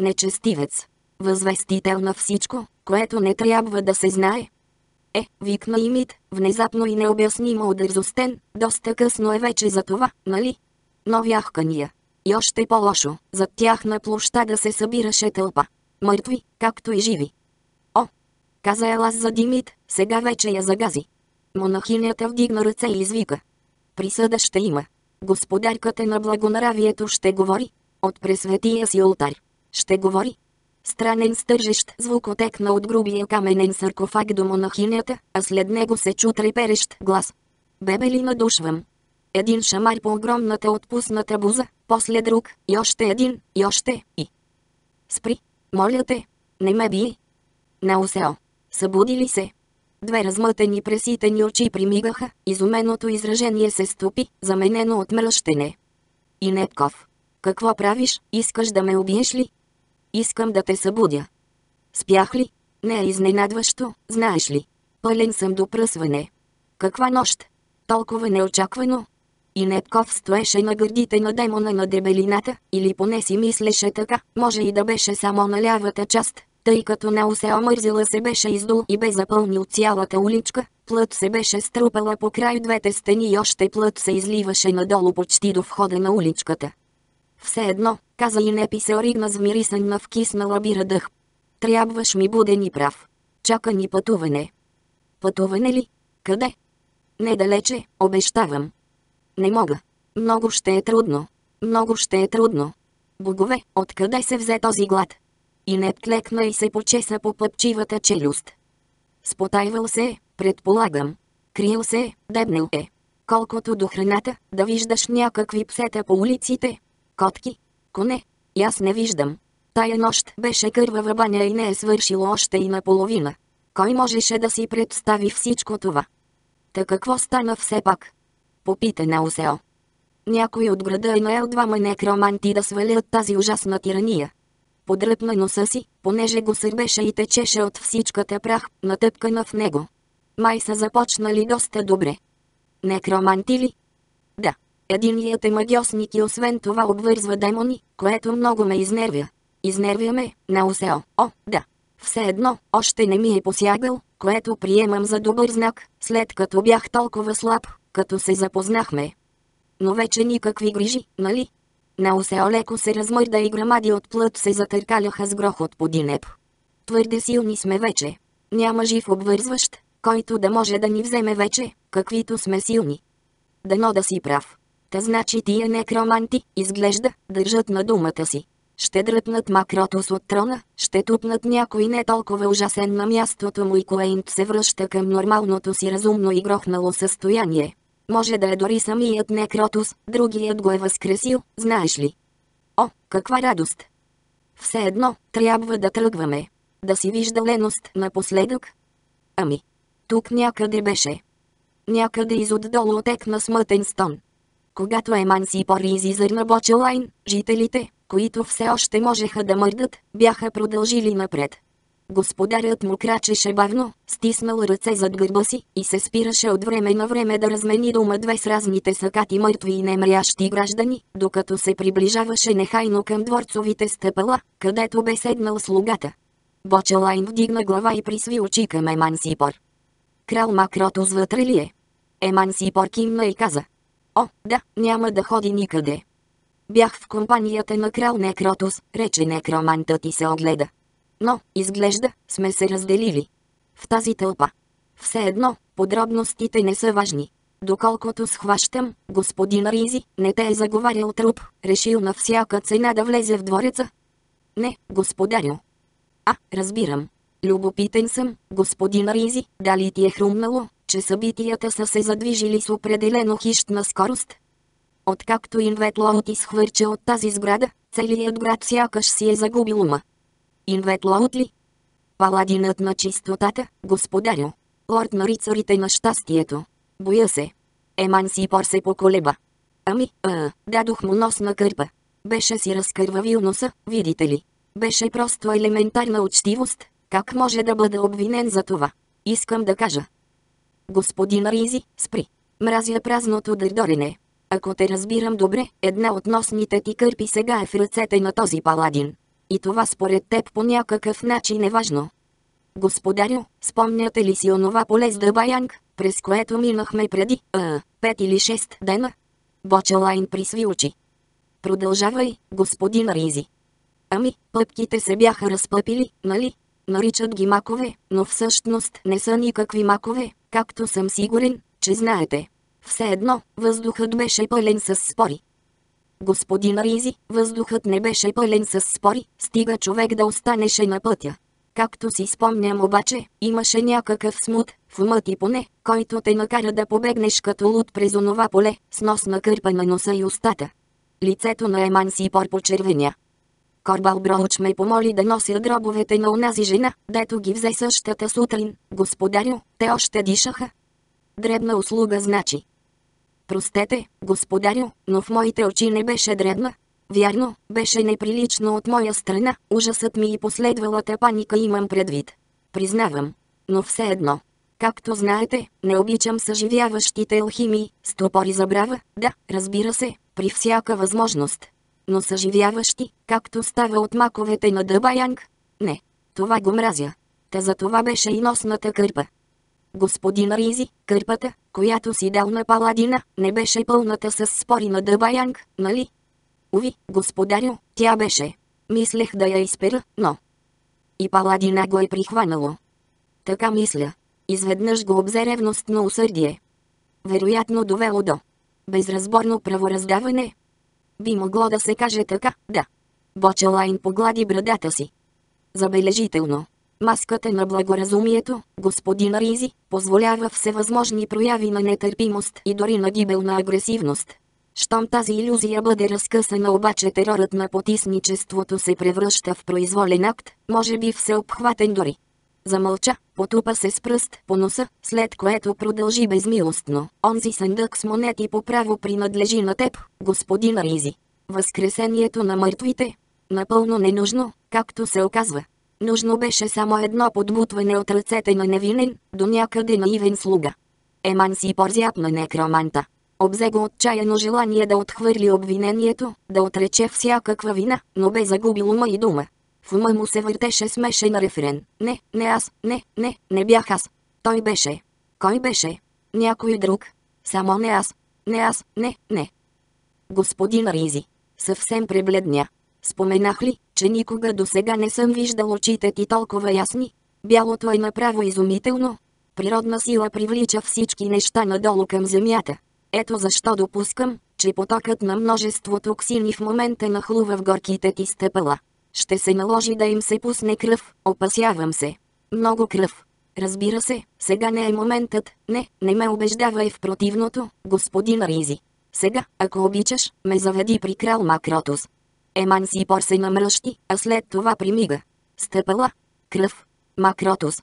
Нечестивец. Възвестител на всичко, което не трябва да се знае. Е, викна и Мит, внезапно и необяснимо удързостен, доста късно е вече за това, нали? Нови ахкания. И още по-лошо, зад тях на площада се събираше тълпа. Мъртви, както и живи. О! Каза Елас за Димит, сега вече я загази. Монахинята вдигна ръце и извика. Присъда ще има. Господарката на благонравието ще говори. От пресветия си ултар. Ще говори. Странен стържещ звук отекна от грубия каменен саркофаг до монахинята, а след него се чу треперещ глас. Бебе ли надушвам? Един шамар по огромната отпусната буза, после друг, и още един, и още, и... Спри, моля те, не ме бий. Наусео. Събуди ли се? Две размътени преситени очи примигаха, изуменото изражение се стопи, заменено от мръщене. И Непков. Какво правиш, искаш да ме убиеш ли? Искам да те събудя. Спях ли? Не е изненадващо, знаеш ли. Пълен съм до пръсване. Каква нощ? Толкова неочаквано. И Непков стоеше на гърдите на демона на дебелината, или поне си мислеше така, може и да беше само на лявата част, тъй като Нео се омързила се беше издул и бе запълнил цялата уличка, плът се беше струпала по край двете стени и още плът се изливаше надолу почти до входа на уличката. Все едно, каза и Непи се оригна с мирисен на вкиснала бира дъх. Трябваш ми буден и прав. Чака ни пътуване. Пътуване ли? Къде? Недалече, обещавам. Не мога. Много ще е трудно. Много ще е трудно. Богове, откъде се взе този глад? И не клекна и се почеса по пъпчивата челюст. Спотайвал се е, предполагам. Крил се е, дебнел е. Колкото до храната, да виждаш някакви псета по улиците. Котки, коне, и аз не виждам. Тая нощ беше кървава баня и не е свършило още и наполовина. Кой можеше да си представи всичко това? Та какво стана все пак? Попита Наусео. Някой от града е наел двама некроманти да свалят тази ужасна тирания. Подръпна носа си, понеже го сърбеше и течеше от всичката прах, натъпкана в него. Май са започнали доста добре. Некроманти ли? Да. Единият е магиосник и освен това обвързва демони, което много ме изнервя. Изнервя ме, Наусео. О, да. Все едно, още не ми е посягал, което приемам за добър знак, след като бях толкова слаб, като се запознахме. Но вече никакви грижи, нали? Наусео леко се размърда и грамади от плът се затъркаляха с грохот по Динеп. Твърде силни сме вече. Няма жив обвързващ, който да може да ни вземе вече, каквито сме силни. Дано да си прав. Та значи тия некроманти, изглежда, държат на думата си. Ще дръпнат макротос от трона, ще тупнат някой не толкова ужасен на мястото му и Коейнт се връща към нормалното си разумно и грохнало състояние. Може да е дори самият некротус, другият го е възкресил, знаеш ли? О, каква радост! Все едно, трябва да тръгваме. Да си вижда леност напоследък. Ами, тук някъде беше. Някъде изотдолу отекна смътен стон. Когато Емансипор изизърна Бочелайн, жителите, които все още можеха да мърдат, бяха продължили напред. Господарят му крачеше бавно, стиснал ръце зад гърба си и се спираше от време на време да размени дума две с разните сакати мъртви и немрящи граждани, докато се приближаваше нехайно към дворцовите стъпала, където бе седнал слугата. Бочелайн вдигна глава и присви очи към Емансипор. Крал Макротос вътре ли е? Емансипор кимна и каза. О, да, няма да ходи никъде. Бях в компанията на крал Некротус, рече некромантът и се огледа. Но, изглежда, сме се разделили. В тази тълпа. Все едно, подробностите не са важни. Доколкото схващам, господин Ризи не те е заговарял труп, решил на всяка цена да влезе в двореца. Не, господарю. А, разбирам. Любопитен съм, господин Ризи, дали ти е хрумнало, че събитията са се задвижили с определено хищна скорост? Откакто Инветлоут изхвърча от тази сграда, целият град сякаш си е загубил ума. Инветлоут ли? Паладинът на чистотата, господарю. Лорд на рицарите на щастието. Боя се. Емансипор се поколеба. Ами, а, дадох му носна кърпа. Беше си разкървавил носа, видите ли. Беше просто елементарна учтивост. Как може да бъда обвинен за това? Искам да кажа. Господин Ризи, спри. Мразя празното дърдорене. Ако те разбирам добре, една от носните ти кърпи сега е в ръцете на този паладин. И това според теб по някакъв начин е важно. Господарю, спомняте ли си онова поле с Дъбаянг, през което минахме преди, а, пет или шест дена? Бочелайн присви очи. Продължавай, господин Ризи. Ами, пъпките се бяха разпъпили, нали? Наричат ги макове, но всъщност не са никакви макове, както съм сигурен, че знаете. Все едно, въздухът беше пълен с спори. Господин Ризи, въздухът не беше пълен с спори, стига човек да останеше на пътя. Както си спомням обаче, имаше някакъв смут, в ума ти поне, който те накара да побегнеш като луд през онова поле, с нос на кърпа на носа и устата. Лицето на Еман си почервеня. Корбал Броуч ме помоли да нося дробовете на онази жена, дето ги взе същата сутрин. Господарю, те още дишаха. Дребна услуга значи. Простете, господарю, но в моите очи не беше дребна. Вярно, беше неприлично от моя страна, ужасът ми и последвалата паника имам предвид. Признавам. Но все едно. Както знаете, не обичам съживяващите алхимии, стопори забрава, да, разбира се, при всяка възможност. Но съживяващи, както става от маковете на Дъбаянг? Не, това го мразя. Та за това беше и носната кърпа. Господин Ризи, кърпата, която си дал на паладина, не беше пълната с спори на Дъбаянг, нали? Уви, господарю, тя беше. Мислех да я изпера, но... И паладина го е прихванало. Така мисля. Изведнъж го обзе ревностно усърдие. Вероятно довело до безразборно правораздаване. Би могло да се каже така, да. Бочелайн поглади брадата си. Забележително. Маската на благоразумието, господин Ризи, позволява всевъзможни прояви на нетърпимост и дори на гибелна агресивност. Щом тази иллюзия бъде разкъсана обаче терорът на потисничеството се превръща в произволен акт, може би всеобхватен дори. Замълча, потупа се с пръст по носа, след което продължи безмилостно. Онзи съндък с монети по право принадлежи на теб, господин Ризи. Възкресението на мъртвите? Напълно ненужно, както се оказва. Нужно беше само едно подбутване от ръцете на невинен, до някъде наивен слуга. Еман си порзяпна некроманта. Обзе го отчаяно желание да отхвърли обвинението, да отрече всякаква вина, но бе загубил ума и дума. В ума му се въртеше смешен референ. Не, не аз, не, не, не бях аз. Той беше. Кой беше? Някой друг. Само не аз. Не аз, не, не. Господин Ризи. Съвсем пребледня. Споменах ли, че никога до сега не съм виждал очите ти толкова ясни? Бялото е направо изумително. Природна сила привлича всички неща надолу към земята. Ето защо допускам, че потокът на множество токсини в момента нахлува в горките ти стъпала. Ще се наложи да им се пусне кръв, опасявам се. Много кръв. Разбира се, сега не е моментът, не, не ме убеждавай в противното, господин Ризи. Сега, ако обичаш, ме заведи при крал Макротус. Еман Сипор се намръщи, а след това примига. Стъпала. Кръв. Макротус.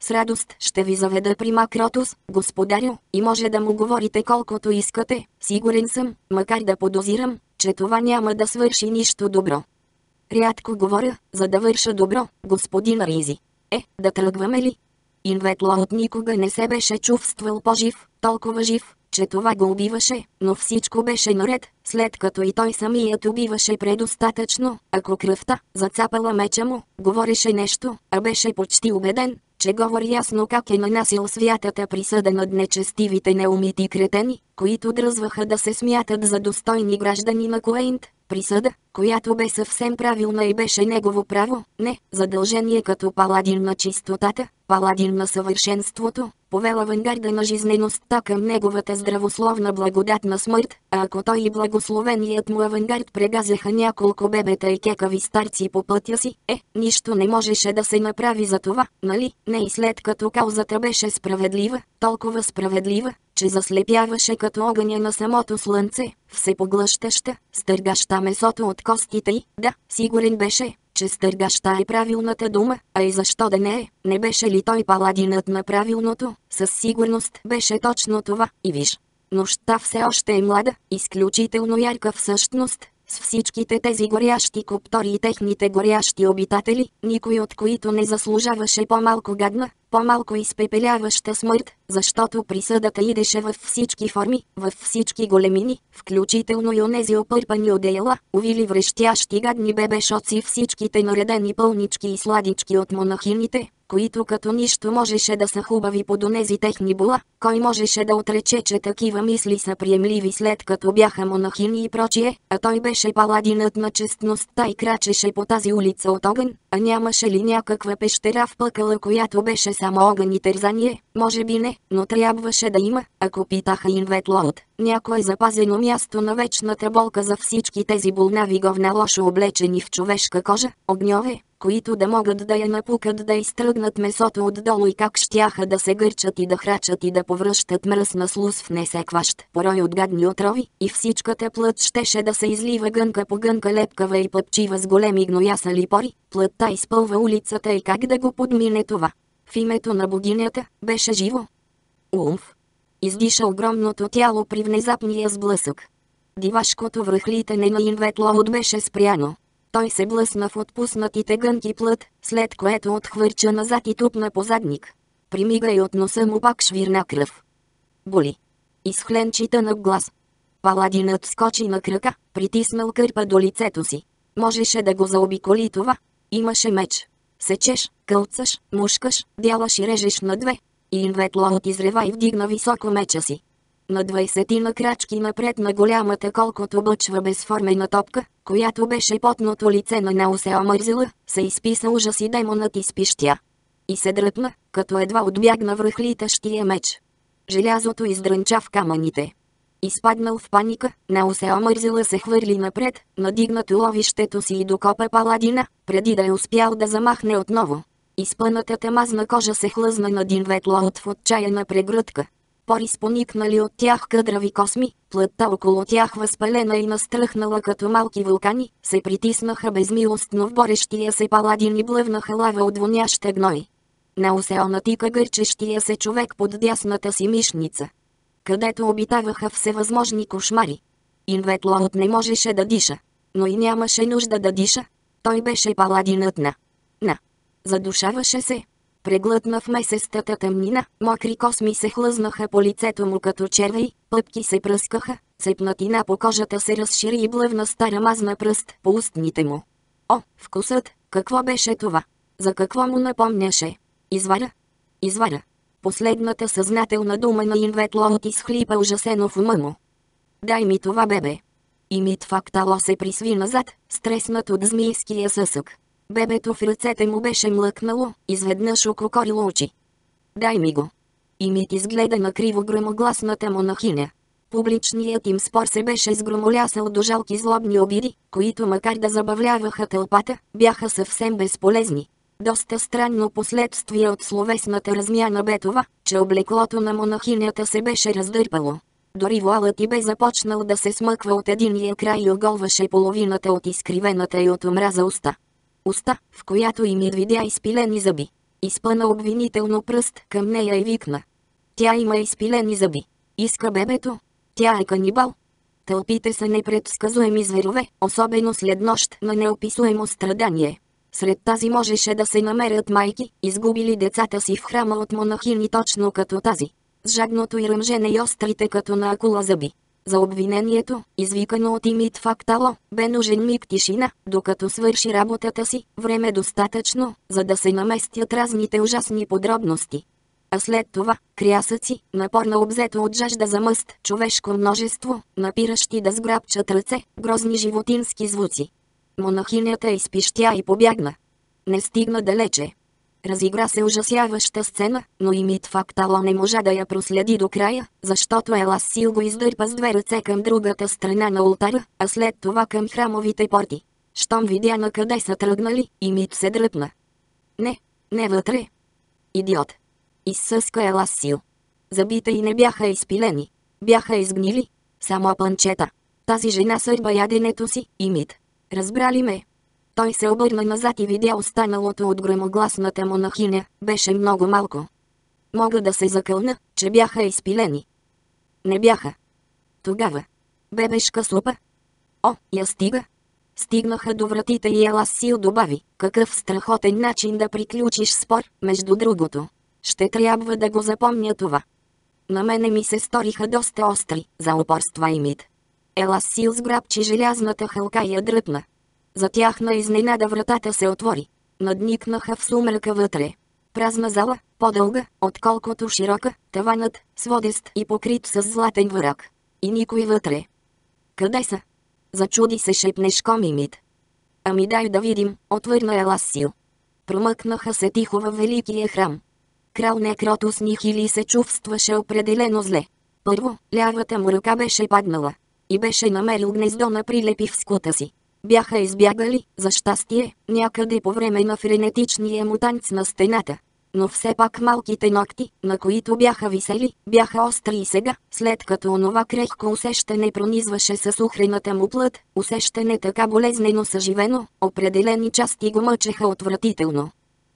С радост ще ви заведа при Макротус, господарю, и може да му говорите колкото искате, сигурен съм, макар да подозирам, че това няма да свърши нищо добро. Рядко говоря, за да върша добро, господин Ризи. Е, да тръгваме ли? Инветло от никога не се беше чувствал по-жив, толкова жив, че това го убиваше, но всичко беше наред, след като и той самият убиваше предостатъчно, ако кръвта, зацапала меча му, говореше нещо, а беше почти убеден, че говори ясно как е нанасил святата присъда над нечестивите неумити кретени, които дръзваха да се смятат за достойни граждани на Куейнт, присъда, която бе съвсем правилна и беше негово право, не, задължение като паладин на чистотата, паладин на съвършенството, повел авангарда на жизнеността към неговата здравословна благодатна смърт, а ако той и благословеният му авангард прегазяха няколко бебета и кекави старци по пътя си, е, нищо не можеше да се направи за това, нали, не и след като каузата беше справедлива, толкова справедлива, че заслепяваше като огъня на самото слънце, всепоглъщаща, стъргаща месото от костите й, да, сигурен беше, че стъргаща е правилната дума, а и защо да не е, не беше ли той паладинът на правилното, със сигурност беше точно това, и виж. Нощта все още е млада, изключително ярка всъщност, с всичките тези горящи коптори и техните горящи обитатели, никой от които не заслужаваше по-малко гадна, по-малко изпепеляваща смърт, защото присъдата идеше във всички форми, във всички големини, включително и онези опърпани одеяла, увили врещящи гадни бебешоци всичките наредени пълнички и сладички от монахините, които като нищо можеше да са хубави под онези техни була, кой можеше да отрече, че такива мисли са приемливи след като бяха монахини и прочие, а той беше паладинът на честността и крачеше по тази улица от огън, а нямаше ли някаква пещера в пъкъла, която беше само огън и тързание, може би не, но трябваше да има, ако питаха Инветлоуд, някое запазено място на вечната болка за всички тези болнави говна лошо облечени в човешка кожа, огньове, които да могат да я напукат да изтръгнат месото отдолу и как щяха да се гърчат и да храчат и да повръщат мръсна слус в несекващ порой от гадни отрови, и всичката плът щеше да се излива гънка по гънка лепкава и пъпчива с големи гноясали пори, плътта изпълва улицата и как да го подмине това. В името на богинята беше живо. Умф! Издиша огромното тяло при внезапния сблъсък. Дивашкото връхлитане на Инветлоуд беше спряно. Той се блъсна в отпуснатите гънки плът, след което отхвърча назад и тупна по задник. Примига и от носа му пак швирна кръв. Боли. Изхленчита на глас. Паладинът скочи на крака, притиснал кърпа до лицето си. Можеше да го заобиколи това. Имаше меч. Сечеш, кълцаш, мушкаш, дялаш и режеш на две. И Инветлоот изрева и вдигна високо меча си. На 20 на крачки напред на голямата колкото бъчва безформена топка, която беше потното лице на Нео се омързила, се изписа ужас и демонът изпищя. И се дръпна, като едва отбягна връхлитащия меч. Желязото издрънча в камъните. Изпаднал в паника, Нео се омързила се хвърли напред, надигна ловището си и докопа паладина, преди да е успял да замахне отново. Изпънатата мазна кожа се хлъзна на един ветлоот в отчаяна прегръдка пори споникнали от тях къдрави косми, плътта около тях възпалена и настръхнала като малки вулкани, се притиснаха безмилостно в борещия се паладин и блъвнаха лава от воняща гной. На се натика гърчещия се човек под дясната си мишница. Където обитаваха всевъзможни кошмари. Инветлоот не можеше да диша. Но и нямаше нужда да диша. Той беше паладинът на... На. Задушаваше се, преглътна в месестата тъмнина, мокри косми се хлъзнаха по лицето му като червей, пъпки се пръскаха, цепнатина по кожата се разшири и блъвна стара мазна пръст по устните му. О, вкусът, какво беше това? За какво му напомняше? Изваря? Изваря. Последната съзнателна дума на Инветлоут изхлипа ужасено в ума му. Дай ми това бебе. И Мит Фактало се присви назад, стреснат от змийския съсък. Бебето в ръцете му беше млъкнало, изведнъж ококорило очи. Дай ми го. И Мит изгледа на криво громогласната монахиня. Публичният им спор се беше сгромолясал до жалки злобни обиди, които макар да забавляваха тълпата, бяха съвсем безполезни. Доста странно последствие от словесната размяна бе това, че облеклото на монахинята се беше раздърпало. Дори вуалът ти бе започнал да се смъква от единия край и оголваше половината от изкривената и от омраза уста уста, в която им видя изпилени зъби. Изпъна обвинително пръст към нея и викна. Тя има изпилени зъби. Иска бебето. Тя е канибал. Тълпите са непредсказуеми зверове, особено след нощ на неописуемо страдание. Сред тази можеше да се намерят майки, изгубили децата си в храма от монахини точно като тази. С жадното и ръмжене и острите като на акула зъби. За обвинението, извикано от Имит Фактало, бе нужен миг тишина, докато свърши работата си, време достатъчно, за да се наместят разните ужасни подробности. А след това, крясъци, напорно обзето от жажда за мъст, човешко множество, напиращи да сграбчат ръце, грозни животински звуци. Монахинята изпищя и побягна. Не стигна далече, Разигра се ужасяваща сцена, но и Мит Фактало не можа да я проследи до края, защото Елас Сил го издърпа с две ръце към другата страна на ултара, а след това към храмовите порти. Щом видя на къде са тръгнали, и Мит се дръпна. Не, не вътре. Идиот. Изсъска Елас Сил. Забите и не бяха изпилени. Бяха изгнили. Само пънчета. Тази жена сърба яденето си, и Мит. Разбрали ме, той се обърна назад и видя останалото от громогласната монахиня, беше много малко. Мога да се закълна, че бяха изпилени. Не бяха. Тогава. Бебешка супа. О, я стига. Стигнаха до вратите и Елас Сил добави, какъв страхотен начин да приключиш спор, между другото. Ще трябва да го запомня това. На мене ми се сториха доста остри, за упорства и мид. Елас Сил сграбчи желязната хълка и я дръпна. За тяхна изненада вратата се отвори. Надникнаха в сумрака вътре. празна зала, по-дълга, отколкото широка, таванът, сводест и покрит с златен враг. И никой вътре. Къде са? Зачуди се шепнешко мимит. Ами дай да видим, отвърна Еласил. Промъкнаха се тихо във великия храм. Крал Некротус Нихили се чувстваше определено зле. Първо, лявата му ръка беше паднала. И беше намерил гнездо на прилепи в скута си. Бяха избягали, за щастие, някъде по време на френетичния му танц на стената. Но все пак малките ногти, на които бяха висели, бяха остри и сега, след като онова крехко усещане пронизваше с ухрената му плът, усещане така болезнено съживено, определени части го мъчеха отвратително.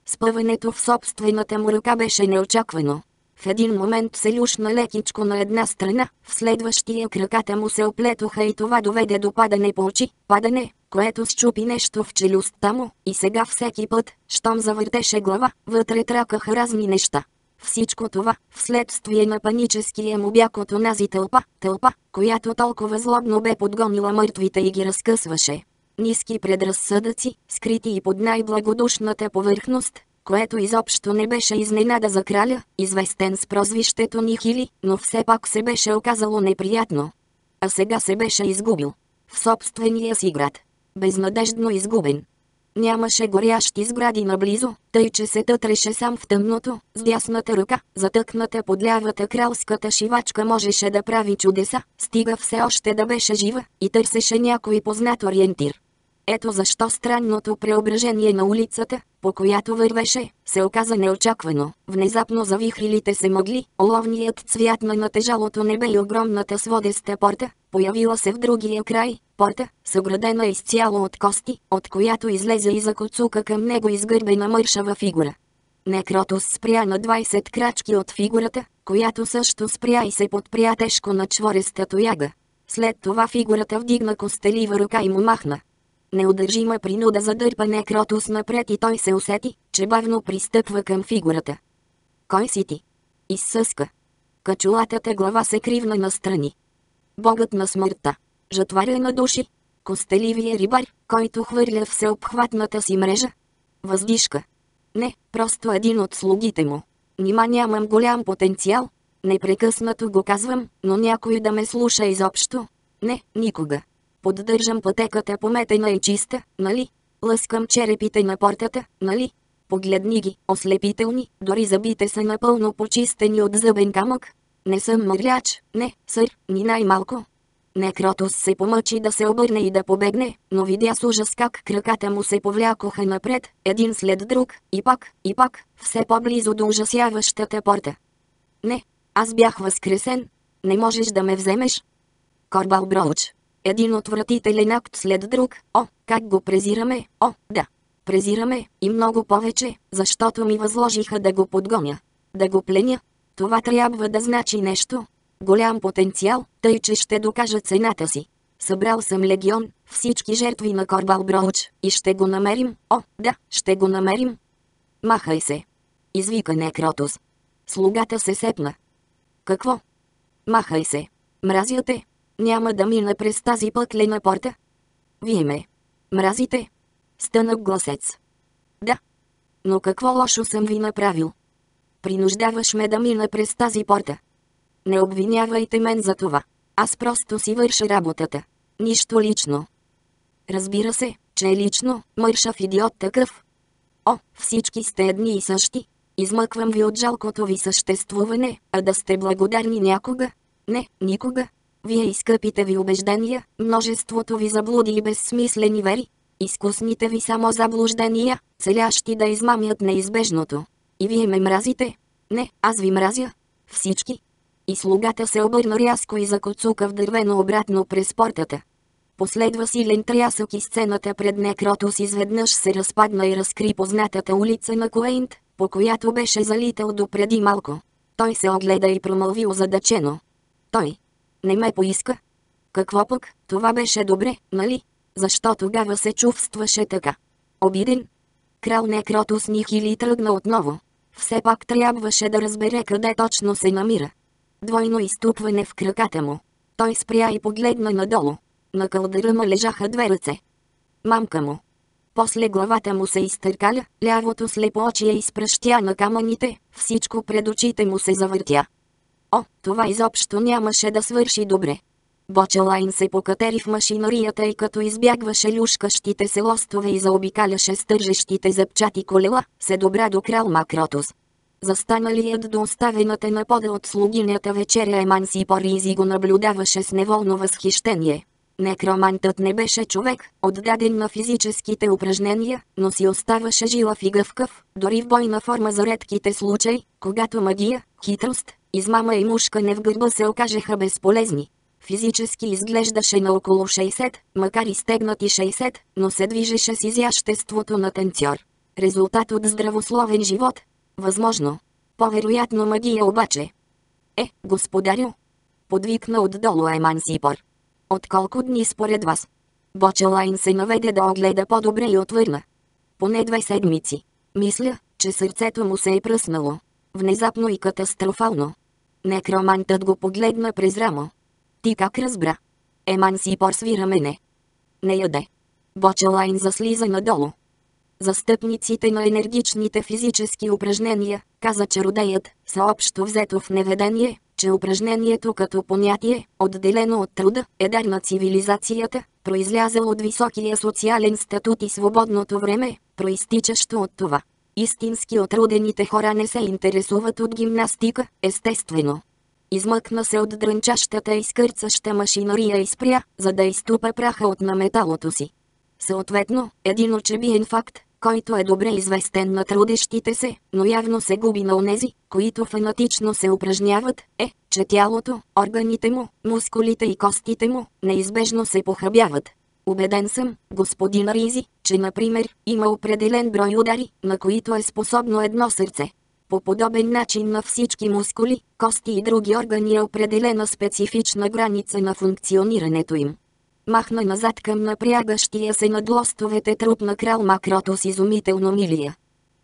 Спъването в собствената му ръка беше неочаквано. В един момент се люшна лекичко на една страна, в следващия краката му се оплетоха и това доведе до падане по очи, падане, което счупи нещо в челюстта му, и сега всеки път, щом завъртеше глава, вътре тракаха разни неща. Всичко това, вследствие на паническия му бяг от онази тълпа, тълпа, която толкова злобно бе подгонила мъртвите и ги разкъсваше. Ниски предразсъдъци, скрити и под най-благодушната повърхност, което изобщо не беше изненада за краля, известен с прозвището Нихили, но все пак се беше оказало неприятно. А сега се беше изгубил. В собствения си град. Безнадеждно изгубен. Нямаше горящи сгради наблизо, тъй че се тътреше сам в тъмното, с дясната ръка, затъкната под лявата кралската шивачка можеше да прави чудеса, стига все още да беше жива и търсеше някой познат ориентир. Ето защо странното преображение на улицата, по която вървеше, се оказа неочаквано. Внезапно завихрилите се могли, оловният цвят на натежалото небе и огромната сводеста порта, появила се в другия край, порта, съградена изцяло от кости, от която излезе и закоцука към него изгърбена мършава фигура. Некротус спря на 20 крачки от фигурата, която също спря и се подпря тежко на чвореста тояга. След това фигурата вдигна костелива ръка и му махна. Неудържима принуда задърпа Некротус напред и той се усети, че бавно пристъпва към фигурата. Кой си ти? Изсъска. Качулатата глава се кривна настрани. Богът на смъртта. Жатваря на души. Костеливия рибар, който хвърля всеобхватната си мрежа. Въздишка. Не, просто един от слугите му. Нима нямам голям потенциал. Непрекъснато го казвам, но някой да ме слуша изобщо. Не, никога. Поддържам пътеката пометена и чиста, нали? Лъскам черепите на портата, нали? Погледни ги, ослепителни, дори зъбите са напълно почистени от зъбен камък. Не съм мърляч, не, сър, ни най-малко. Некротус се помъчи да се обърне и да побегне, но видя с ужас как краката му се повлякоха напред, един след друг, и пак, и пак, все по-близо до ужасяващата порта. Не, аз бях възкресен. Не можеш да ме вземеш. Корбал Броуч. Един отвратителен акт след друг. О, как го презираме, о, да. Презираме, и много повече, защото ми възложиха да го подгоня. Да го пленя. Това трябва да значи нещо. Голям потенциал, тъй че ще докажа цената си. Събрал съм легион, всички жертви на Корбал Броуч, и ще го намерим, о, да, ще го намерим. Махай се. Извика Некротус. Слугата се сепна. Какво? Махай се. Мразя те, няма да мина през тази пъклена порта. Вие ме. Мразите? Стънък гласец. Да. Но какво лошо съм ви направил? Принуждаваш ме да мина през тази порта. Не обвинявайте мен за това. Аз просто си върша работата. Нищо лично. Разбира се, че е лично, мършав идиот такъв. О, всички сте едни и същи. Измъквам ви от жалкото ви съществуване, а да сте благодарни някога. Не, никога. Вие и скъпите ви убеждения, множеството ви заблуди и безсмислени вери, изкусните ви само заблуждения, целящи да измамят неизбежното. И вие ме мразите? Не, аз ви мразя. Всички. И слугата се обърна рязко и закоцука в дървено обратно през портата. Последва силен трясък и сцената пред Некротус изведнъж се разпадна и разкри познатата улица на Куейнт, по която беше залитал до преди малко. Той се огледа и промълви озадачено. Той, не ме поиска. Какво пък, това беше добре, нали? Защо тогава се чувстваше така? Обиден? Крал Некротус Нихили тръгна отново. Все пак трябваше да разбере къде точно се намира. Двойно изтупване в краката му. Той спря и погледна надолу. На кълдъра лежаха две ръце. Мамка му. После главата му се изтъркаля, лявото слепо очи я изпръщя на камъните, всичко пред очите му се завъртя. О, това изобщо нямаше да свърши добре. Бочелайн се покатери в машинарията и като избягваше люшкащите се лостове и заобикаляше стържещите зъбчати колела, се добра до крал Макротус. Застаналият до оставената на пода от слугинята вечеря Еманси Поризи го наблюдаваше с неволно възхищение. Некромантът не беше човек, отдаден на физическите упражнения, но си оставаше жилав и гъвкав, дори в бойна форма за редките случаи, когато магия, хитрост, измама и мушкане в гърба се окажеха безполезни. Физически изглеждаше на около 60, макар и стегнати 60, но се движеше с изяществото на танцор. Резултат от здравословен живот. Възможно. По-вероятно магия обаче. Е, господарю. Подвикна отдолу Еман Сипор. От колко дни според вас? Бочелайн се наведе да огледа по-добре и отвърна. Поне две седмици. Мисля, че сърцето му се е пръснало. Внезапно и катастрофално. Некромантът го погледна през рамо. Ти как разбра? Еман си порсвира мене. Не яде. Бочелайн заслиза надолу. Застъпниците на енергичните физически упражнения, каза чародеят, са общо взето в неведение, че упражнението като понятие, отделено от труда, е дар на цивилизацията, произлязал от високия социален статут и свободното време, проистичащо от това. Истински отрудените хора не се интересуват от гимнастика, естествено. Измъкна се от дрънчащата и скърцаща машинария и спря, за да изтупа праха от наметалото си. Съответно, един очебиен факт, който е добре известен на трудещите се, но явно се губи на онези, които фанатично се упражняват, е, че тялото, органите му, мускулите и костите му, неизбежно се похабяват. Убеден съм, господин Ризи, че например, има определен брой удари, на които е способно едно сърце. По подобен начин на всички мускули, кости и други органи е определена специфична граница на функционирането им. Махна назад към напрягащия се над лостовете труп на крал Макрото с изумително милия.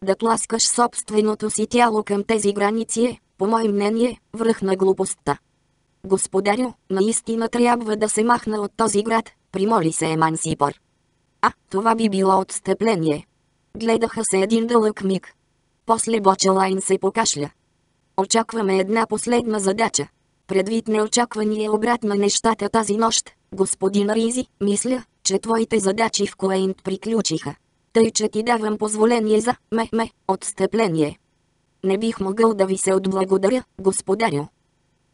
Да тласкаш собственото си тяло към тези граници е, по мое мнение, връх на глупостта. Господарю, наистина трябва да се махна от този град, примоли се Емансипор. А, това би било отстъпление. Гледаха се един дълъг миг. После Бочелайн се покашля. Очакваме една последна задача. Предвид неочаквания обрат на нещата тази нощ, господин Ризи, мисля, че твоите задачи в Коейнт приключиха. Тъй, че ти давам позволение за ме-ме отстъпление. Не бих могъл да ви се отблагодаря, господарю.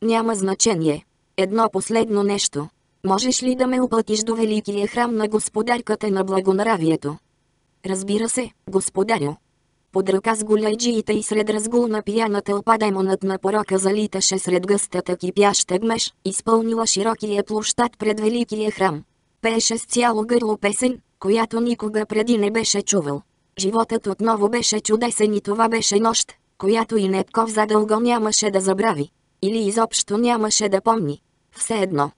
Няма значение. Едно последно нещо. Можеш ли да ме оплатиш до великия храм на господарката на благонравието? Разбира се, господарю. Под ръка с голяйджиите и сред разгулна пияна тълпа демонът на порока залиташе сред гъстата кипяща гмеш, изпълнила широкия площад пред великия храм. Пееше с цяло гърло песен, която никога преди не беше чувал. Животът отново беше чудесен и това беше нощ, която и Нетков задълго нямаше да забрави. Или изобщо нямаше да помни. Все едно.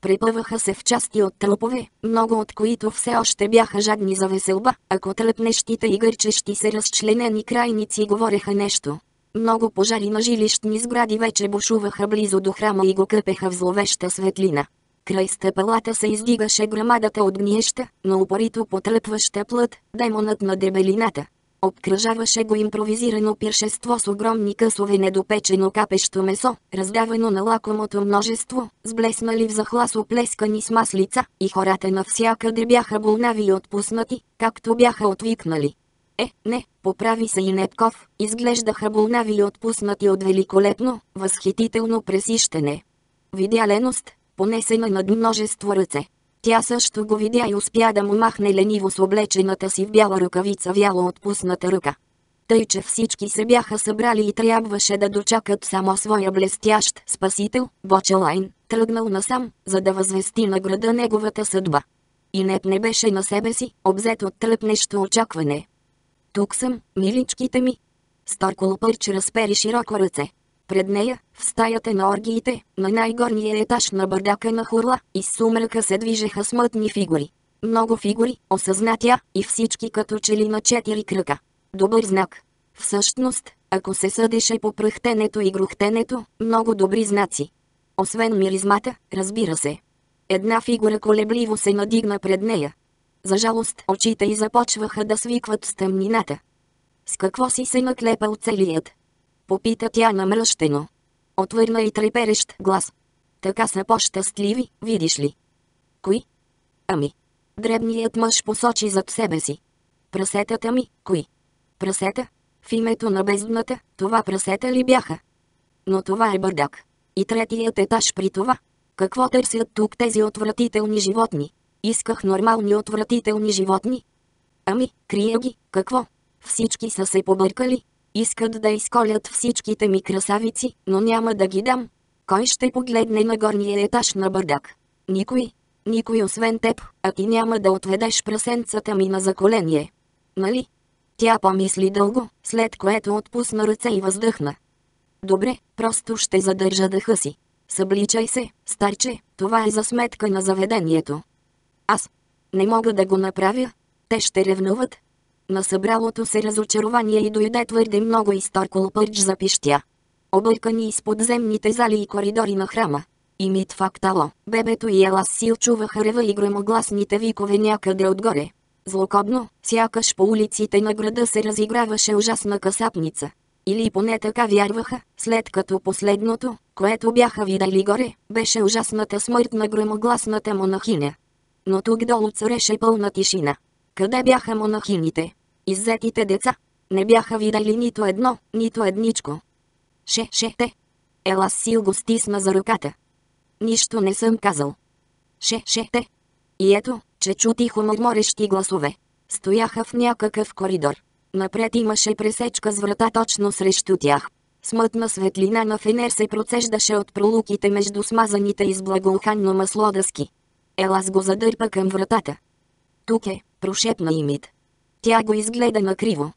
Препъваха се в части от трупове, много от които все още бяха жадни за веселба, ако тръпнещите и гърчещи се разчленени крайници говореха нещо. Много пожари на жилищни сгради вече бушуваха близо до храма и го къпеха в зловеща светлина. Край стъпалата се издигаше грамадата от гниеща, но упорито потръпваща плът, демонът на дебелината. Обкръжаваше го импровизирано пиршество с огромни късове недопечено капещо месо, раздавано на лакомото множество, сблеснали в захлас оплескани с маслица, и хората навсякъде бяха болнави и отпуснати, както бяха отвикнали. Е, не, поправи се и Нетков, изглеждаха болнави и отпуснати от великолепно, възхитително пресищене. Видя леност, понесена над множество ръце. Тя също го видя и успя да му махне лениво с облечената си в бяла ръкавица вяло отпусната ръка. Тъй, че всички се бяха събрали и трябваше да дочакат само своя блестящ спасител, Бочелайн, тръгнал насам, за да възвести на града неговата съдба. И Неп не беше на себе си, обзет от тръпнещо очакване. Тук съм, миличките ми. Старкол Пърч разпери широко ръце. Пред нея, в стаята на оргиите, на най-горния етаж на бърдака на Хурла, из сумрака се движеха смътни фигури. Много фигури, осъзна тя, и всички като че ли на четири кръка. Добър знак. Всъщност, ако се съдеше по пръхтенето и грухтенето, много добри знаци. Освен миризмата, разбира се. Една фигура колебливо се надигна пред нея. За жалост очите й започваха да свикват с тъмнината. С какво си се наклепал целият? Попита тя намръщено. Отвърна и треперещ глас. Така са по-щастливи, видиш ли. Кои? Ами. Дребният мъж посочи зад себе си. Прасетата ми, кои? Прасета? В името на бездната, това прасета ли бяха? Но това е бърдак. И третият етаж при това. Какво търсят тук тези отвратителни животни? Исках нормални отвратителни животни. Ами, крия ги, какво? Всички са се побъркали. Искат да изколят всичките ми красавици, но няма да ги дам. Кой ще погледне на горния етаж на бърдак? Никой. Никой освен теб, а ти няма да отведеш прасенцата ми на заколение. Нали? Тя помисли дълго, след което отпусна ръце и въздъхна. Добре, просто ще задържа дъха си. Събличай се, старче, това е за сметка на заведението. Аз не мога да го направя. Те ще ревнуват. На събралото се разочарование и дойде твърде много изторкол пърч за пищя. Объркани из подземните зали и коридори на храма. И мит фактало, бебето и Елас сил чуваха рева и громогласните викове някъде отгоре. Злокобно, сякаш по улиците на града се разиграваше ужасна касапница. Или поне така вярваха, след като последното, което бяха видели горе, беше ужасната смърт на громогласната монахиня. Но тук долу цареше пълна тишина. Къде бяха монахините? Иззетите деца? Не бяха видели нито едно, нито едничко. Ше, ше, те. Ела сил го стисна за ръката. Нищо не съм казал. Ше, ше, те. И ето, че чу тихо мърморещи гласове. Стояха в някакъв коридор. Напред имаше пресечка с врата точно срещу тях. Смътна светлина на фенер се процеждаше от пролуките между смазаните из благоуханно масло дъски. Елас го задърпа към вратата. Тук е, прошепна Имит. Тя го изгледа накриво.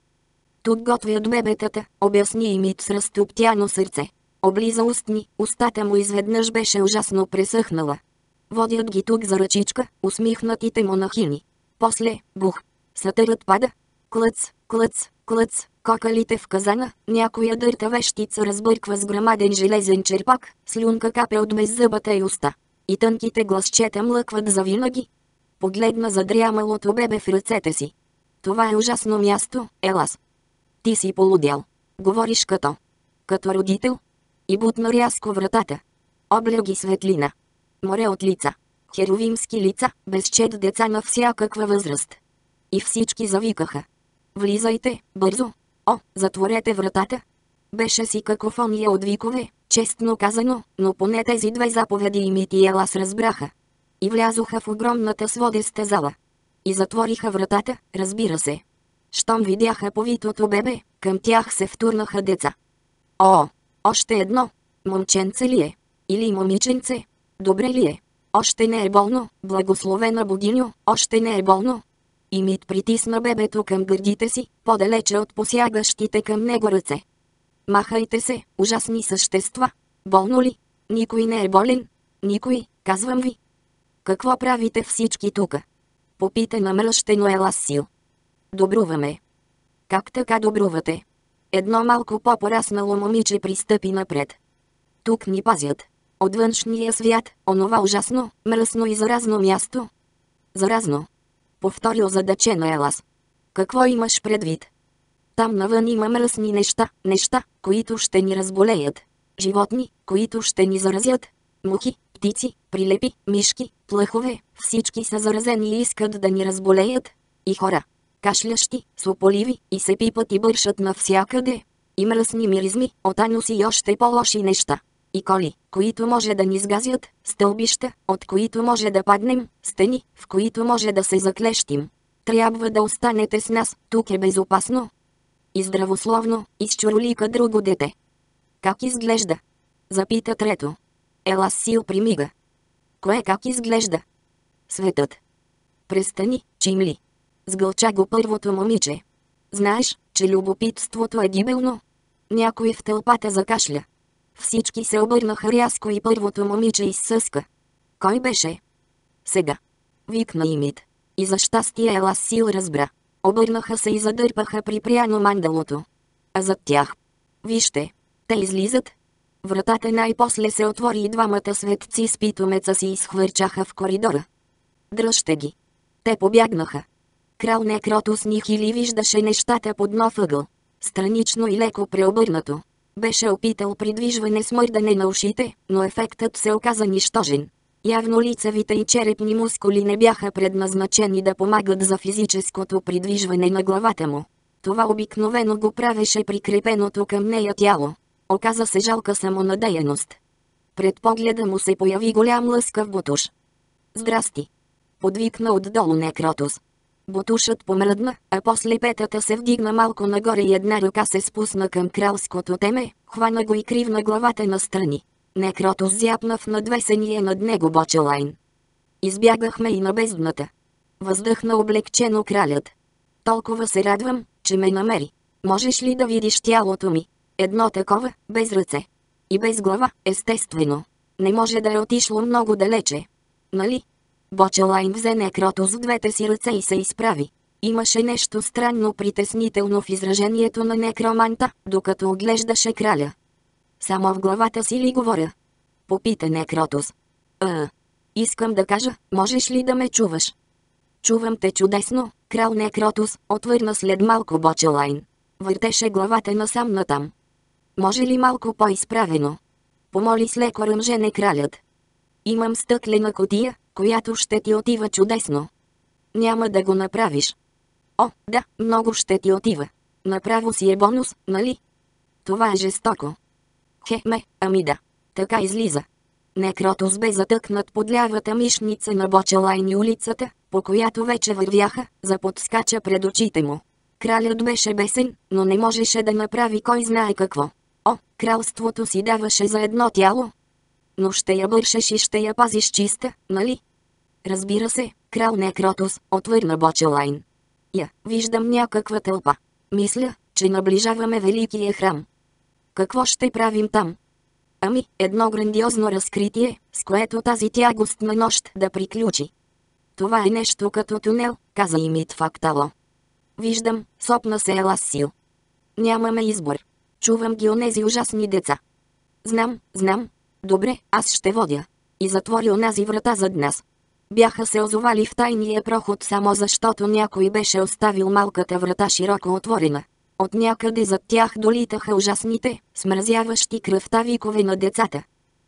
Тук готвят бебетата, обясни Имит с разтоптяно сърце. Облиза устни, устата му изведнъж беше ужасно пресъхнала. Водят ги тук за ръчичка, усмихнатите монахини. После, бух. Сатърът пада. Клъц, клъц, клъц, кокалите в казана, някоя дърта вещица разбърква с грамаден железен черпак, слюнка капе от беззъбата и уста. И тънките гласчета млъкват завинаги. Погледна задрямалото бебе в ръцете си. Това е ужасно място, Елас. Ти си полудял. Говориш като. Като родител. И бутна рязко вратата. Обля ги светлина. Море от лица. Херовимски лица, безчет деца на всякаква възраст. И всички завикаха. Влизайте, бързо. О, затворете вратата. Беше си какофония от викове, честно казано, но поне тези две заповеди и Мити Елас разбраха. И влязоха в огромната сводеста зала. И затвориха вратата, разбира се. Щом видяха повитото бебе, към тях се втурнаха деца. О, още едно. Момченце ли е? Или момиченце? Добре ли е? Още не е болно, благословена богиньо, още не е болно. И Мит притисна бебето към гърдите си, по-далече от посягащите към него ръце. Махайте се, ужасни същества. Болно ли? Никой не е болен. Никой, казвам ви. Какво правите всички тука? Попита намръщено Елас Сил. Добруваме. Как така добрувате? Едно малко по-пораснало момиче пристъпи напред. Тук ни пазят. От външния свят, онова ужасно, мръсно и заразно място. Заразно. Повторил задачено Елас. Какво имаш предвид? Там навън има мръсни неща, неща, които ще ни разболеят. Животни, които ще ни заразят. Мухи, птици, прилепи, мишки, плъхове, всички са заразени и искат да ни разболеят. И хора. Кашлящи, слополиви и се пипат и бършат навсякъде. И мръсни миризми, от ануси и още по-лоши неща. И коли, които може да ни сгазят, стълбища, от които може да паднем, стени, в които може да се заклещим. Трябва да останете с нас, тук е безопасно, и здравословно, изчуролика друго дете. Как изглежда? Запита трето. Ела сил примига. Кое как изглежда? Светът. Престани, чимли. Сгълча го първото момиче. Знаеш, че любопитството е гибелно? Някой в тълпата закашля. Всички се обърнаха рязко и първото момиче изсъска. Кой беше? Сега. Викна имит. И за щастие Ела Сил разбра. Обърнаха се и задърпаха при пряно мандалото. А зад тях. Вижте. Те излизат. Вратата най-после се отвори и двамата светци с питомеца си изхвърчаха в коридора. Дръжте ги. Те побягнаха. Крал Некротус Нихили виждаше нещата под нов ъгъл. Странично и леко преобърнато. Беше опитал придвижване с мърдане на ушите, но ефектът се оказа нищожен. Явно лицевите и черепни мускули не бяха предназначени да помагат за физическото придвижване на главата му. Това обикновено го правеше прикрепеното към нея тяло. Оказа се жалка самонадеяност. Пред погледа му се появи голям лъскав бутуш. Здрасти! Подвикна отдолу Некротус. Бутушът помръдна, а после петата се вдигна малко нагоре и една ръка се спусна към кралското теме, хвана го и кривна главата настрани. Некротус зяпна в надвесения над него бочелайн. Избягахме и на бездната. Въздъхна облегчено кралят. Толкова се радвам, че ме намери. Можеш ли да видиш тялото ми? Едно такова, без ръце. И без глава, естествено. Не може да е отишло много далече. Нали? Бочелайн взе некрото с двете си ръце и се изправи. Имаше нещо странно притеснително в изражението на некроманта, докато оглеждаше краля. Само в главата си ли говоря? Попита некротос. А, искам да кажа, можеш ли да ме чуваш? Чувам те чудесно, крал Некротус, отвърна след малко Бочелайн. Въртеше главата насам натам. Може ли малко по-изправено? Помоли с леко ръмжене кралят. Имам стъклена котия, която ще ти отива чудесно. Няма да го направиш. О, да, много ще ти отива. Направо си е бонус, нали? Това е жестоко. Хе, ме, ами да. Така излиза. Некротос бе затъкнат под лявата мишница на Бочелайн и улицата, по която вече вървяха, за подскача пред очите му. Кралят беше бесен, но не можеше да направи кой знае какво. О, кралството си даваше за едно тяло. Но ще я бършеш и ще я пазиш чиста, нали? Разбира се, крал Некротус, отвърна Бочелайн. Я, виждам някаква тълпа. Мисля, че наближаваме Великия храм. Какво ще правим там? Ами, едно грандиозно разкритие, с което тази тягост на нощ да приключи. Това е нещо като тунел, каза и Мит. Виждам, сопна се Еласил. Нямаме избор. Чувам ги онези ужасни деца. Знам, знам. Добре, аз ще водя. И затвори онази врата зад нас. Бяха се озовали в тайния проход само защото някой беше оставил малката врата широко отворена. От някъде зад тях долитаха ужасните, смразяващи кръвта викове на децата.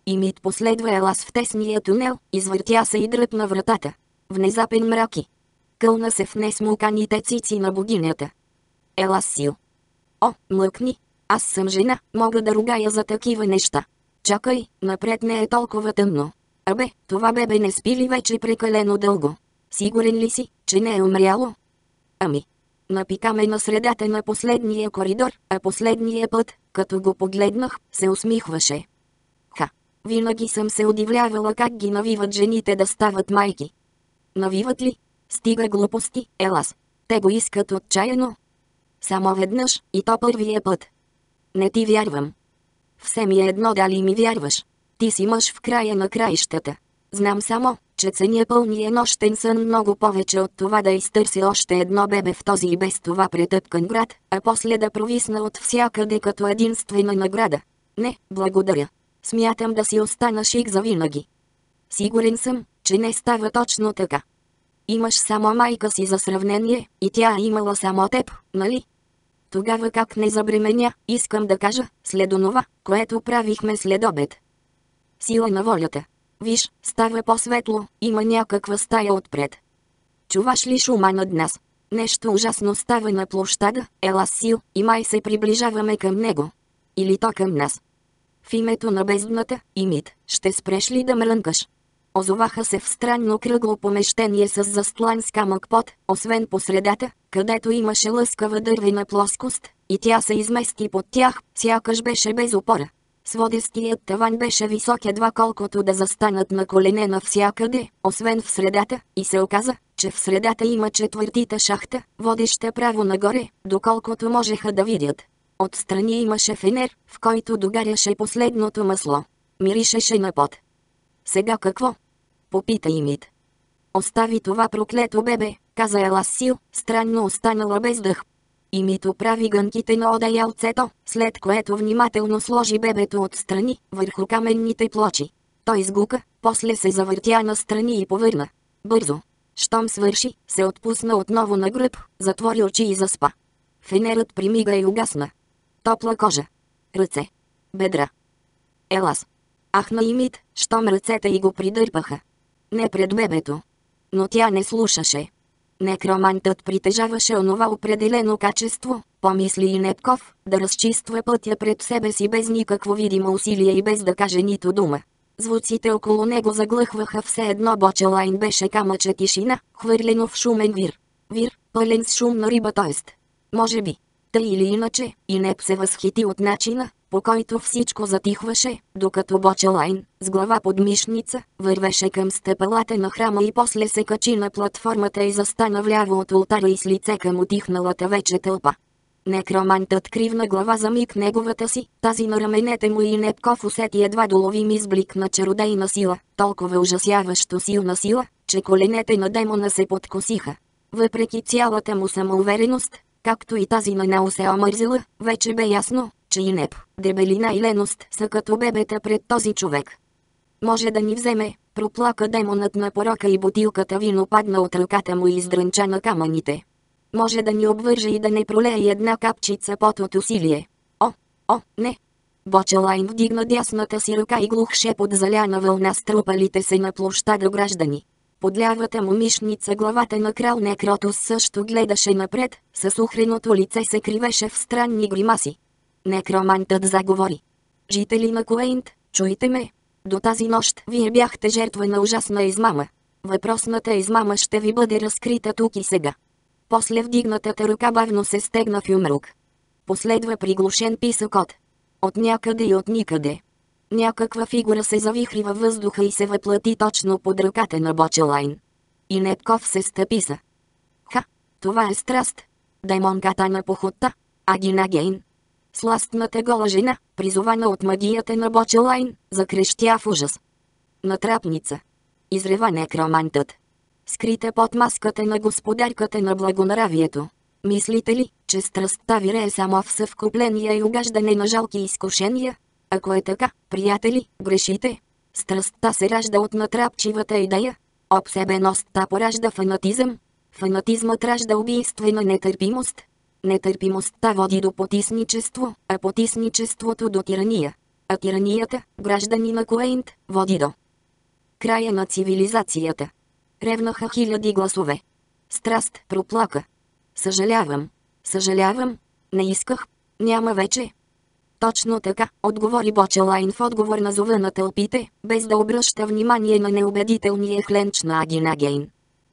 И Мит последва Елас в тесния тунел, извъртя се и дръпна вратата. Внезапен мраки. Кълна се в несмуканите цици на богинята. Елас сил. О, млъкни. Аз съм жена, мога да ругая за такива неща. Чакай, напред не е толкова тъмно. Абе, това бебе не спи ли вече прекалено дълго? Сигурен ли си, че не е умряло? Ами, Напикаме на средата на последния коридор, а последния път, като го погледнах, се усмихваше. Ха! Винаги съм се удивлявала как ги навиват жените да стават майки. Навиват ли? Стига глупости, елас. Те го искат отчаяно. Само веднъж, и то първия път. Не ти вярвам. Все ми е едно дали ми вярваш. Ти си мъж в края на краищата. Знам само, че ценя пълния нощен сън много повече от това да изтърси още едно бебе в този и без това претъпкан град, а после да провисна от всякъде като единствена награда. Не, благодаря. Смятам да си остана шик за винаги. Сигурен съм, че не става точно така. Имаш само майка си за сравнение, и тя е имала само теб, нали? Тогава как не забременя, искам да кажа, след онова, което правихме след обед. Сила на волята. Виж, става по-светло, има някаква стая отпред. Чуваш ли шума над нас? Нещо ужасно става на площада, ела сил, и май се приближаваме към него. Или то към нас. В името на бездната, Имит, ще спреш ли да мрънкаш? Озоваха се в странно кръгло помещение с застлан с камък под, освен по средата, където имаше лъскава дървена плоскост, и тя се измести под тях, сякаш беше без опора. Сводестият таван беше висок едва колкото да застанат на колене навсякъде, освен в средата, и се оказа, че в средата има четвъртита шахта, водеща право нагоре, доколкото можеха да видят. Отстрани имаше фенер, в който догаряше последното масло. Миришеше на пот. Сега какво? Попита Имит. Остави това проклето бебе, каза Еласил, странно останала без дъх. И Мито прави гънките на одеялцето, след което внимателно сложи бебето отстрани, върху каменните плочи. Той сгука, после се завъртя настрани и повърна. Бързо. щом свърши, се отпусна отново на гръб, затвори очи и заспа. Фенерът примига и угасна. Топла кожа. Ръце. Бедра. Елас. Ахна и мит, щом ръцете й го придърпаха. Не пред бебето. Но тя не слушаше. Некромантът притежаваше онова определено качество, помисли и Непков, да разчиства пътя пред себе си без никакво видимо усилие и без да каже нито дума. Звуците около него заглъхваха все едно Бочелайн беше камъче тишина, хвърлено в шумен вир. Вир, пълен с шум на риба т.е. Може би. Тъй или иначе, и Неп се възхити от начина, по който всичко затихваше, докато Бочелайн, с глава под мишница, вървеше към стъпалата на храма и после се качи на платформата и застана вляво от ултара и с лице към отихналата вече тълпа. Некромантът кривна глава за миг неговата си, тази на раменете му и Непков усети едва доловим изблик на чародейна сила, толкова ужасяващо силна сила, че коленете на демона се подкосиха. Въпреки цялата му самоувереност, както и тази на Нео се омързила, вече бе ясно, че и Неп, дебелина и леност са като бебета пред този човек. Може да ни вземе, проплака демонът на порока и бутилката вино падна от ръката му и издрънча на камъните може да ни обвърже и да не пролее една капчица пот от усилие. О, о, не! Бочелайн вдигна дясната си ръка и глух шепот заляна вълна струпалите се на площада граждани. Под лявата му мишница главата на крал Некротус също гледаше напред, със ухреното лице се кривеше в странни гримаси. Некромантът заговори. Жители на Куейнт, чуйте ме. До тази нощ вие бяхте жертва на ужасна измама. Въпросната измама ще ви бъде разкрита тук и сега. После вдигнатата ръка бавно се стегна в юмрук. Последва приглушен писъкот. От някъде и от никъде. Някаква фигура се завихри във въздуха и се въплати точно под ръката на Бочелайн. И Непков се стъписа. Ха, това е страст. Демонката на походта, Агина Гейн. Сластната гола жена, призована от магията на Бочелайн, закрещя в ужас. Натрапница. Изрева некромантът скрита под маската на господарката на благонравието. Мислите ли, че страстта вирее само в съвкупление и угаждане на жалки изкушения? Ако е така, приятели, грешите. Страстта се ражда от натрапчивата идея. Обсебеността поражда фанатизъм. Фанатизмът ражда убийствена нетърпимост. Нетърпимостта води до потисничество, а потисничеството до тирания. А тиранията, граждани на Куейнт, води до края на цивилизацията. Ревнаха хиляди гласове. Страст проплака. Съжалявам. Съжалявам. Не исках. Няма вече. Точно така, отговори Бочелайн в отговор на зова на тълпите, без да обръща внимание на неубедителния хленч на Агинагейн.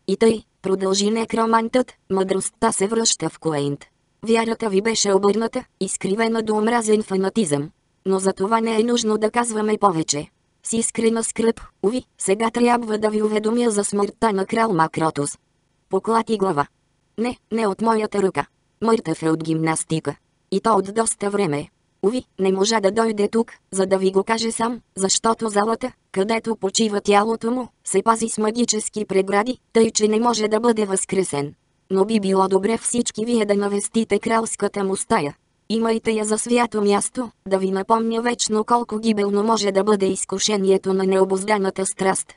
И тъй, продължи некромантът, мъдростта се връща в Куейнт. Вярата ви беше обърната, изкривена до омразен фанатизъм. Но за това не е нужно да казваме повече. С искрена скръп, уви, сега трябва да ви уведомя за смъртта на крал Макротус. Поклати глава. Не, не от моята ръка. Мъртъв е от гимнастика. И то от доста време. Уви, не можа да дойде тук, за да ви го каже сам, защото залата, където почива тялото му, се пази с магически прегради, тъй че не може да бъде възкресен. Но би било добре всички вие да навестите кралската му стая. Имайте я за свято място, да ви напомня вечно колко гибелно може да бъде изкушението на необозданата страст.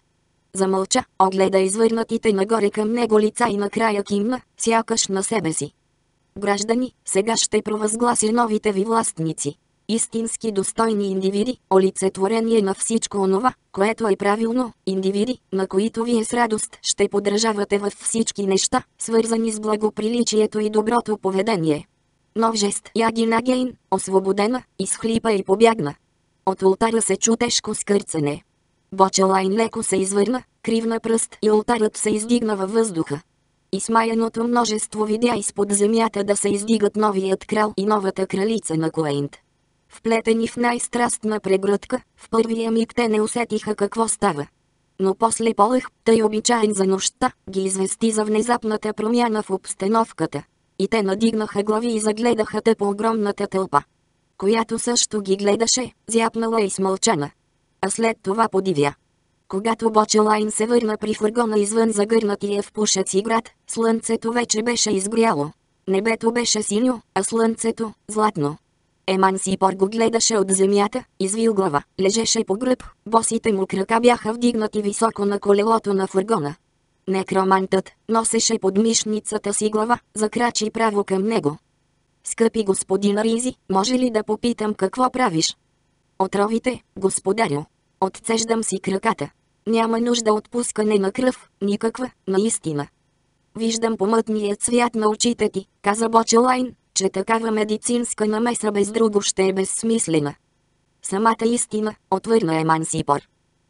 Замълча, огледа извърнатите нагоре към него лица и накрая кимна, сякаш на себе си. Граждани, сега ще провъзглася новите ви властници. Истински достойни индивиди, олицетворение на всичко онова, което е правилно, индивиди, на които вие с радост ще подражавате във всички неща, свързани с благоприличието и доброто поведение. Нов жест. Ягина Гейн, освободена, изхлипа и побягна. От ултара се чу тежко скърцане. Бочелайн леко се извърна, кривна пръст и ултарът се издигна във въздуха. И смаяното множество видя изпод земята да се издигат новият крал и новата кралица на Куейнт. Вплетени в най-страстна прегръдка, в първия миг те не усетиха какво става. Но после полъх, тъй обичайен за нощта, ги извести за внезапната промяна в обстановката. И те надигнаха глави и загледаха те по огромната тълпа. Която също ги гледаше, зяпнала и смълчана. А след това подивя. Когато Бочелайн се върна при фургона извън загърнатия в пушеци град, слънцето вече беше изгряло. Небето беше синьо, а слънцето – златно. Еман Сипор го гледаше от земята, извил глава, лежеше по гръб, босите му крака бяха вдигнати високо на колелото на фургона. Некромантът носеше под мишницата си глава, закрачи право към него. Скъпи господин Ризи, може ли да попитам какво правиш? Отровите, господарю. Отцеждам си краката. Няма нужда от пускане на кръв, никаква, наистина. Виждам помътния цвят на очите ти, каза Бочелайн, че такава медицинска намеса без друго ще е безсмислена. Самата истина, отвърна Емансипор.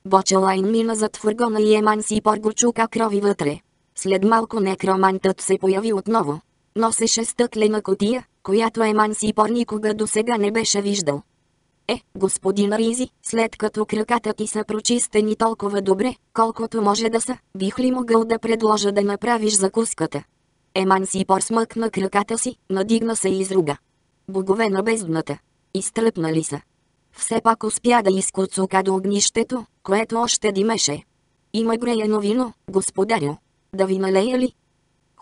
Бочелайн мина зад фургона и Емансипор го чу как крови вътре. След малко некромантът се появи отново. Носеше стъклена котия, която Емансипор никога до сега не беше виждал. Е, господин Ризи, след като краката ти са прочистени толкова добре, колкото може да са, бих ли могъл да предложа да направиш закуската? Емансипор смъкна краката си, надигна се и изруга. Богове на бездната. Изтръпнали са. Все пак успя да изкоцука до огнището, което още димеше. Има греяно вино, господарю. Да ви налея ли?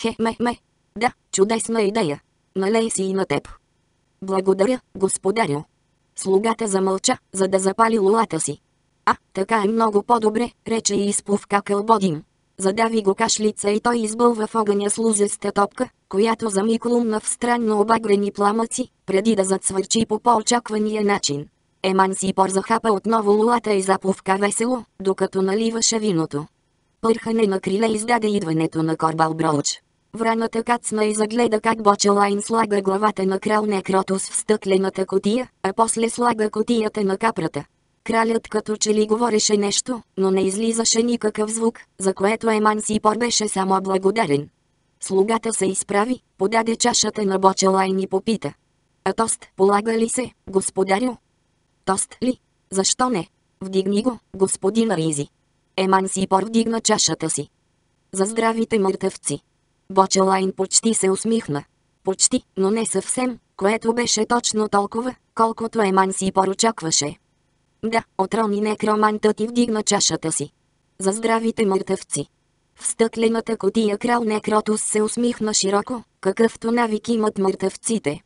Хе-ме-ме. Да, чудесна идея. Налей си и на теб. Благодаря, господарю. Слугата замълча, за да запали лулата си. А, така е много по-добре, рече и изпувка кълбодим. Задави го кашлица и той избълва в огъня с лузеста топка, която замиклумна в странно обагрени пламъци, преди да зацвърчи по по-очаквания начин. Еман си порзахапа отново лулата и заплувка весело, докато наливаше виното. Пърхане на криле издаде идването на Корбал Броуч. Враната кацна и загледа как Бочелайн слага главата на крал Некротус в стъклената котия, а после слага котията на капрата. Кралят като че ли говореше нещо, но не излизаше никакъв звук, за което Еман Сипор беше само благодарен. Слугата се изправи, подаде чашата на Бочелайн и попита. А тост полага ли се, господарю? Тост ли? Защо не? Вдигни го, господин Ризи. Еман Сипор вдигна чашата си. За здравите мъртъвци. Бочелайн почти се усмихна. Почти, но не съвсем, което беше точно толкова, колкото Еман си порочакваше. Да, отрони некромантът и вдигна чашата си. За здравите мъртъвци. В стъклената котия крал Некротус се усмихна широко, какъвто навик имат мъртъвците.